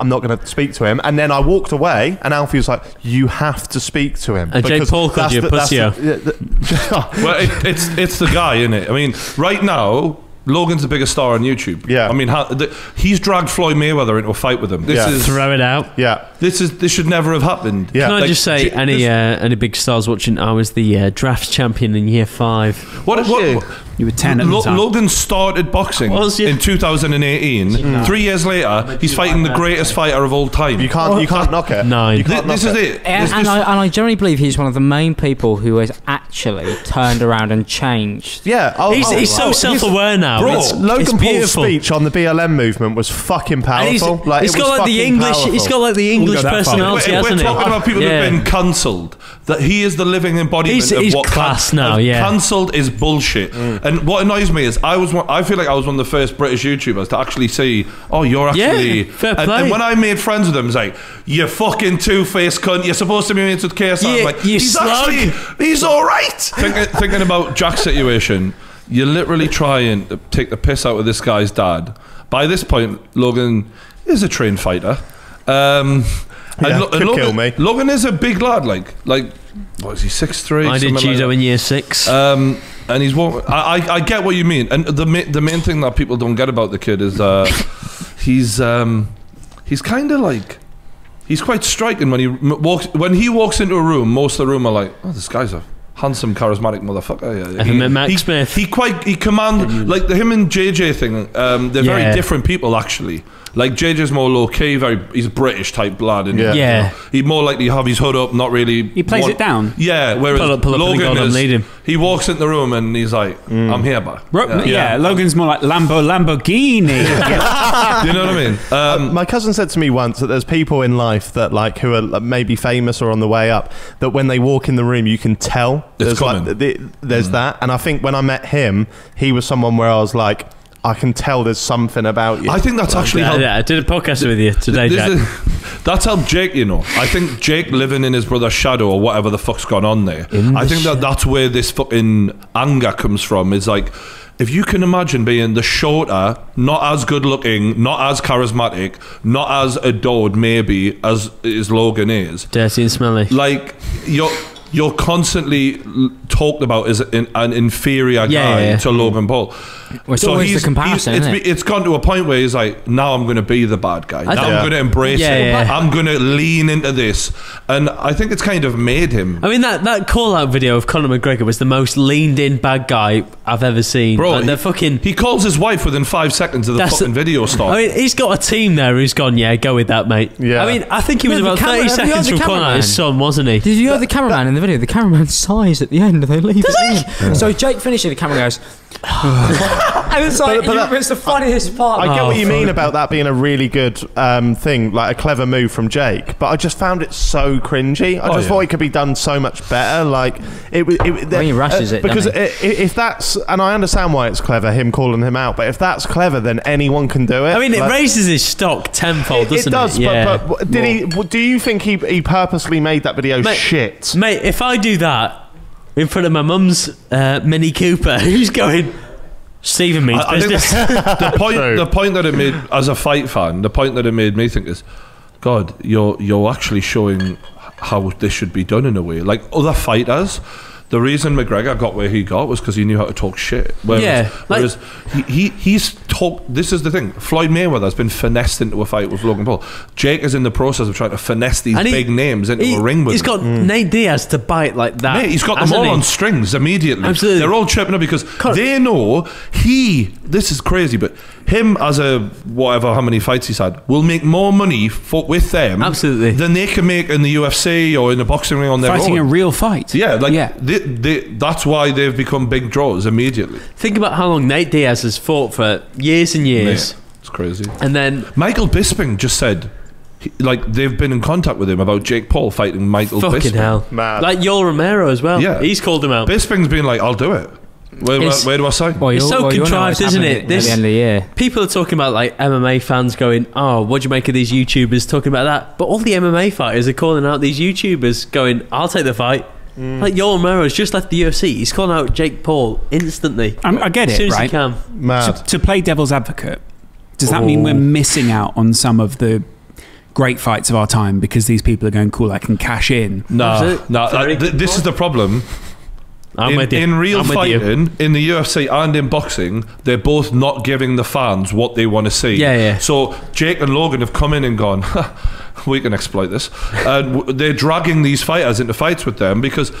"I'm not going to speak to him." And then I walked away, and Alfie was like, "You have to speak to him." And Jake because Paul called that's you a the- that's pussy-o. the- the- *laughs* well, it, it's it's the guy, isn't it? I mean, right now. Logan's the biggest star on YouTube. Yeah. I mean, how, the, he's dragged Floyd Mayweather into a fight with him. This Yeah. is Throw it out. yeah, this is this should never have happened. Yeah. Can I Like, just say, j- any this- uh, any big stars watching? I was the uh, draft champion in year five. What, Was what, you? what- You were ten at the Lo- time. Logan started boxing Was you? in 2018. Three years later, he's fighting the greatest fighter of all time. you can't you can't knock it. Nine. You Thi- can't this knock is it. it. And, This- and, this- I, and I generally believe he's one of the main people who has actually turned around and changed. Yeah, oh, He's, oh, he's so oh, self-aware now. Bro, it's, Logan it's Paul's beautiful. speech on the BLM movement was fucking And he's, powerful. like, he's it got was like the fucking English. He's powerful. got like the English go personality, we're, we're hasn't he? talking about people Yeah. who've been cancelled. That he is the living embodiment He's- of he's what class now, yeah. Cancelled is bullshit. Mm. And what annoys me is I was one, I feel like I was one of the first British YouTubers to actually see. Oh, you're actually Yeah, actually. fair and, play. and when I made friends with him, it's like you fucking two faced cunt. You're supposed to be mates with KSI. I'm Yeah, like you he's slug." actually he's all right. thinking, thinking about Jack's situation, you're literally trying to take the piss out of this guy's dad. By this point, Logan is a trained fighter. Um, and Yeah, Lo- could Logan, kill me. Logan is a big lad. Like, like, what is he? Six three. I did judo in year six. Um, and he's walk- I, I I get what you mean, and the ma- the main thing that people don't get about the kid is uh, *laughs* he's um, he's kind of like he's quite striking when he m- walks when he walks into a room. Most of the room are like, oh, this guy's a handsome, charismatic motherfucker. Yeah, Have you met Max he, Smith? He quite he commands like the him and JJ thing. Um, they're Yeah. very different people actually. Like JJ's more low key, very he's a British type lad, and Yeah. Yeah. he'd more likely have his hood up, not really. He plays want- it down. Yeah, whereas Pull up- pull up and Logan go and is, lead him. he walks into the room and he's like, "I'm here, bro." Ro- yeah. Logan's more like Lambo Lamborghini. *laughs* *laughs* you know what I mean? Um, My cousin said to me once that there's people in life that like who are like, maybe famous or on the way up that when they walk in the room you can tell It's there's like coming. the, there's that and I think when I met him he was someone where I was like I can tell there's something about you. I think that's actually Yeah, how yeah, I did a podcast with you today, This Jack. is- that's helped Jake, you know. I think Jake living in his brother's shadow or whatever the fuck's gone on there. I think that that's where this fucking anger comes from. Is like, if you can imagine being the shorter, not as good looking, not as charismatic, not as adored maybe as is Logan is, Dirty and smelly. like you're you're constantly talked about as an, an inferior Yeah, guy yeah, yeah. to Logan Paul. Well, it's always the comparison, it's, isn't be- it's gone to a point where he's like, now I'm going to be the bad guy. Now I'm Yeah. going to embrace Yeah, it. yeah. I'm going to lean into this, and I think it's kind of made him. I mean that that call out video of Conor McGregor was the most leaned in bad guy I've ever seen. Bro, like, he- fucking. He calls his wife within five seconds of the fucking the- video stop. I mean, he's got a team there who's gone. Yeah, go with that, mate. Yeah. I mean, I think he was Yeah, about camera- thirty have seconds from the calling his son, wasn't he? Did you hear the cameraman in the video? The cameraman sighs at the end and they leave it in. So Jake finishes, the camera goes, *sighs* *laughs* and it's like, But- but you- that- it's the funniest part. I get Oh, what you fuck. mean about that being a really good um, thing, like a clever move from Jake. But I just found it so cringy. I Oh, just yeah. thought it could be done so much better. Like it was. It, Well, he rushes it, because doesn't i- i- if that's and I understand why it's clever him calling him out. But if that's clever, then anyone can do it. I mean, it Like- raises his stock tenfold, It, doesn't it does, Yeah. but, but did he? Do you think he he purposely made that video Mate, shit? Mate, if I do that in front of my mum's uh, Mini Cooper, *laughs* who's going? Stephen means I, I think business. the *laughs* point True. the point that it made as a fight fan, the point that it made me think is, God, you're you're actually showing how this should be done in a way. Like other fighters, the reason McGregor got where he got was because he knew how to talk shit. Whereas, Yeah, like- whereas he, he he's talked. This is the thing. Floyd Mayweather has been finessed into a fight with Logan Paul. Jake is in the process of trying to finesse these he- big names into He, a ring with has him. got mm. Nate Diaz to bite like that. Mate, he's got them all he? on strings immediately. Absolutely. They're all chirping up because Con- they know he. This is crazy, but him as a whatever how many fights he's had will make more money for, with them Absolutely. than they can make in the UFC or in a boxing ring on their Fighting a own. real fight. yeah, like yeah. They, they, that's why they've become big draws immediately. Think about how long Nate Diaz has fought for years and years, Mate, it's crazy. and then Michael Bisping just said. he- Like they've been in contact with him about Jake Paul fighting Michael fucking Bisping. hell, Mad. like Yoel Romero as well. Yeah. he's called him out. Bisping's been like, "I'll do it." Where, where, where do I sign? Well, It's you'll- so well, contrived, isn't happening it? At This- the end of the year. People are talking about like MMA fans going, "Oh, what do you make of these YouTubers talking about that?" But all the MMA fighters are calling out these YouTubers, going, "I'll take the fight." Mm. Like Yoel Romero's just left the UFC. He's calling out Jake Paul instantly. I'm- I get as it, soon as he right? can. Mad. To, to play devil's advocate, does that mean we're missing out on some of the great fights of our time because these people are going, cool, I can cash in? No, Absolutely. no. Very th- this is the problem. I'm in, with you. in real I'm fighting, in the UFC and in boxing, they're both not giving the fans what they want to see. Yeah, yeah. So Jake and Logan have come in and gone, *laughs* we can exploit this. And they're dragging these fighters into fights with them because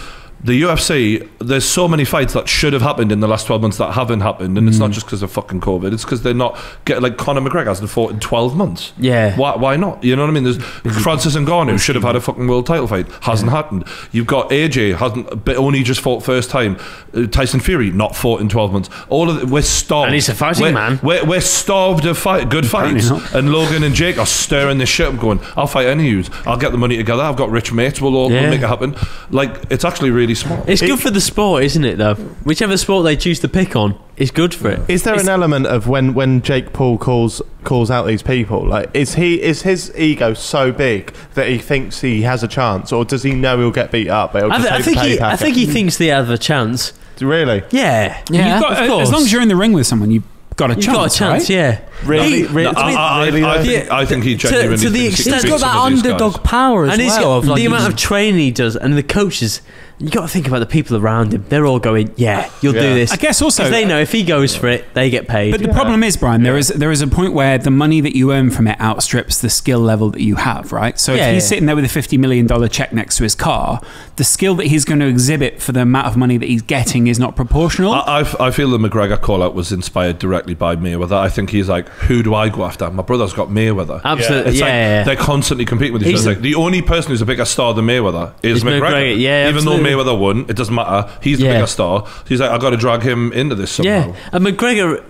the UFC, there's so many fights that should have happened in the last 12 months that haven't happened. And Mm. it's not just because of fucking COVID, it's because they're not getting, like, Conor McGregor hasn't fought in 12 months. Yeah. Why, why not? You know what I mean? There's Francis Ngannou who should have had a fucking world title fight. Hasn't happened. You've got AJ hasn't, but only just fought first time. Uh, Tyson Fury not fought in 12 months. All of the, we're starved. And he's a fighting we're, man. We're, we're starved of fight, good fights. And Logan and Jake are stirring this shit up, going, "I'll fight any of you. I'll get the money together. I've got rich mates. We'll all we'll make it happen." Like it's actually really smart. It's good for the sport, isn't it? Though, whichever sport they choose to pick on is good for it. Is there It's- an element of when, when Jake Paul calls calls out these people, like is he is his ego so big that he thinks he has a chance, or does he know he'll get beat up? But he'll I, th- I think he, I think he thinks they have a chance. really, Yeah, Yeah. You've got, of uh, as long as you're in the ring with someone, you've got a You've chance. got a chance, right? yeah. really, He- really. I, I, really I, I, think, I think he To- genuinely to the thinks he extent- can He's beat got that underdog guys. power as and he's well. got like, the amount of training he does, and the coaches. You got to think about the people around him. They're all going, "Yeah, you'll Yeah. do this." I guess also- they know if he goes for it, they get paid. But the problem is, Brian, there is there is a point where the money that you earn from it outstrips the skill level that you have, right? So Yeah, if he's yeah. sitting there with a fifty million dollar check next to his car, the skill that he's going to exhibit for the amount of money that he's getting is not proportional. I, I, I feel the McGregor call out was inspired directly by Mayweather. I think he's like, who do I go after? My brother's got Mayweather. Absolutely, yeah. It's like yeah, yeah. they're constantly competing with each He's- other. Like, the only person who's a bigger star than Mayweather is Is McGregor. McGregor, yeah, Even though absolutely. Mayweather won. It doesn't matter. He's the Yeah. bigger star. So he's like, I've got to drag him into this somehow. Yeah, and McGregor,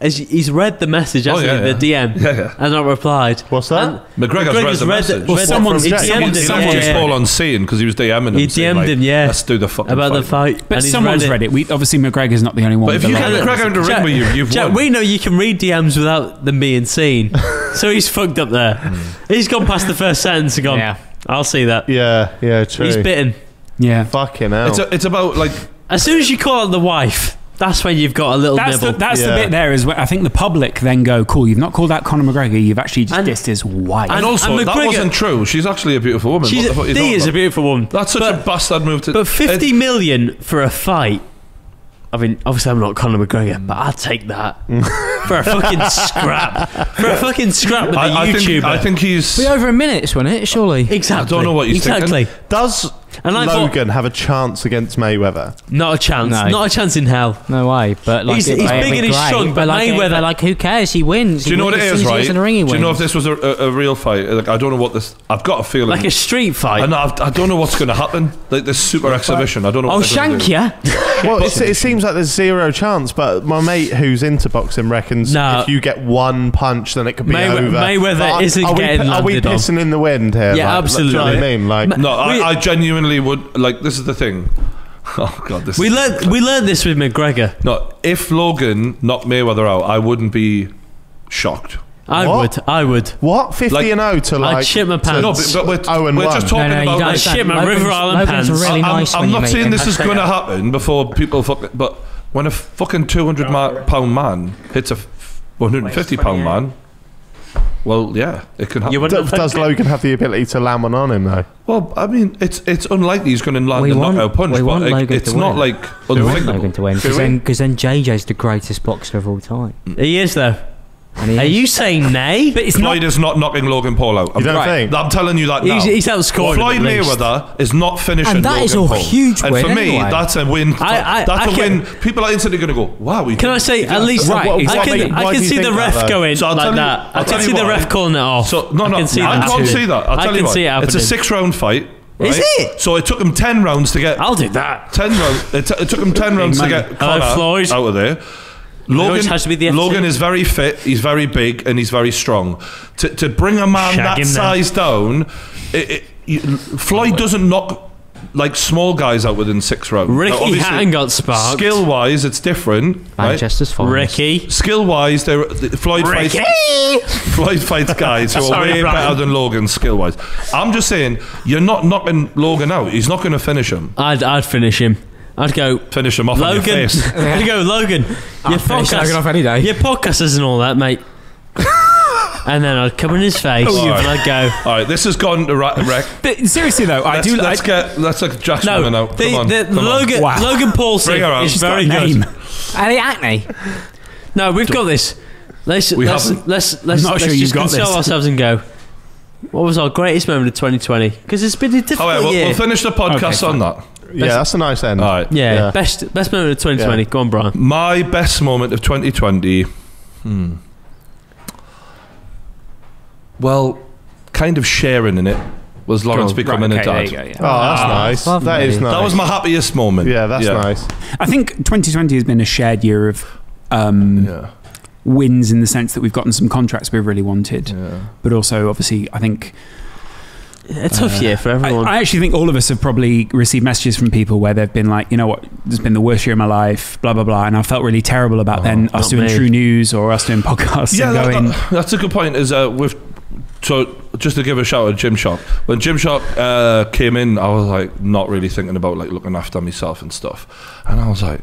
as he's read the message, oh, hasn't Oh, yeah, he? yeah. The DM, Yeah, yeah. and not replied. What's that? And McGregor's read the message. Well, Well, someone's someone's- he someone- DM'd him, Someone yeah, was yeah. all on scene because he was DMing him. He saying, DM'd like, him, yeah. Let's do the fucking about the fight. fight. But and he's someone's read read it. it. We obviously McGregor's not the only one. But if with you a get of- McGregor in the ring Jack- with you, you've Jack, won. we know you can read DMs without them being seen, *laughs* so he's fucked up there. Hmm. He's gone past the first sentence and gone. Yeah. I'll see that. Yeah, yeah, true. He's bitten. Yeah. Fucking hell. It's, a, it's about like As soon as you call out the wife, that's when you've got a little That's the, nibble. that's the Yeah. bit there is where I think the public then go, cool, you've not called out Conor McGregor, you've actually just And- dissed his wife. and also and that McGregor- wasn't true. She's actually a beautiful woman. She's what the fuck are you Dee talking is a about? beautiful woman. That's such but, a bastard move to. But fifty it- million for a fight. I mean, obviously I'm not Conor McGregor, but I'd take that *laughs* for a fucking scrap. For a fucking scrap with a I, I YouTuber. think I think he's. Be over a minute, wasn't it? Surely. exactly. I don't know what he's exactly. thinking. Does And I thought- Logan have a chance against Mayweather? Not a chance. No. Not a chance in hell. No way. But like, He's- it- he's it'd big be and he's great, strong, but like, Mayweather- but like, who cares? He wins. Do you He know what it wins as is, soon as he right? in the ring, he Do you know if wins. this was a, a, a real fight? Like, I don't know what this. I've got a feeling. Like a street fight. I, know, I've- I don't know what's going to happen. Like this super exhibition. I don't know. I'll What they're gonna shank do. you. Well, it's, it seems like there's zero chance, but my mate who's into boxing reckons No. if you get one punch, then it could be May- over. Mayweather But isn't are we, getting Are we landed on. pissing in the wind here? Yeah, like, Do you know what I mean? Like, No, We- I, I genuinely would. Like this is the thing. *laughs* Oh god, this. We is, learned we learned this with McGregor. No, if Logan knocked Mayweather out, I wouldn't be shocked. I What? would. I would. what? 50 Like- and 0 to like. shit my to- pants. No, but, but we're, Oh, and we're one. just talking no, you about. don't. like, shit, man, Logan's- River Island Logan's pants. really I'm, I'm when you not meet saying him. this is going to happen before people fuck, but when a fucking 200 ma- pound man hits a f- 150 pound man, well, yeah, it can happen. You D- does. Logan have the ability to land one on him though? well, I mean, it's it's unlikely he's going to land We a want- knockout punch, we but want like, Logan it's to not win. like I want unthinkable. Logan to win because we? then, 'cause then JJ's the greatest boxer of all time. He is though. And he Are you saying nay? but it's Floyd not. is not knocking Logan Paul out. You don't I'm, think? I'm telling you that now. He's, he's outscored. Floyd him at least. Mayweather is not finishing And that Logan is a Paul. huge and win for me, anyway. that's a win. I- I- that's I a can- win. People are instantly going to go, "Wow, we Can I say at least Right, I exactly. can, Why I can see the ref that, going So like you- that. I'll I can see the ref calling it off. So no, no, I can see I that can't see that. I'll tell can you see it what. It's a six-round fight. Is it? So it took him ten rounds to get I'll do that. ten rounds. It, it took him ten rounds to money. get Hello, out of there. Always Logan has to be the FC. Logan is very fit. He's very big and he's very strong. To, to bring a man Shag that him then. size down, it, it, you, Floyd doesn't knock like small guys out within six rounds. Ricky Now, obviously, Hatton got sparked. Skill wise, it's different. Right? Manchester's finest. Ricky. Skill wise, they Floyd fights Ricky. Floyd fights guys who *laughs* are way Brian. better than Logan skill wise. I'm just saying, you're not knocking Logan out. He's not going to finish him. I'd, I'd finish him. I'd go. Finish him off on your Logan, face. *laughs* I'd go Logan. Ah, your finish Logan off any day. your podcast isn't all that, mate. *laughs* and then I'd come in his face Oh, and I'd go. All right, this has gone to ra- wreck. But seriously though, I Let's, do. let's I, get let's get Jack's No, winner now. the, Come on, the, come on. Logan Wow. Logan Paulson Bring her out. is She's very got a good. name. Ali Acne. No, we've got this. Let's We let's, haven't. let's let's, not let's sure just you've got console this. ourselves and go. What was our greatest moment of 2020? Because it's been a difficult All right, we'll, year. we'll finish the podcast Okay, on that. Yeah, that's a nice end. All right. yeah, Yeah. best best moment of 2020. Yeah. Go on, Brian. My best moment of 2020. Hmm. Well, kind of sharing in it was Laurence Right, becoming okay, a there dad. you go, yeah. Oh, that's nice. lovely. That is nice. That was my happiest moment. Yeah, that's nice. I think 2020 has been a shared year of um, Yeah, wins in the sense that we've gotten some contracts we've really wanted, yeah. but also obviously I think A tough Uh, year for everyone. I actually think all of us have probably received messages from people where they've been like, you know what, this has been the worst year of my life, blah blah blah, and I felt really terrible about then us doing me. True News or us doing podcasts Yeah, and that- going. that- that's a good point. Is uh, with so just to give a shout out to Gymshark. When Gymshark uh, came in, I was like not really thinking about like looking after myself and stuff, and I was like,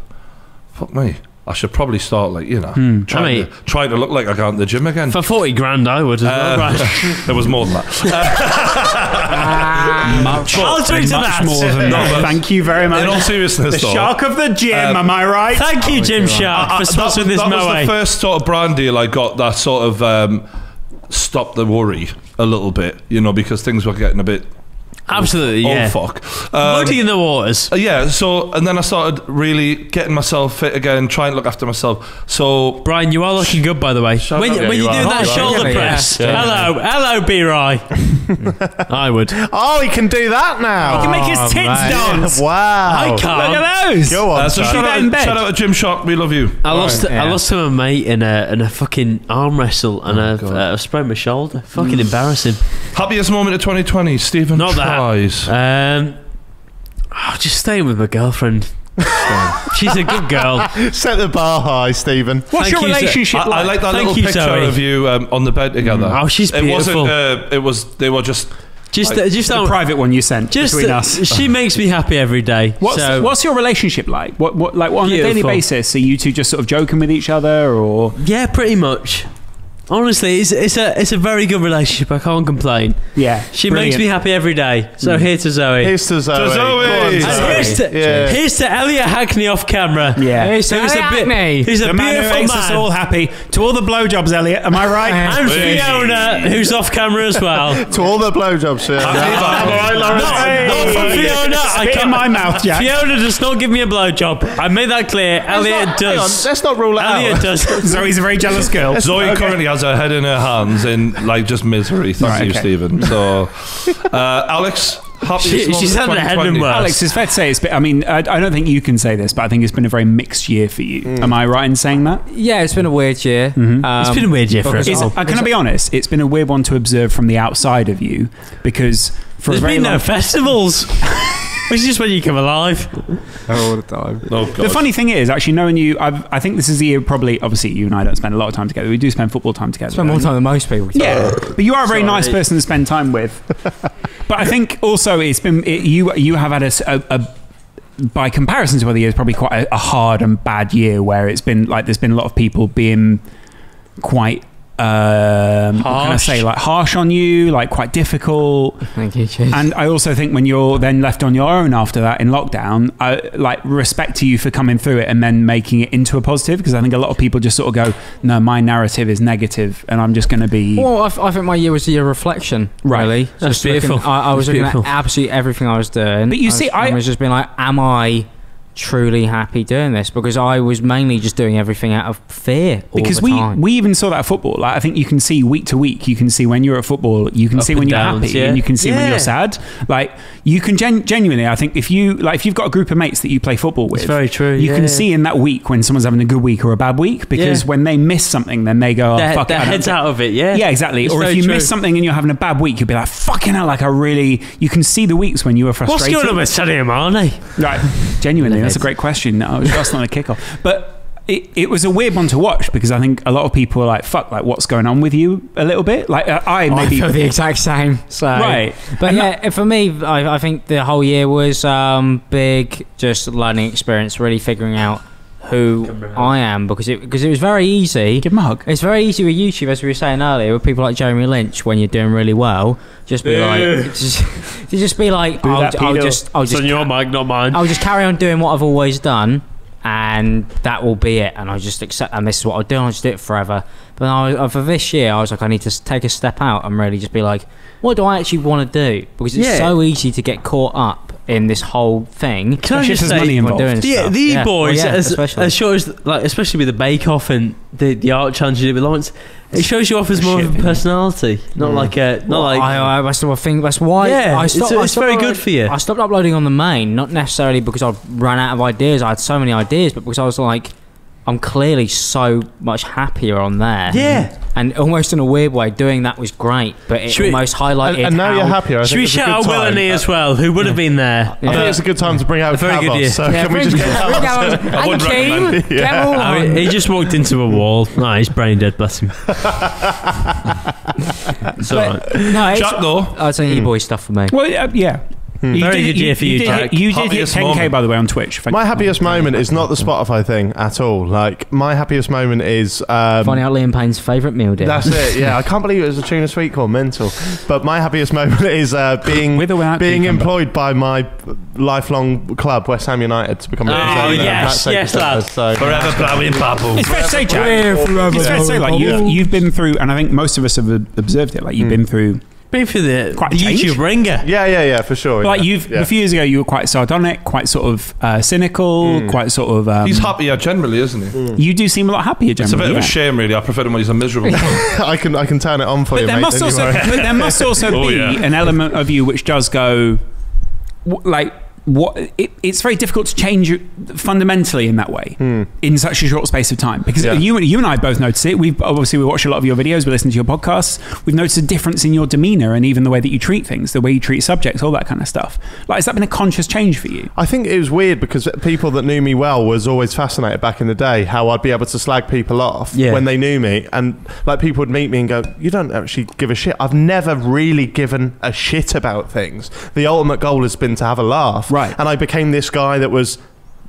fuck me. I should probably start like you know Hmm. trying, I mean- to, trying to look like I can't the gym again. For 40 grand, I would as well. Uh, Right. *laughs* there was more than that. *laughs* much, I'll drink to much that. more than No, that. Thank you very much. In all seriousness, the though, shark of the gym, Um, am I right? Thank you, Gymshark, I- I- for that, sponsoring this that was Moe. the first sort of brand deal I got that sort of um, stopped the worry a little bit, you know, because things were getting a bit Absolutely, yeah. Oh fuck. Um, Muddy in the waters. uh, yeah. So and then I started really getting myself fit again, trying to look after myself. So Brian, you are looking good, by the way. Shut when up. when you're you doing are. that Oh, shoulder really? press, Yeah. hello, hello, B. Rye. *laughs* I would. Oh, he can do that now. He can make his tits mate. dance. Wow. I Look can't. Look at those. Go on, uh, so son. shout that in out, bed. shout out to Gymshark. We love you. I lost. I Yeah. lost to a mate in a in a fucking arm wrestle, and I've, uh, I've sprained my shoulder. Fucking embarrassing. Happiest moment of 2020, Stephen. Not that. Price. Um, oh, just staying with my girlfriend. *laughs* She's a good girl. Set the bar high, Stephen. What's Thank your you, sir. relationship I, I like? like that Thank little you, picture Zoe. of you um, on the bed together. Oh, she's beautiful. It wasn't. Uh, it was. They were just. Just, Like, just, the don't- private one you sent just between uh, us. she *laughs* makes me happy every day. What's so, what's your relationship like? What what like on a daily basis? Are you two just sort of joking with each other, or yeah, pretty much. Honestly, it's, it's a it's a very good relationship. I can't complain. yeah? She makes me happy every day. So mm. here to Zoe. Here's to Zoe. To Zoe. Go on, And And Zoe. here's to, Yeah. here's to Elliot Hackney off camera. Yeah. Here's to Who's a bit, Hackney. who's a The man who beautiful makes man. us all happy. To all the blowjobs, Elliot. Am I right? and Fiona, who's off camera as well. *laughs* To all the blowjobs, yeah. Happy All right, Laurence. No, Hey. not from Fiona. I in can't. my mouth, Jack. Fiona does not give me a blowjob. I made that clear. Elliot Hang on, does. let's not rule it Elliot out. does. *laughs* Zoe's a very jealous girl. Zoe currently has her head in her hands in like just misery. Thank Right, you, okay. Stephen. So, *laughs* uh, Alex, happiest She- she's had her head in worse. Alex, it's fair to say it's been, I mean, I, I don't think you can say this, but I think it's been a very mixed year for you. Am I right in saying that? Yeah, it's been a weird year. Um, It's been a weird year for us. It's, all. uh, can I be honest? It's been a weird one to observe from the outside of you because for There's a very been long no festivals. *laughs* Which is just when you come alive. Oh, all the time. Oh, The funny thing is, actually, knowing you, I've, I think this is the year. Probably, obviously, you and I don't spend a lot of time together. We do spend football time together. Spend more time than most people. Yeah, but you are a very Sorry. nice person to spend time with. *laughs* but I think also it's been it, you. You have had a, s- a- a- by comparison to other years, probably quite a, a hard and bad year where it's been like there's been a lot of people being quite. Um, what can I say? Like harsh on you, like quite difficult. Thank you, cheers. And I also think when you're then left on your own after that in lockdown, I like respect to you for coming through it and then making it into a positive because I think a lot of people just sort of go, no, my narrative is negative and I'm just going to be. Well, I think my year was a year of reflection. Right. Really, That's Just looking- beautiful. I, I was That's looking beautiful. at absolutely everything I was doing. But you was, see, I- was just being like, am I truly happy doing this? Because I was mainly just doing everything out of fear. all because the we time. we even saw that at football. Like I think you can see week to week. You can see when you're at football. You can Up see when and you're happy, yeah. and you can see when you're sad. Like you can gen- genuinely. I think if you like, if you've got a group of mates that you play football with, It's very true. you yeah. can see in that week when someone's having a good week or a bad week. Because Yeah. when they miss something, then they go, "Oh their, fuck their it." I don't heads out of it. Yeah. Yeah, exactly. It's or if you true. miss something and you're having a bad week, you'll be like, "Fucking hell!" Like I really, you can see the weeks when you were What's frustrated. going on with Sadio Mane? Right, genuinely, that's a great question. No, that's not a kickoff, but. It, it was a weird one to watch because I think a lot of people are like, "Fuck!" Like, what's going on with you? A little bit. Like, uh, I I maybe feel the exact same. So right, But And yeah, for me, I, I think the whole year was um, big, just learning experience, really figuring out who I am because it because it was very easy. give him a hug. It's very easy with YouTube, as we were saying earlier, with people like Jeremy Lynch. When you're doing really well, just be like, just, *laughs* just be like, Boo I'll, that I'll just, I'll It's just, on your mic, not mine. I'll just carry on doing what I've always done, and that will be it. And I'll just accept, and this is what I'll do. And I'll just do it forever. But I, uh, for this year, I was like, I need to take a step out and really just be like, what do I actually want to do? Because it's Yeah. so easy to get caught up in this whole thing. Can I Especially just say, money involved. doing the, stuff. the Yeah. boys, Well, yeah, as, especially. as sure as like, especially with the Bake Off and the the art challenge you did with Laurence, it shows you off as more of a personality, not mm. like a not Well, like. I, I, that's the thing. That's why. Yeah, I it's- stopped, it's I stopped very good for you. I stopped uploading on the main, not necessarily because I ran out of ideas. I had so many ideas, but because I was like, I'm clearly so much happier on there. yeah. and almost in a weird way, doing that was great. But it Should we- almost highlighted. And, and now how, you're happier. I Should think we it's a shout out Will time. and E as well, who would have been there? I think it's a good time to bring out A very good Kavos, year. So Yeah, can we just get bring Kavos? Kavos. And Keane, recommend get Yeah. all I mean, on. he just walked into a wall. Nah, he's brain dead, bless him. it's all right. No, it's, Jack, though, I'd say e-boy stuff for me. Well, uh, yeah. You Very did- good year for you, did Jack. hit- You did hit Happiest 10k moment. by the way on Twitch. Thank My you. happiest moment is not the Spotify thing at all. Like my happiest moment is um, Finding out Liam Payne's favourite meal dish. That's it. Yeah, *laughs* I can't believe it was a tuna sweet corn. Mental. But my happiest moment is uh, being With without being cucumber? employed by my lifelong club, West Ham United, to become a Oh, representative. yes, yes, sacred lad. So, forever blowing bubbles. It's fair to say, Jack. It's fair to say, like you've, you've been through, and I think most of us have observed it. Like you've been through Been through the, Quite the changed. YouTube ringer. Yeah, yeah, yeah, for sure. Like yeah. you've yeah. a few years ago, you were quite sardonic, quite sort of uh, cynical, Hmm. quite sort of. Um, He's happier generally, isn't he? You do seem a lot happier, It's a generally. bit of a shame, really. I prefer him when he's a miserable. *laughs* I can I can turn it on for But you, there mate. must also, but there must also *laughs* Oh, be yeah. an element of you which does go, like what? It, it's very difficult to change fundamentally in that way hmm. in such a short space of time because. Yeah. you you and I both notice it. We've obviously we watch a lot of your videos, we listen to your podcasts. We've noticed a difference in your demeanor and even the way that you treat things, the way you treat subjects, all that kind of stuff. Like, has that been a conscious change for you? I think it was weird because people that knew me well was always fascinated back in the day how I'd be able to slag people off Yeah. when they knew me, and like people would meet me and go, "You don't actually give a shit." I've never really given a shit about things. The ultimate goal has been to have a laugh, Right. And I became this guy that was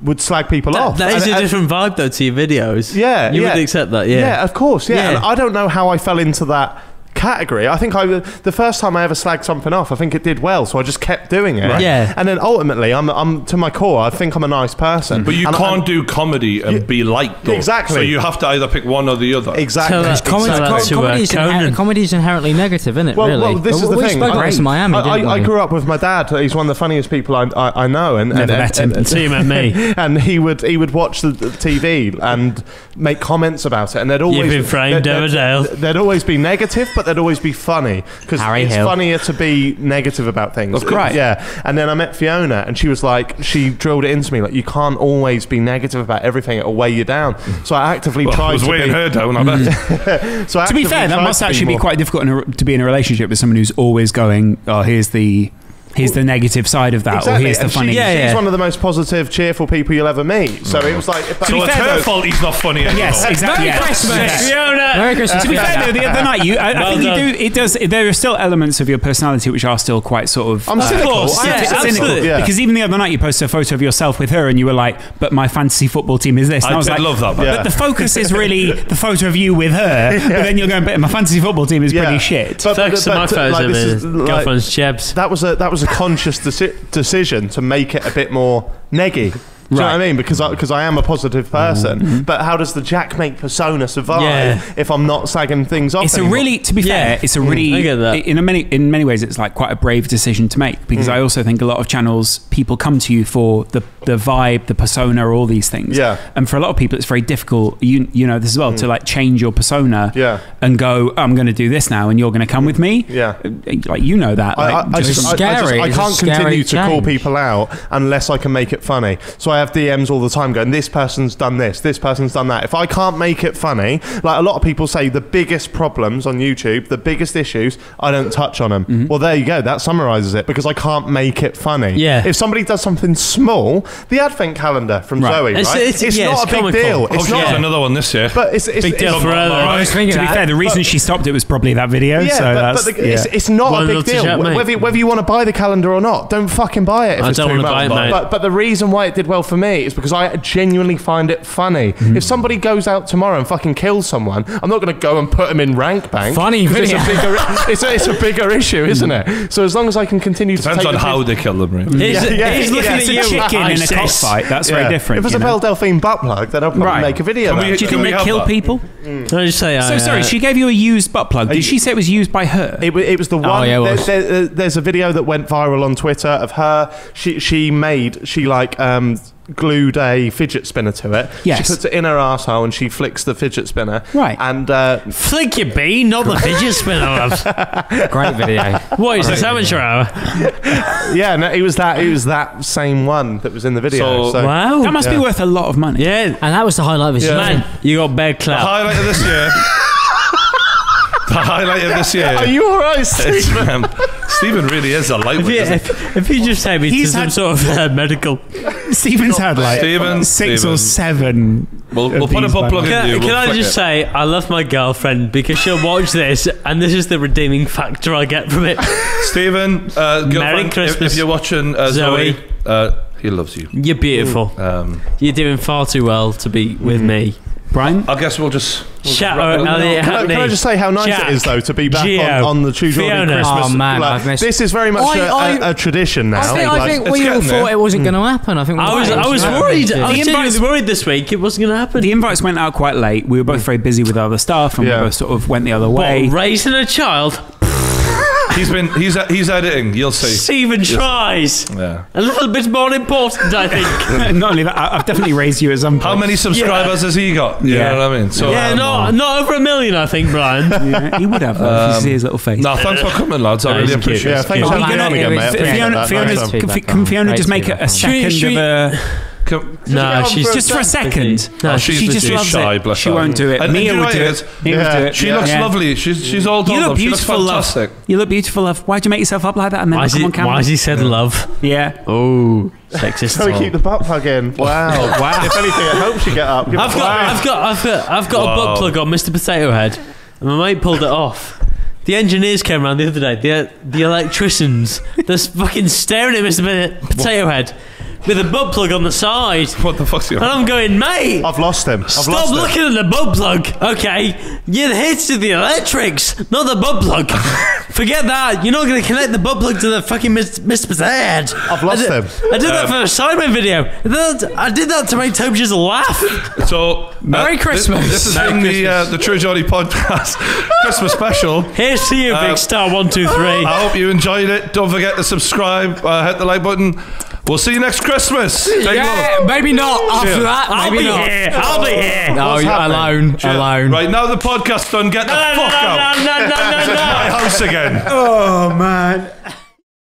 would slag people That, off. that is And- a and- different vibe though to your videos. Yeah, you yeah. would accept that. Yeah, Yeah, of course. Yeah. Yeah. And I don't know how I fell into that category. I think I the first time I ever slagged something off, I think it did well, so I just kept doing it. Right. Yeah. And then ultimately, I'm, I'm to my core, I think I'm a nice person. But you And can't I'm- do comedy and be liked, though. Exactly. So you have to either pick one or the other. exactly. Tell that- Comedy, Tell that com- to, uh, comedy's, inher- comedy's inherently negative, isn't it? Well, really. well, this is the we thing. spoke about I- this in Miami, I, didn't I, I grew up with my dad. He's one of the funniest people I, I, I know, and Never and, met and, him. and, Until you met me. *laughs* and he would he would watch the, the TV and make comments about it, and there'd always been framed, there'd- Emmerdale. there'd- There'd always be negative, but there'd always be funny because it's Hill. funnier to be negative about things. Of course. Yeah. And then I met Fiona, and she was like, she drilled it into me like, you can't always be negative about everything; it'll weigh you down. So I actively Well, I tried was to weighing be. her down, I bet. *laughs* So I To be fair, that must to actually be more- quite difficult in a, to be in a relationship with someone who's always going, "Oh, here's the here's the negative side of that, or here's the and funny." She, Yeah, she's yeah. one of the most positive, cheerful people you'll ever meet. So it was like, if that so was it's fair, her though- fault he's not funny anymore. Yes, exactly. Merry yeah. Christmas. Yeah. Fiona! Merry Christmas. To be fair, though, the other night, you, I, I think done. you do. It does. There are still elements of your personality which are still quite sort of. I'm uh, cynical. course, I yeah, cynical. absolutely. Yeah. Because even the other night, you posted a photo of yourself with her, and you were like, "But my fantasy football team is this." And I I, was did like, love that, But the focus is really *laughs* the photo of you with her. But then you're going, "But my fantasy football team is pretty shit." But- Focus on my but, photos of is, girlfriend's chebs. that was a that was a conscious deci- decision to make it a bit more neggy. Do you know what I mean? Because I, because I am a positive person. Mm-hmm. But how does the Jack make persona survive Yeah. if I'm not sagging things off? it's a really, to be Yeah. fair, it's a Mm, really I get that. in a many in many ways it's like quite a brave decision to make Mm. because I also think a lot of channels people come to you for the the vibe, the persona, all these things. Yeah. Mm. And for a lot of people, it's very difficult. You you know this as well to like change your persona. Yeah. And go, I'm going to do this now, and you're going to come with me. Yeah. Like you know that. I, I, like, I just- just, I, I, just, scary. I can't scary continue to call people out unless I can make it funny. So I have DMs all the time going, this person's done this, this person's done that. If I can't make it funny, like a lot of people say, the biggest problems on YouTube, the biggest issues, I don't touch on them. Mm-hmm. Well, there you go. That summarizes it because I can't make it funny. Yeah. If somebody does something small, the advent calendar from Right. Zoe, It's- right? it's- yeah, not it's a big deal. Oh, It's she not. has another one this year. But it's, it's Big deal it's, for her, though, I was thinking to be that, fair, the reason but- she stopped it was probably that video. Yeah, so but, that's but the, yeah. it's, it's not One a big deal. chat, whether, whether you want to buy the calendar or not, don't fucking buy it. If I it's don't too wanna buy it, mate. But, but the reason why it did well for me is because I genuinely find it funny. Mm-hmm. If somebody goes out tomorrow and fucking kills someone, I'm not going to go and put them in rank bank. Funny 'cause it's a bigger, it's a, it's a bigger issue, isn't it? So as long as I can continue to Depends take on the how piss- they kill them, right? He's, Yeah, yeah, he's looking yeah. at a you. chicken in a cockfight. That's Yeah. very different. If it's you a know? Belle Delphine butt plug, then I'll probably Right. make a video. Can we- it. Do you Can think they kill that? people? Can I just say, So I, sorry, uh, she gave you a used butt plug. Did you- she say it was used by her? It, it was the one. Oh, yeah, it there- there- uh, there's a video that went viral on Twitter of her. She she made she like um, glued a fidget spinner to it. Yes. She puts it in her arsehole and she flicks the fidget spinner. Right. And uh, flick your bean, not the fidget *laughs* spinner. lads. Great video. what is this amateur hour? yeah, no, it was that it was that same one that was in the video. So- So, Wow. that must be worth a lot of money. yeah, And that was the highlight of his Yeah. man, you got bad The clout. highlight of this year. *laughs* the highlight of this year. Are you all right, Steve? is, um, Stephen really is a If lightweight. you, if, if you just take me to He's some sort of uh, medical, Stephen's had like Stephen, six or seven. We'll, we'll put a these butt by plug now. in can, you. can we'll I just it. say I love my girlfriend because she'll watch this, and this is the redeeming factor I get from it. *laughs* Stephen, uh, Merry Christmas. if you're watching uh, Zoe, Zoe. uh, he loves you. You're beautiful. Um, You're doing far too well to be with me. Brian, I guess we'll just. We'll Shout out it Can I, can I just say how nice Jack, it is though to be back Gio, on, on the True Geordie Fiona. Christmas? Oh, man, like, I've missed- this is very much I- a I- a, a tradition now. I think, Like, hmm. I think we all thought there. it wasn't going to happen. I think I was, thought I was worried. I was The invites- worried this week it wasn't going to happen. the invites went out quite late. We were both hmm. very busy with other stuff, and Yeah. we both sort of went the other What, way. raising a child? He's been he's he's editing. You'll see. Stephen tries. Yeah. A little bit more important, I think. *laughs* Not only that, I- I've definitely raised you as some point. How many *laughs* subscribers has he got? You Yeah. know what I mean? So yeah, um, not, not over a million, I think, Brian. *laughs* Yeah, he would have, though, if you see his little face. No, thanks for coming, lads. I No, really he's cute. appreciate Yeah, it. thanks Are for we having me gonna- on again, mate. was- Appreciate Fiona, that. Fiona's, one. can, Feedback can Fiona just make a, a feedback second she- of a Come- No, she's just for a second? No, Oh, she's she just she's loves shy, it. She won't do it. And- and Mia you know would do it it. is? Mia would do it. She Yeah. looks Yeah. lovely. She's she's all done. You look love. She looks beautiful, love. You look beautiful, love. Why'd you make yourself up like that and then Why come is, on camera? why has he said love? Yeah. Oh, *laughs* sexist. So we keep the butt plug in. *laughs* Wow. *laughs* Wow. If anything, it helps you get up. I've it- got, I've got, I've got, I've got a butt plug on Mr. Potato Head, and my mate pulled it off. The engineers came around the other day. The the electricians, they're fucking staring at Mr. Potato Head with a butt plug on the side, *laughs* What the fuck's and going on? I'm going, mate. I've lost him. I've Stop lost him. looking at the butt plug, okay? You're here to the electrics, not the butt plug. *laughs* Forget that. You're not going to connect the butt plug to the fucking Mr. Head. I've lost I did, him. I did that Um, for a Sidemen video. I did that, I did that to make Toby just laugh. So *laughs* Merry uh, Christmas. This, this has Merry been the uh, the True Geordie podcast Christmas special. Here's to you, Uh, Big Star One Two Three. I hope you enjoyed it. Don't forget to subscribe. Uh, hit the like button. We'll see you next Christmas. Take Yeah, love. maybe not after Cheers. that. I'll maybe be not. here. I'll be here. No, What's you're happening? alone. Cheers. Alone. Right now the podcast's done. Get the No, no, fuck no, out. no, no, no, no, *laughs* no. My house again. Oh, man.